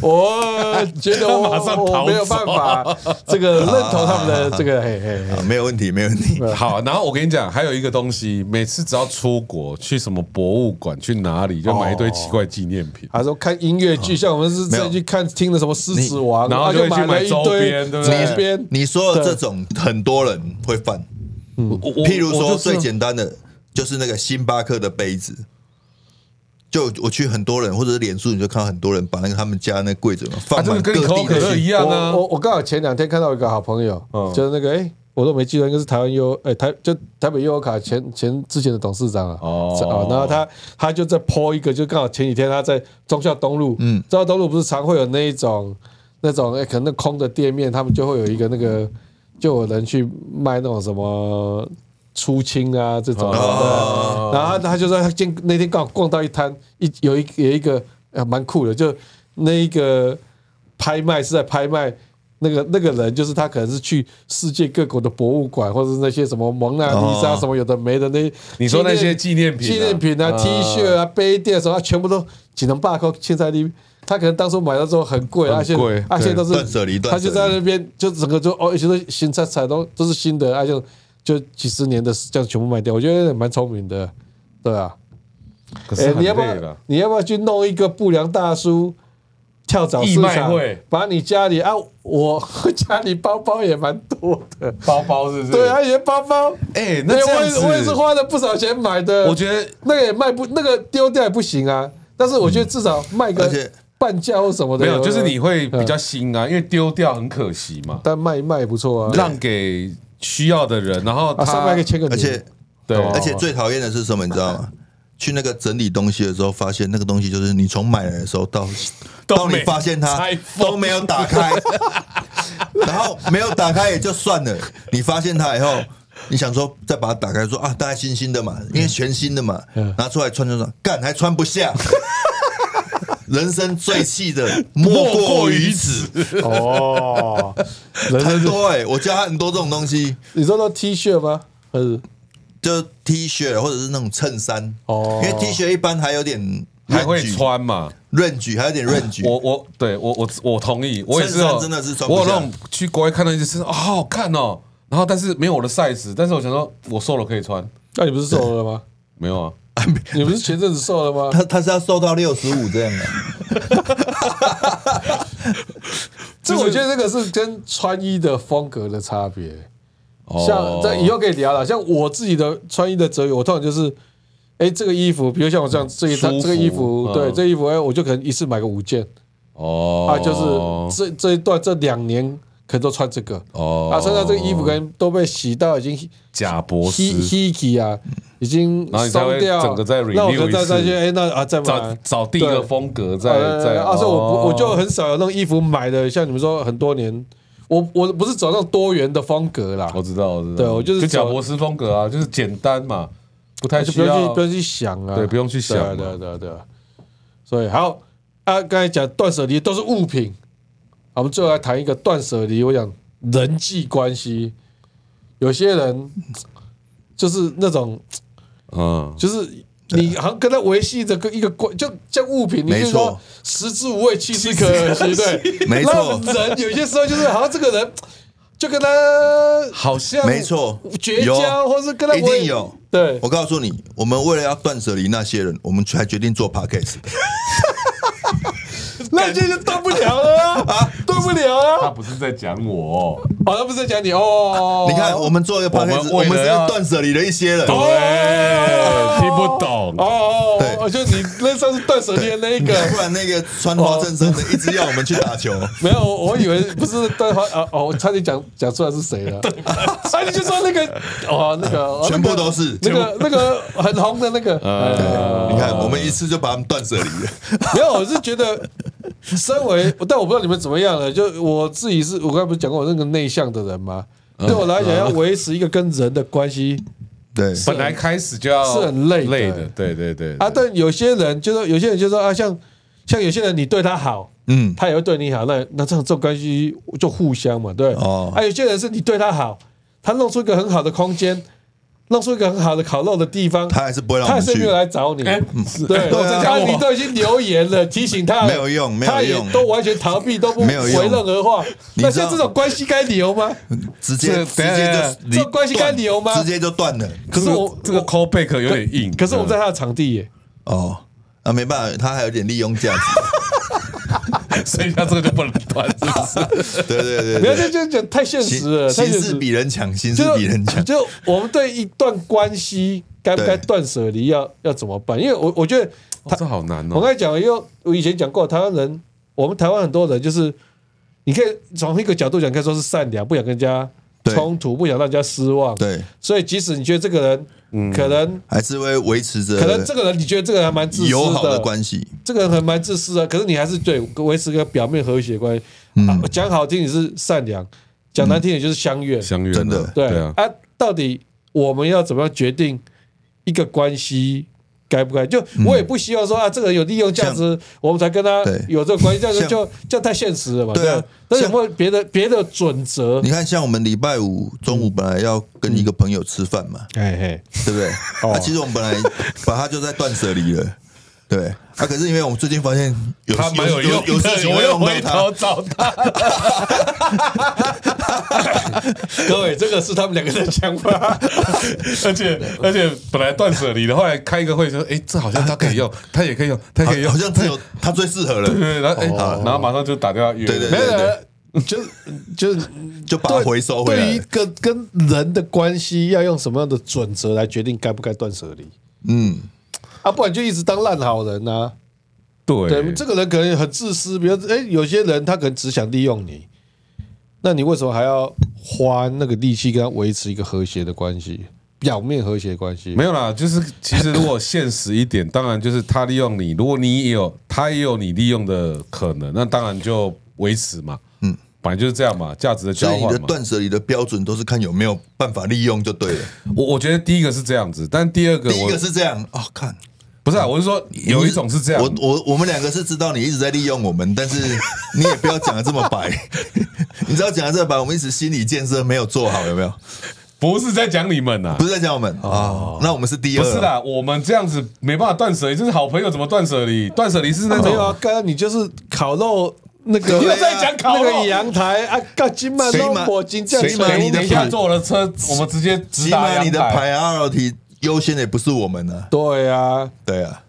B: 我觉得我
A: 马上
B: 没有办法这个认同他们的这个 嘿嘿
C: 没有问题，没有问题。
A: 好，然后我跟你讲，还有一个东西，每次只要出国去什么博物馆，去哪里就买一堆奇怪纪念品。
B: 他说看音乐剧，像我们是去看听的什么《狮子王》，
A: 然后就会去
B: 买一堆
A: 边对不对
B: 周边。
C: 你说的这种很多人会犯，譬如说最简单的就是那个星巴克的杯子，就我去很多人或者是脸书，你就看到很多人把那个他们家那柜子嘛
A: 啊，
C: 放满各地
A: 跟可口可乐
C: 的
A: 一样啊
B: 我。我我刚好前两天看到一个好朋友，
A: 嗯
B: 就是那个哎、我都没记得，应该是台湾优哎、台就台北优优卡前前之前的董事长啊。
A: 哦
B: 然后他他就在 po 一个，就刚好前几天他在忠孝东路，嗯，忠孝东路不是常会有那一种那种哎、可能那空的店面，他们就会有一个那个就有人去卖那种什么。出清啊，这种然后他他就说他今那天刚好逛到一摊，一有一有一个呃蛮酷的，就那一个拍卖是在拍卖那个那个人，就是他可能是去世界各国的博物馆，或者是那些什么蒙娜丽莎
C: 哦。
B: 什么有的没的那，
A: 你说那些纪念品啊。
B: 纪念品啊、
A: 啊。
B: T 恤啊、杯垫什么，他全部都只能罢扣现在的。他可能当初买的时候很贵，而且
A: 贵
B: 而且都是
C: 断舍离断
B: 他就在那边就整个就哦，而且都新菜菜都都是新的，而且就几十年的这样全部卖掉，我觉得蛮聪明的，对啊。哎、
A: 可是很
B: 你要不要。你要不要去弄一个不良大叔跳蚤市场
A: 会，
B: 把你家里啊，我家里包包也蛮多的，
A: 包包是不是？
B: 对啊，有些包包，
A: 哎，那
B: 我也是我也是，花了不少钱买的，
A: 我觉得
B: 那个也卖不，那个丢掉也不行啊，但是我觉得至少卖个半价或什么的，
A: 没有，就是你会比
B: 嗯
A: 较新啊，因为丢掉很可惜嘛，
B: 但卖一卖也不错啊，
A: 让给需要的人，然后
B: 啊上面还
A: 他
B: 可以签个名，
C: 而且
A: 对，
B: 哦
C: 而且最讨厌的是什么，你知道吗？去那个整理东西的时候，发现那个东西就是你从买来的时候到 到你发现它都没有打开，然后没有打开也就算了，你发现它以后，你想说再把它打开，说啊，大概新新的嘛，因为全新的嘛，拿出来穿穿穿干还穿不下。人生最气的 莫过于此，
B: 哦，人生是
C: 很多哎、我家很多这种东西，
B: 你说到 T 恤吗？还是？
C: 就 T 恤或者是那种衬衫，
B: 哦。
C: 因为 T 恤一般还有点
A: 还会穿嘛？
C: 润举还有点润举，
A: 我我对我我我同意，我也是
C: 真的是穿
A: 我有那种去国外看到一些身上啊，好好看哦，然后但是没有我的 size，但是我想说我瘦了可以穿，
B: 那你不是瘦了吗？
A: 没有啊，
B: 你不是前阵子瘦了吗？
C: 他他是要瘦到六十五这样的，
B: 这我觉得这个是跟穿衣的风格的差别。
A: 哦
B: 像这以后可以聊了。像我自己的穿衣的哲学，我通常就是，哎，这个衣服，比如像我这样这一套这个衣服，
A: 嗯
B: 对，这衣服，哎，我就可能一次买个五件，
A: 哦，
B: 啊，就是这这一段这两年可能都穿这个，
A: 哦。
B: 啊，穿上这个衣服可能都被洗到已经
A: 假博士。
B: he he 啊，已经
A: 然后你才会
B: 松掉，
A: 整个再
B: 那我可
A: renew
B: 能再再去，哎，那啊再
A: 找。找第一个
B: 对
A: 风格再
B: 呃
A: 再，
B: 啊，所以我我就很少有那种衣服买的，像你们说很多年，我我不是走那种多元的风格啦，
A: 我知道我知道，
B: 对我就是走
A: 就贾博士风格啊，就是简单嘛，不太
B: 就
A: 需要。
B: 不用去不用去想啊，
A: 对不用去想嘛。
B: 对啊对啊对啊对。啊。所以好啊，刚才讲断舍离都是物品，我们最后来谈一个断舍离。我讲人际关系，有些人就是那种，
A: 嗯，
B: 就是你好像跟他维系着个一个关，就像物品，你
C: 没错。
B: 就说食之无味，弃之可惜，对，
C: 没错。
B: 人有些时候就是好像这个人就跟他
A: 好像
C: 没错，
B: 绝交，或是跟他
C: 一
B: 维
C: 定有。
B: 对。
C: 我告诉你，我们为了要断舍离那些人，我们才决定做 podcast。
B: 那这就断不了了啊，断不了啊。
A: 他不是在讲我，
B: 哦，他不是在讲你哦。
C: 你看，我们做一个
A: 我们
C: podcast，我们是
A: 要
C: 要断舍离了一些人。
A: 对，
B: 哦
A: 听不懂，
B: 哦，
C: 对
B: 哦，就你那上次断舍离的那一个，
C: 不然那个穿花衬衫的一直要我们去打球，
B: 没有，我我以为不是断花啊哦，我差点讲讲出来是谁了。啊，你就说那个哦，那个哦
C: 全部都是。
B: 那个那个很红的那个，呃
C: 你看，我们一次就把他们断舍离了。
B: 没有，我是觉得，身为但我不知道你们怎么样了。就我自己是我刚才不是讲过我那个内向的人吗？对我来讲，要维持一个跟人的关系
C: 对，
A: 本来开始就要
B: 是很累的
A: 累的，对对对
B: 啊，但有些人就说，有些人就说啊，像像有些人你对他好，
C: 嗯，
B: 他也会对你好，那那这种这种关系就互相嘛，对。
C: 哦
B: 啊，有些人是你对他好，他弄出一个很好的空间，弄出一个很好的烤肉的地方，
C: 他还是不会让我们去
B: 他还是没有。来找你。
A: 哎
B: 对，
C: 对啊
B: 他你都已经留言了，提醒他了
C: 没有用没有
B: 他也
C: 用
B: 都完全逃避，都不
C: 没有用
B: 回任何话。那
C: 知道
B: 像这种关系该留吗？
C: 直接
A: 这
C: 直接就
B: 这关系该留吗
C: 直接就断了。
B: 可是我
A: 这个 call back 有点硬，
B: 可是我们在他的场地耶，
C: 哦，啊，没办法，他还有点利用价值。
A: 所以他这个就不能断，是不是？
C: 对对对
B: 没有，
C: 对
B: 这就讲太现实了，太现实。
C: 形形势比人强，形势比人强。
B: 就我们对一段关系该不该
C: 对
B: 断舍离，要要怎么办？因为我我觉得
A: 哦这好难哦。
B: 我刚才讲，因为我以前讲过，台湾人，我们台湾很多人就是，你可以从一个角度讲，可以说是善良，不想跟人家
C: 对
B: 冲突，不想让人家失望。
C: 对，
B: 所以即使你觉得这个人可能
C: 还是会维持着
B: 可能这个人你觉得这个人还蛮自私
C: 友好的关系。
B: 这个人还蛮自私的，可是你还是对维持个表面和谐关系。
C: 嗯。
B: 啊讲好听你是善良，讲难听也就是相怨。
A: 相怨
C: 真的。
B: 对。
A: 对啊，
B: 啊，到底我们要怎么样决定一个关系该不该？就我也不希望说啊，这个人有利用价值，我们才跟他
C: 对
B: 有这个关系，这样就
C: 像
B: 就这样太现实了嘛。
C: 对啊
B: 吧但是有没有别的别的准则？
C: 你看，像我们礼拜五中午本来要跟一个朋友吃饭嘛，
B: 嘿嘿，
C: 对不对？
B: 哦
C: 啊，其实我们本来把他就在断舍离了，对。啊，可是因为我们最近发现有
A: 他蛮有
C: 有
A: 用，
C: 有事情
A: 我
C: 会用到
A: 又回头
C: 他，
A: 找他。
B: 各位，这个是他们两个的想法。
A: 而且而且本来断舍离的，后来开一个会说，哎，这好像他可以用，他也可以用，他可以用
C: 好好，像只有他最适合了，
A: 对对，然后哎，然后马上就打电话约，
C: 对对
B: 没有，就就是
C: 就把它回收回
B: 对于一
C: 来。
B: 个跟人的关系，要用什么样的准则来决定该不该断舍离
C: 嗯，
B: 啊？不然就一直当烂好人呐、对，
A: 对，
B: 这个人可能很自私，比如哎，有些人他可能只想利用你，那你为什么还要花那个力气跟他维持一个和谐的关系？表面和谐关系
A: 没有啦，就是其实如果现实一点，当然就是他利用你，如果你也有他也有你利用的可能，那当然就维持嘛，嗯，本来就是这样嘛，价值的
C: 所以你的
A: 交换嘛。
C: 断舍离的标准都是看有没有办法利用就对了。
A: 我我觉得第一个是这样子，但第二个我
C: 第一个是这样哦，看
A: 不是啊？我是说有一种是这样，
C: 我我我们两个是知道你一直在利用我们，但是你也不要讲的这么白，你知道讲的这么白，我们一直心理建设没有做好，有没有？
A: 不是在讲你们呐
C: 不，是在讲我们哦，那我们是第二，
A: 不是，啦，我们这样子没办法断舍离，这是好朋友怎么断舍离？断舍离是那
B: 没有啊
A: 种，
B: 刚刚你就是烤肉那个
A: 你又在讲烤肉。
B: 那个阳台啊，干金满
C: 谁嘛
B: 都火金这样
C: 谁嘛你的
A: 等一下坐我的车，我们直接直
C: 起
A: 达
C: 你的
A: 阳台。
C: priority 优先的也不是我们呢，
B: 对啊，
C: 对啊，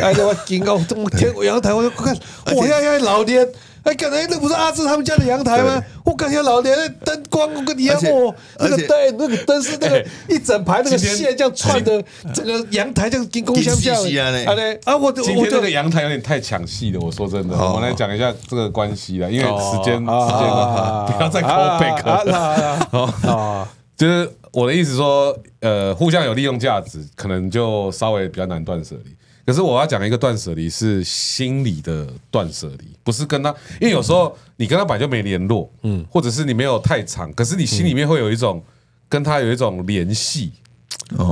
B: 哎，我警告这么天阳台，我就看，我要要老年，哎，感觉那不是阿志他们家的阳台吗？我感觉老年那灯光，我跟你一样哦，那个灯，那个灯是那个
A: 哎
B: 一整排那个线这样串的，整个阳台这样金光相向
C: 金细细啊呢
B: 啊嘞啊，我
A: 今
B: 我
A: 这个阳台有点太抢戏了，我说真的，
C: 哦
A: 我们来讲一下这个关系了，因为时间时间
B: 啊
A: 不要再了。
B: 啊啊 啊！
A: 就是我的意思说，呃，互相有利用价值，可能就稍微比较难断舍离。可是我要讲一个断舍离是心理的断舍离，不是跟他，因为有时候你跟他本来就没联络，嗯，或者是你没有太长，可是你心里面会有一种跟他有一种联系。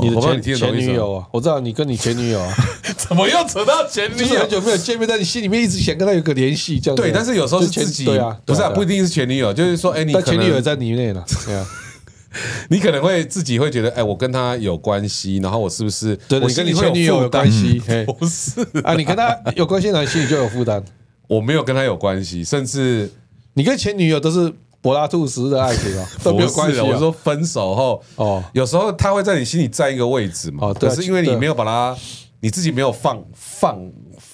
B: 你的
A: 我知道你
B: 前女友啊，我知道你跟你前女友啊，
A: 怎么又扯到前女友？
B: 就是很？久没有见面，但你心里面一直想跟他有个联系，这样子
A: 对，但是有时候是
B: 前
A: 自己，
B: 对啊，
A: 不是啊，不一定是前女友，就是说，哎，你
B: 前女友也在你内了，对啊，
A: 你可能会自己会觉得，哎，我跟他有关系，然后我是不是？
B: 对，
A: 我
B: 你跟你前女友有关系，嘿
A: 不是
B: 啊，你跟他有关系，那你心里就有负担。
A: 我没有跟他有关系，甚至
B: 你跟前女友都是柏拉图式的爱情啊，都没有关系
A: 我说分手后，
B: 哦
A: 有时候他会在你心里占一个位置嘛。
B: 哦对啊
A: 可是因为你没有把他，你自己没有放放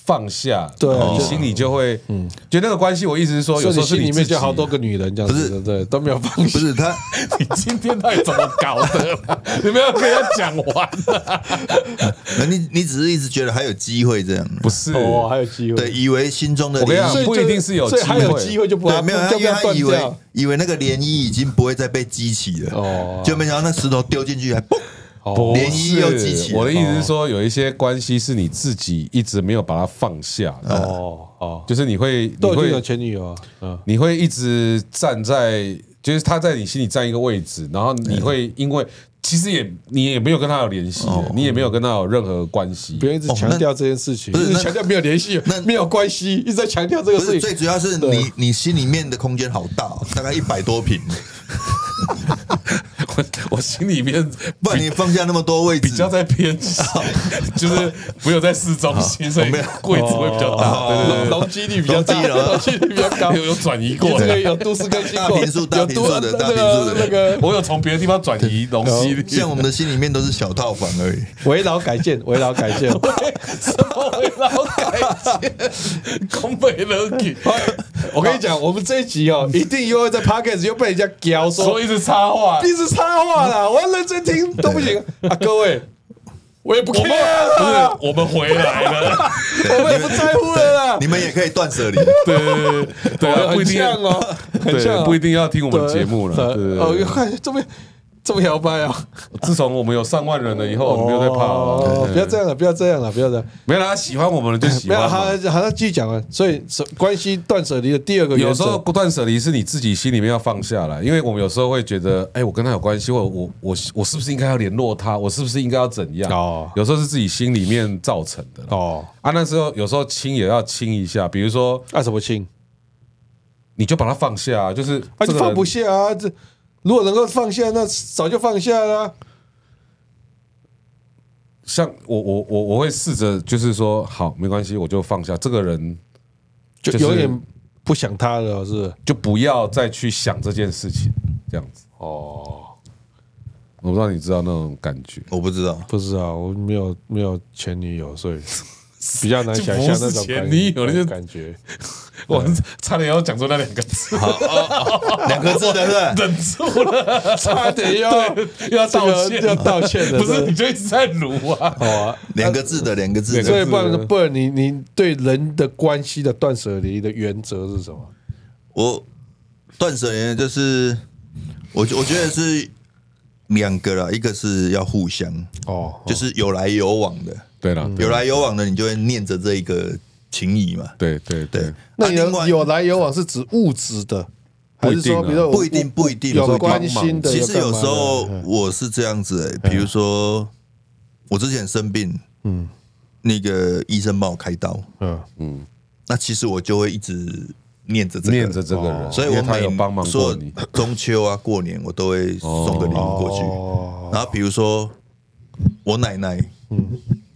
A: 放下，
B: 对
A: 你心里就会，嗯，就那个关系。我意思是说，有时
B: 所以你心里
A: 候是你
B: 面就好多个女人这样子，
C: 不是
B: 对对？都没有放下。
C: 不是他，
A: 你今天到底怎么搞的？你没有跟他讲完 那？
C: 你你只是一直觉得还有机会这样，
A: 不是，
B: 哦，还有机会。
C: 对，以为心中的
A: 我跟你讲
C: 涟漪，
A: 不一定是有
B: 所以还有
A: 机会
B: 就不
C: 对，没有，因为他以为。以为那个涟漪已经不会再被激起了，
B: 哦
C: 就没想到那石头丢进去还嘣，
B: 哦。
A: 不
C: 涟漪又激起了
A: 是我的意思是说，有一些关系是你自己一直没有把它放下的，
B: 哦哦，
A: 就是你会，你
B: 都已经有，前女友啊，嗯，
A: 你会一直站在，就是他在你心里占一个位置，然后你会因为其实也你也没有跟他有联系的，你也没有跟他有任何关系。
B: 不，要一直强调这件事情，
C: 不是那
B: 一直强调没有联系
C: 那，
B: 没有关系，一直在强调这个事情。
C: 最主要是你你心里面的空间好大哦，大概一百多平，
A: 我我心里面
C: 不然你放下那么多位置，
A: 比较在偏上，就是没有在市中心，所以
C: 没有
A: 位置会比较大，对对对
B: 容积率比较低，
C: 容积
B: 率比较高，
A: 有有转移过
B: 这个，有都市更新过，
C: 大平数大
B: 有都
C: 平数的大
B: 那
C: 平数的
B: 个那个
A: 我有从别的地方转移容积率，
C: 像我们的心里面都是小套房而已。
B: 围绕改建，围绕改建。
A: 什么围绕改建，空北了给，
B: 我跟你讲，我们这一集哦，一定又会在 podcast 又被人家屌说
A: 说一直插话，
B: 一直插话啦，我要认真听都不行。啊！各位，我也不
A: 我们
B: care
A: 不，是我们回来了，
B: 我们也不在乎了啦。
C: 你。们也可以断舍离，
A: 对对对对啊，不一定
B: 像哦，很像哦，
A: 不一定要听我们节目了，对。对
B: 哦，
A: 对。
B: 看这么这么摇摆啊！
A: 自从我们有上万人了以后，你没有再怕
B: 哦
A: 了，
B: 不要这样了，不要这样了，不要这样。
A: 没有啦，他喜欢我们了就喜欢
B: 没有，
A: 欢
B: 好，
A: 嘛。
B: 好像继续讲啊。所以是关系断舍离的第二个
A: 有时候不断舍离是你自己心里面要放下来，因为我们有时候会觉得，哎，我跟他有关系，或者我我我是不是应该要联络他？我是不是应该要怎样？
B: 哦
A: 有时候是自己心里面造成的
B: 哦，
A: 啊。那时候有时候亲也要亲一下，比如说
B: 啊什么亲？
A: 你就把它放下啊，就是
B: 啊，
A: 这个人
B: 就放不下啊！这如果能够放下，那早就放下了啊。
A: 像我我我我会试着就是说，好，没关系，我就放下这个人，就是
B: 就有点不想他了，是不是？
A: 就不要再去想这件事情，这样子。
B: 哦，
A: 我不知道你知道那种感觉，
C: 我不知道。
B: 不知道，我没有没有前女友，所以比较难想象那种感
A: 前女友那种
B: 感觉。
A: 我差点要讲出那两个字，
C: 两个字的是不对？
A: 忍住了，
B: 差点要
A: 要道歉，
B: 要道歉的，
A: 不是你就一直在撸啊。
B: 好啊。
C: 两个字的，两个字的。
B: 所以不然不然你你对人的关系的断舍离的原则是什么？
C: 我断舍离就是，我觉我觉得是两个啦，一个是要互相，
B: 哦，
C: 就是有来有往的，
A: 对了，
C: 有来有往的，你就会念着这一个情谊嘛。
A: 对对
C: 对。
A: 对，，
B: 那你
C: 啊另外
B: 的有来有往是指物质的，还是说
A: 不一定啊。
B: 比如说
C: 不一定不一定
B: 有关心的？
C: 其实有时候我是这样子、欸，比如说我之前生病，嗯，那个医生帮我开刀，
B: 嗯。嗯。
C: 那其实我就会一直念着这个，
A: 念着这个人，
C: 所以我每
A: 有帮忙
C: 说
A: 过你，
C: 中秋啊、过年，我都会送个礼物过去。
B: 哦。
C: 然后比如说我奶奶，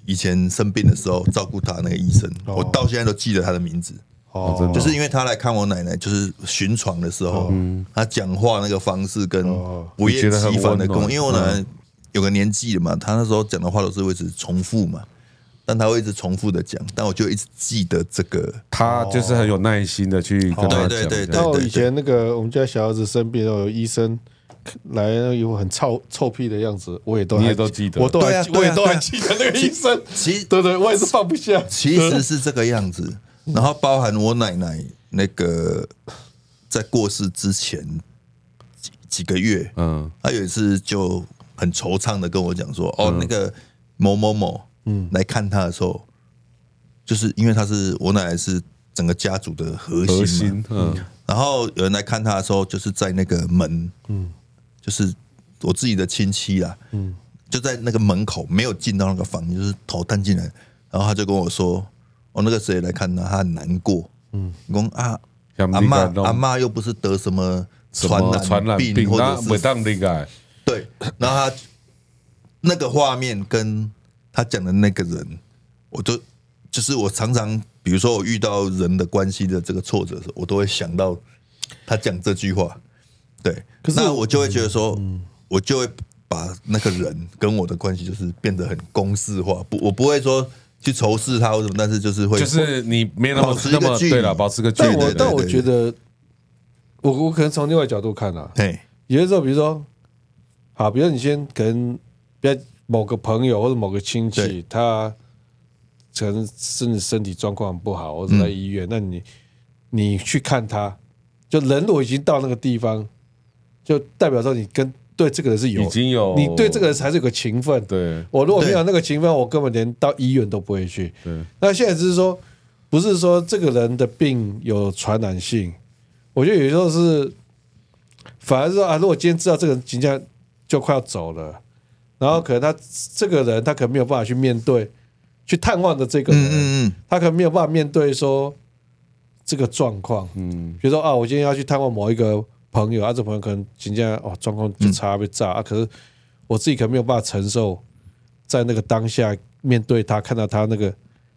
C: 以前生病的时候照顾他那个医生，我到现在都记得他的名字，
B: 哦
A: 真的。
C: 就是因为他来看我奶奶，就是巡床的时候，他讲话那个方式跟
B: 哦。
C: 不厌
A: 你觉得很
C: 其烦的跟我，因为我奶奶有个年纪了嘛，她那时候讲的话都是会一直重复嘛。但他会一直重复的讲，但我就一直记得这个。
A: 他就是很有耐心的去跟他讲，
C: 对对对
B: 那我以前那个我们家小儿子生病，有医生来一副很臭臭屁的样子，我也都
A: 你也
B: 还
A: 都记得。
B: 我都还我也都还记得那个医生。
C: 其实
B: 对对，我也是放不下。
C: 其实是这个样子，然后包含我奶奶那个在过世之前几几个月，
A: 嗯，
C: 她有一次就很惆怅的跟我讲说，哦，那个某某某，嗯，来看她的时候，就是因为她是我奶奶是整个家族的核心嘛，
A: 核心，嗯，
C: 然后有人来看他的时候，就是在那个门，嗯，就是我自己的亲戚啊，嗯，就在那个门口没有进到那个房间，就是头探进来，然后他就跟我说：“哦，那个谁来看他，他很难过，嗯，讲啊，
A: 像
C: 阿妈阿妈又不是得什么传
A: 么传染
C: 病
A: 病，
C: 或者是对，然后他那个画面跟他讲的那个人，我都就是我常常，比如说我遇到人的关系的这个挫折的时候，我都会想到他讲这句话。对，
B: 可是
C: 那我就会觉得说，我就会把那个人跟我的关系就是变得很公式化，不，我不会说去仇视他或什么，但是就是会
A: 就是你没那么
C: 保持一
A: 那
C: 个距离。
A: 么对了，保持个距离。
B: 但我
C: 对对
B: 但我
C: 对
B: 觉得，我我可能从另外角度看啊，
C: 对，
B: 有的时候，比如说，好，比如你先可能，比如某个朋友或者某个亲戚，他可能甚至身体状况不好，或者在医院，那你你去看他，就人如果已经到那个地方，就代表说你跟对这个人是有
A: 已经有
B: 你对这个人还是有个情分。
A: 对。
B: 我如果没有那个情分，我根本连到医院都不会去。
A: 对，
B: 那现在只是说，不是说这个人的病有传染性，我觉得有时候是，反而是说啊，如果今天知道这个人即将就快要走了，然后可能他这个人他可能没有办法去面对，去探望的这个人，
C: 嗯嗯嗯，
B: 他可能没有办法面对说这个状况，
A: 嗯，
B: 比如说啊，我今天要去探望某一个朋友，啊，这朋友可能今天哦状况就差被炸、啊，可是我自己可能没有办法承受，在那个当下面对他，看到他那个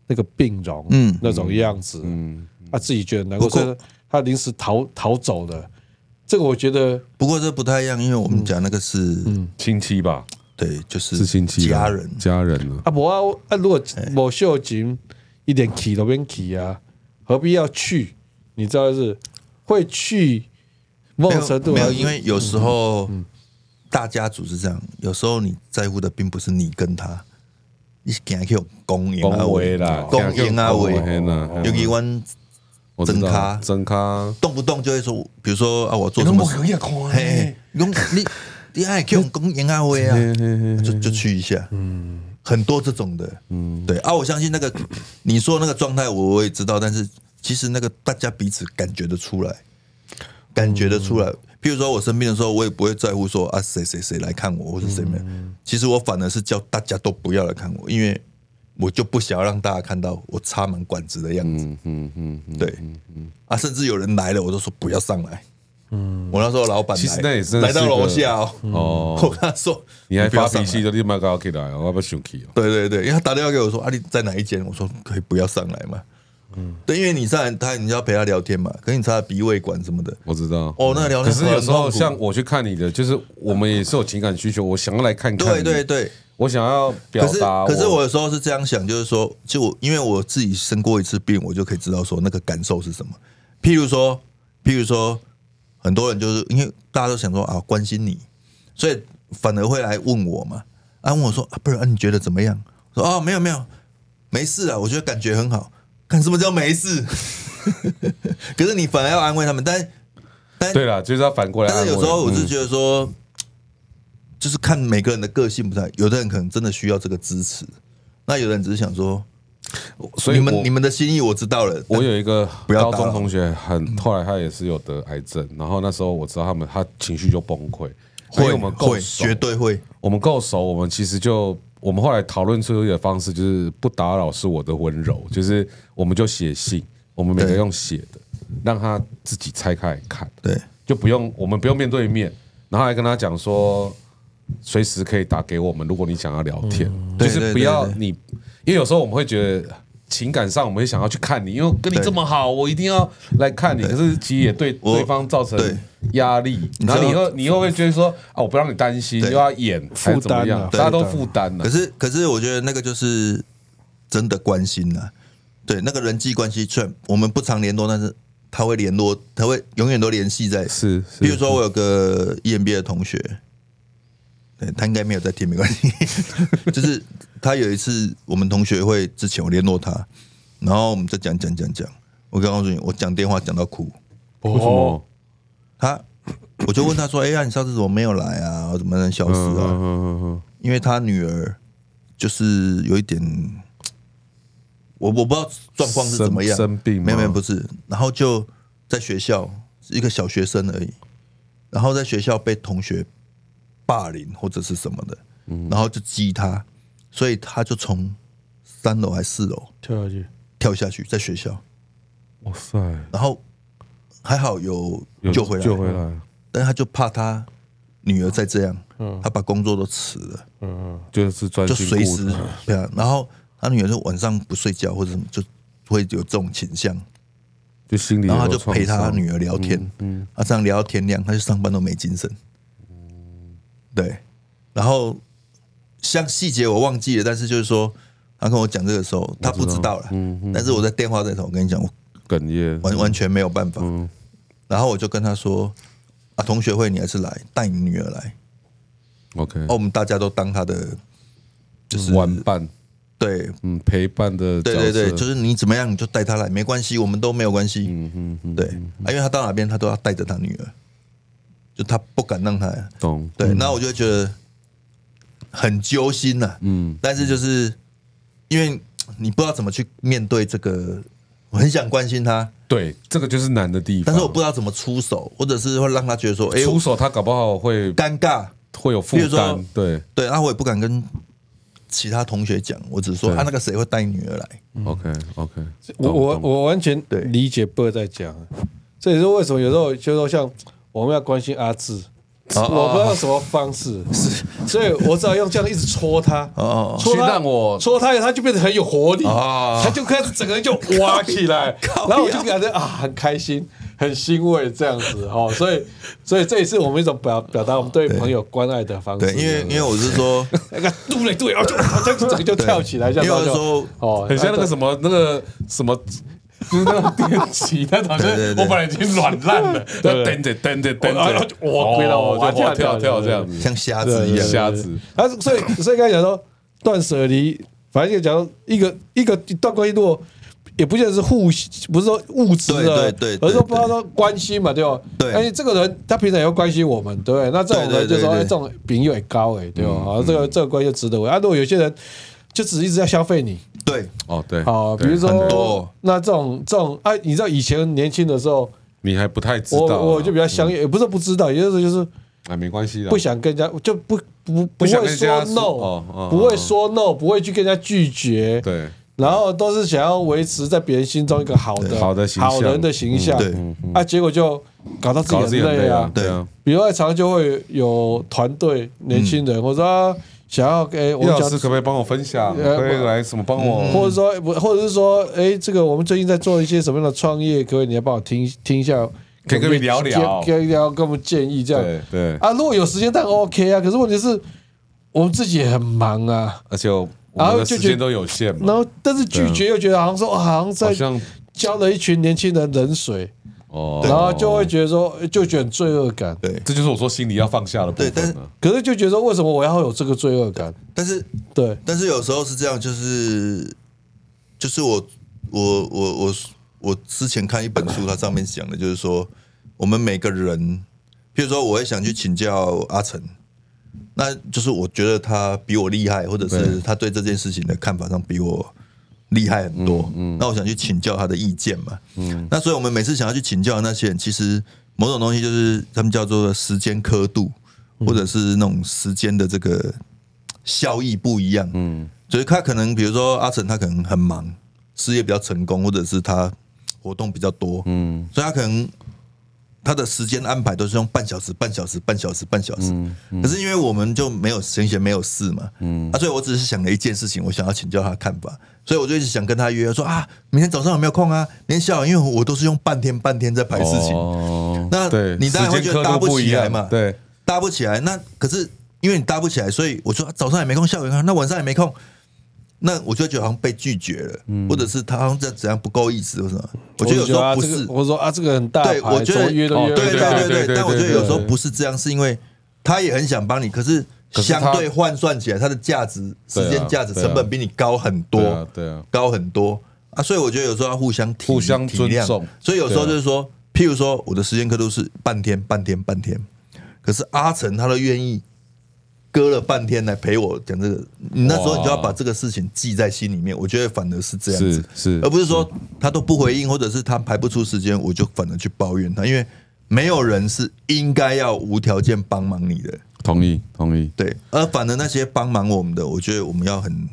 B: 那个病容，
C: 嗯。
B: 那种样子，
A: 嗯，
B: 他自己觉得难过，所以他临时逃逃走了。这个我觉得，
C: 不过这不太一样，因为我们讲那个是，
A: 亲戚吧，
C: 对，就是
A: 是亲戚
C: 家人，
A: 家人呢，
B: 啊，我啊，啊，如果某秀景一点起都边起啊，何必要去？你知道是会去某
C: 没有
B: 种程度
C: 没有，因为有时候大家族是这样，有时候你在乎的并不是你跟他，你是给用公营啊
A: 恭维啦，
C: 公营啊
A: 恭
C: 喂，
A: 维啦，
C: 尤其阮真咖
A: 真咖，
C: 动不动就会说，比如说啊，我做什么，嘿，用你你爱用公营啊喂啊，就就去一下，嗯，很多这种的，嗯，对啊，我相信那个你说那个状态，我我也知道，但是其实那个大家彼此感觉得出来，感觉得出来。譬如说我生病的时候，我也不会在乎说啊谁谁谁来看我，或是谁没有。其实我反而是叫大家都不要来看我，因为我就不想要让大家看到我插满管子的样子。
A: 嗯嗯嗯嗯，
C: 对，啊，甚至有人来了，我都说不要上来。嗯，我那时候老板来
A: 其实那也是
C: 来到楼下哦，
A: 哦
C: 我跟他说，
A: 你还发脾气，就立马搞起来，我要不生气哦。
C: 对对对，因为他打电话给我说啊，你在哪一间？我说可以不要上来嘛。嗯，对，因为你上来他你要陪他聊天嘛，可是你插鼻胃管什么的，
A: 我知道，
C: 哦，那聊天可
A: 是有时候像我去看你的，就是我们也是有情感需求，我想要来看看你，
C: 对对对，
A: 我想要表
C: 可是
A: 达，
C: 可是我有时候是这样想，就是说，就我因为我自己生过一次病，我就可以知道说那个感受是什么。譬如说，譬如说，很多人就是因为大家都想说啊关心你，所以反而会来问我嘛，啊问我说啊不然、啊、你觉得怎么样？说哦没有没有。没事啊，我觉得感觉很好。看什么叫没事？可是你反而要安慰他们，但但
A: 对了，就是要反过来。
C: 但是有时候我是
A: 嗯
C: 觉得说，就是看每个人的个性不太，有的人可能真的需要这个支持，那有的人只是想说，
A: 所以
C: 你们你们的心意我知道了，
A: 我有一个高中同学很，后来他也是有得癌症，然后那时候我知道他们他情绪就崩溃，
C: 会
A: 我们够
C: 绝对会，
A: 我们够熟，我们其实就我们后来讨论出一个方式，就是不打扰是我的温柔，就是我们就写信，我们每个用写的，让他自己拆开来看，
C: 对。
A: 就不用我们不用面对面，然后还跟他讲说，随时可以打给我们，如果你想要聊天，就是不要你，因为有时候我们会觉得。情感上，我们会想要去看你，因为跟你这么好，我一定要来看你。可是其实也对对方造成压力，然后你又你又会觉得说，啊，我不让你担心，又要演，
B: 负担
A: 大家都负担了
C: 可。是可是我觉得那个就是真的关心呐、对那个人际关系，虽然我们不常联络，但是他会联络，他会永远都联系在。
A: 是，是
C: 比如说我有个 E EMBA 的同学，对他应该没有在听，没关系。就是他有一次我们同学会之前，我联络他，然后我们在讲讲讲讲，我告诉你，我讲电话讲到哭。
A: 为什么？
C: 他我就问他说：“哎呀，你上次怎么没有来啊？怎么能消失
A: 嗯
C: 啊？”
A: 嗯嗯嗯
C: 因为他女儿就是有一点，我我不知道状况是怎么样，
A: 生生病
C: 没有没有不是，然后就在学校一个小学生而已，然后在学校被同学霸凌或者是什么的，
A: 嗯。
C: 然后就激他，所以他就从三楼还是四楼
B: 跳下去，
C: 跳下去，在学校，
A: 哇塞，
C: 然后还好有
A: 有
C: 救回来，
A: 救回来，
C: 但他就怕他女儿再这样，
B: 嗯。
C: 他把工作都辞了。
B: 嗯
A: 就是专
C: 就
A: 心
C: 随时对啊，然后他女儿就晚上不睡觉或者什么，就会有这种倾向，
A: 就心里
C: 然后他就陪他女儿聊天，嗯，他这样聊到天亮，他就上班都没精神，对，然后像细节我忘记了，但是就是说他跟我讲这个时候，他不知道了，
A: 嗯
C: 但是我在电话那头，我跟你讲，我
A: 哽咽，
C: 完完全没有办法，
A: 嗯。
C: 然后我就跟他说啊，同学会你还是来，带你女儿来
A: ，OK，
C: 哦，我们大家都当他的就是
A: 玩伴，
C: 对。
A: 嗯，陪伴的，
C: 对对对，就是你怎么样你就带他来，没关系，我们都没有关系。
A: 嗯嗯嗯，
C: 对。啊，因为他到哪边他都要带着他女儿，就他不敢让他。
A: 懂，
C: 对，那我就觉得很揪心呐、
A: 嗯，
C: 但是就是因为你不知道怎么去面对这个，我很想关心他，
A: 对，这个就是难的地方，
C: 但是我不知道怎么出手，或者是会让他觉得说，哎、
A: 出手，他搞不好会
C: 尴尬。
A: 会有负担，对。
C: 对，然后我也不敢跟其他同学讲，我只是说
A: 他
C: 啊，那个谁会带女儿来
A: ？，OK OK，
B: 我我我完全
C: 对。
B: 理解贝尔在讲，这也是为什么有时候就是说像我们要关心阿志，
C: 哦
B: 我不知道用什么方式，是，所以我只好用这样一直戳他，
C: 哦
B: 戳他戳他，他就变得很有活力，
C: 哦
B: 他就开始整个人就挖起来，然后我就感觉啊很开心。很欣慰这样子哈，所以所以这也是我们一种表表达我们对朋友关爱的方式。
C: 对，因为因为我是说，
B: 那个对对对，然后就好像整个就跳起来，这样
C: 因为我
B: 然后就
C: 说
B: 哦，
A: 很像那个什么那个什么。就是那种电击，那种就我本来已经软烂了，要蹬着蹬着蹬
B: 然后
A: 着，
B: 就哇归到我跳跳
A: 跳这样子，
C: 像瞎子一样，
A: 瞎子，
B: 他所以所以刚才讲说断舍离，反正就讲说一个一个一段关系，如果也不见得是互，不是说物质的，
C: 对对
B: 而是说不知道说关心嘛，对吧？
C: 对。
B: 哎，这个人他平常也要关心我们，对不对？那这种人就说，这种饼又也高，哎，对吧？好，这个这个关系就值得。我。啊，如果有些人就只一直在消费你，
C: 对。
A: 哦对，
B: 好，比如说那这种这种，啊，你知道以前年轻的时候，
A: 你还不太知道啊，
B: 我我就比较相信，也不是不知道，也就是就是。
A: 啊，没关系的，
B: 不想跟人家就不不不会说 no，
A: 哦哦
B: 不会说 no，不会去跟人家拒绝，
A: 对，
B: 然后都是想要维持在别人心中一个好的
A: 好的形象。
B: 好人的形象，
C: 对。
B: 啊，结果就搞到自
A: 己
B: 己很累啊。
A: 很累啊，。对。啊，
B: 比如说常常就会有团队年轻人，或者说想要给
A: 叶老师可不可以帮我分享？
B: 呃
A: 可以来什么帮我？
B: 或者说不，或者是说，哎，这个我们最近在做一些什么样的创业，可不可以你要帮我听听一下，
A: 可以跟你聊聊
B: 可以聊跟我们建议这样。
A: 对对，
B: 啊，如果有时间当然 OK 啊，可是问题是我们自己也很忙啊，
A: 而且我们的
B: 然后就觉得
A: 时间都有限嘛，
B: 然后但是拒绝又觉得好像说，啊好像在
A: 像
B: 浇了一群年轻人冷水，
A: 哦，
B: 然后就会觉得说，就觉得罪恶感。
C: 对，
A: 这就是我说心里要放下的部
C: 对但是。
B: 可是就觉得说，为什么我要有这个罪恶感？
C: 但是
B: 对，
C: 但是有时候是这样，就是就是我我我我我之前看一本书，它上面讲的就是说，我们每个人，譬如说，我也想去请教阿成，那就是我觉得他比我厉害，或者是他对这件事情的看法上比我厉害很多，那我想去请教他的意见嘛，那所以我们每次想要去请教的那些人，其实某种东西就是他们叫做时间刻度，或者是那种时间的这个效益不一样，嗯，所以他可能比如说阿成，他可能很忙，事业比较成功，或者是他活动比较多，嗯，所以他可能他的时间安排都是用半小时、半小时、半小时、半小时。可是因为我们就没有闲闲没有事嘛，嗯，啊，所以我只是想了一件事情，我想要请教他看法，所以我就一直想跟他约说啊，明天早上有没有空啊？明天下午，因为我都是用半天半天在排事情，
A: 哦
C: 那你当然会觉得搭不起来嘛，
A: 对，
C: 搭不起来。那可是因为你搭不起来，所以我说啊早上也没空，下午也没空，那晚上也没空，那我就觉得好像被拒绝了，或者是他好像这怎样不够意思或什么。我觉得有时候不是，
B: 我说啊，这个很大
C: 对，我觉得
B: 怎么约都约
C: 对对对
A: 对
C: 但我觉得有时候不是这样，是因为他也很想帮你，可是相对换算起来，他的价值、时间价值、成本比你高很
A: 对啊
C: 多，
A: 对啊，
C: 高很多啊。所以我觉得有时候要互相体
A: 互相
C: 体谅
A: 尊重
C: 所以有时候就是说，譬如说我的时间刻度是半天、半天、半天，可是阿成他都愿意。割了半天来陪我讲这个，你那时候你就要把这个事情记在心里面。我觉得反而是这样子
A: 是，是
C: 而不是说他都不回应，或者是他排不出时间，我就反而去抱怨他，因为没有人是应该要无条件帮忙你的，
A: 同意同意，
C: 对。而反而那些帮忙我们的，我觉得我们要很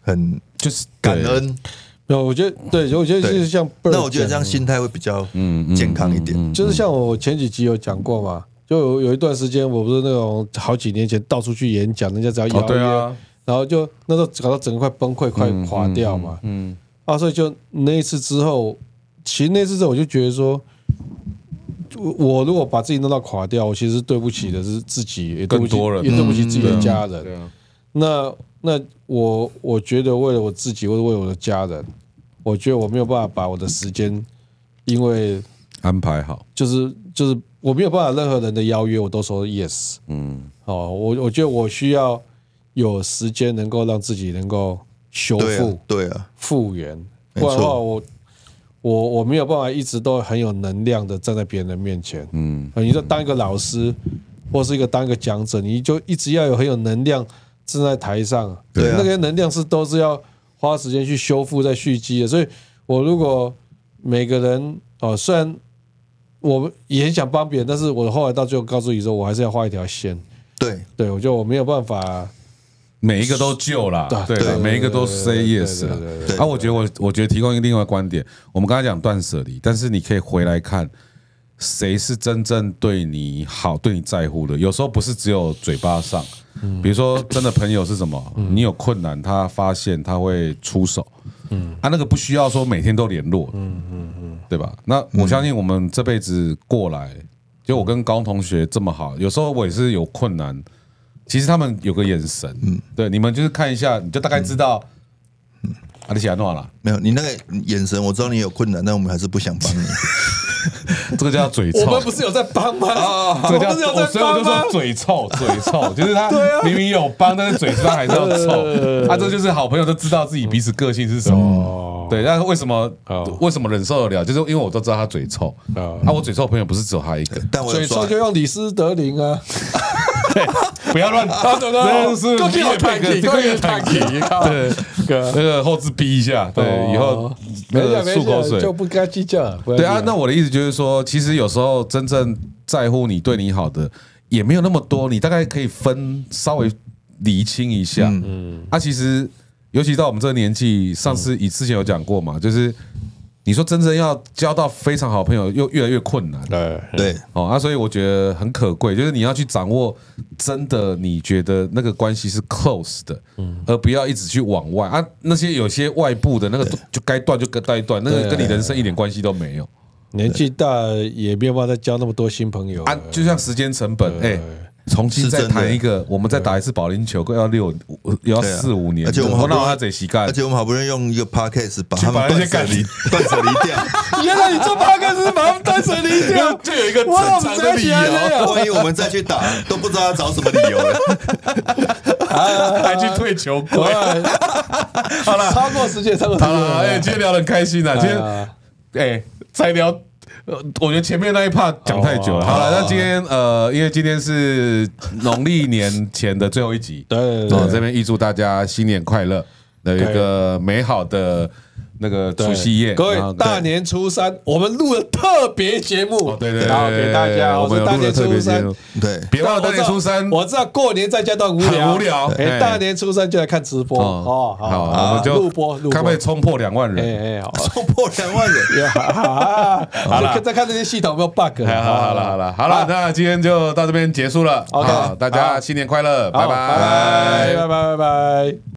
C: 很
A: 就是
C: 感。恩。
B: 没有，我觉得对，我觉得就是像
C: 那我觉得这样心态会比较
A: 嗯嗯
C: 健康一点。
B: 就是像我前几集有讲过嘛，就有有一段时间，我不是那种好几年前到处去演讲，人家只要邀
A: 哦，
B: 约，然后就那时候搞到整个快崩溃、快垮掉嘛。
A: 嗯，
B: 啊，所以就那一次之后，其实那次之后我就觉得说，我我如果把自己弄到垮掉，我其实对不起的是自己，也对不起也对不起自己的
A: 嗯
B: 家人。那那我我觉得为了我自己，或者为了我的家人，我觉得我没有办法把我的时间，因为
A: 安排好，
B: 就是就是我没有办法任何人的邀约我都说 yes。
A: 嗯，
B: 哦，我我觉得我需要有时间能够让自己能够修复、，
C: 对啊，
B: 复原，不然的话我我我没有办法一直都很有能量的站在别人的面前。
A: 嗯，
B: 啊你说当一个老师，或是一个当一个讲者，你就一直要有很有能量站在台上。
C: 对啊
B: 那个能量是都是要花时间去修复、再蓄积的。所以，我如果每个人哦，虽然我也很想帮别人，但是我后来到最后告诉你说，我还是要画一条线。
C: 对
B: 对我觉得我没有办法。
A: 每一个都救了，对
B: 对，
A: 每一个都
B: 对
A: say
B: 对
A: yes 啦
B: 对对
C: 对对
A: 啊，我觉得我我觉得提供一个另外观点，我们刚才讲断舍离，但是你可以回来看。谁是真正对你好、对你在乎的？有时候不是只有嘴巴上，比如说真的朋友是什么？你有困难，他发现他会出手，嗯，啊，那个不需要说每天都联络，嗯嗯嗯，对吧？那我相信我们这辈子过来，就我跟高中同学这么好，有时候我也是有困难，其实他们有个眼神，嗯，对，你们就是看一下，你就大概知道，啊，你想弄了，
C: 没有你那个眼神，我知道你有困难，但我们还是不想帮你。
A: 这个叫嘴臭，
B: 我们不是有在帮吗？
A: 这个叫
B: 我们是有在
A: 所以我就
B: 帮吗
A: 说？嘴臭，嘴臭，就是他明明有帮，但是嘴上还是要臭。他，这就是好朋友都知道自己彼此个性是什么。对，但是为什么
B: 哦
A: 为什么忍受得了？就是因为我都知道他嘴臭。
B: 哦
A: 啊，我嘴臭的朋友不是只有他一个，
C: 但我有
B: 嘴臭
C: 刷
B: 就用李斯德林啊，
A: 不要乱，
B: 对对
A: 这是
B: 够给我
A: 业配个
B: 弹起，够给我弹起，
A: 对，那个后置逼一下，对，以后那个漱口水，
B: 就不该计较。不要
A: 对啊，那我的意思就是说，其实有时候真正在乎你、对你好的也没有那么多，你大概可以分稍微厘清一下。嗯，啊，其实尤其到我们这个年纪，上次以之前有讲过嘛，就是你说真正要交到非常好朋友，又越来越困难。
B: 对
C: 对
A: 哦啊，所以我觉得很可贵，就是你要去掌握真的你觉得那个关系是 close 的，嗯而不要一直去往外啊。那些有些外部的那个就该断就该断一断，那个跟你人生一点关系都没有。
B: 年纪大也没有办法再交那么多新朋友
A: 啊，就像时间成本，哎，重新再谈一个，我们再打一次保龄球，要六要四五年，
C: 而且我们好不容易
A: 那他这膝盖
C: 而，且我们好不容易用一个 podcast 把他们
A: 把那些
C: 断舍离
A: 干
C: 断舍离掉。
B: 原来你做八个是把他们断舍离掉，
A: 就有一个
B: 哇
A: 正常的理由，
C: 万一我们再去打，都不知道要找什么理由。了。
A: 还去退球柜。
B: 好了，超过时间，超过时间。
A: 好了，哎，今天聊得很开心啊，今天
B: 啊
A: 哎，才聊，呃，我觉得前面那一 part 讲太久了。
B: 哦。
A: 好了，那今天呃，因为今天是农历年前的最后一集，
B: 对。对对
A: 哦，这边预祝大家新年快乐，有一个美好的那个除夕夜，
B: 各位大年初三我们录了特别节目，
A: 哦对对对
B: 然后给大家，
A: 我们
B: 大年初三。
C: 对，
A: 别忘了大年初三，
B: 我知道过年在家都很无聊，
A: 很无聊。
B: 哎，
A: 哎。
B: 大年初三就来看直播。哦，好，
A: 好，
B: 好
A: 我们就
B: 录播录播。
A: 看不可以，冲破两万人。
B: 哎哎好。
C: 冲破两万人，
B: 好了，再看这些系统有没有 bug。
A: 好好好了好。了好了，那今天就到这边结束了。好大家新年快乐，
B: 拜拜拜拜拜拜。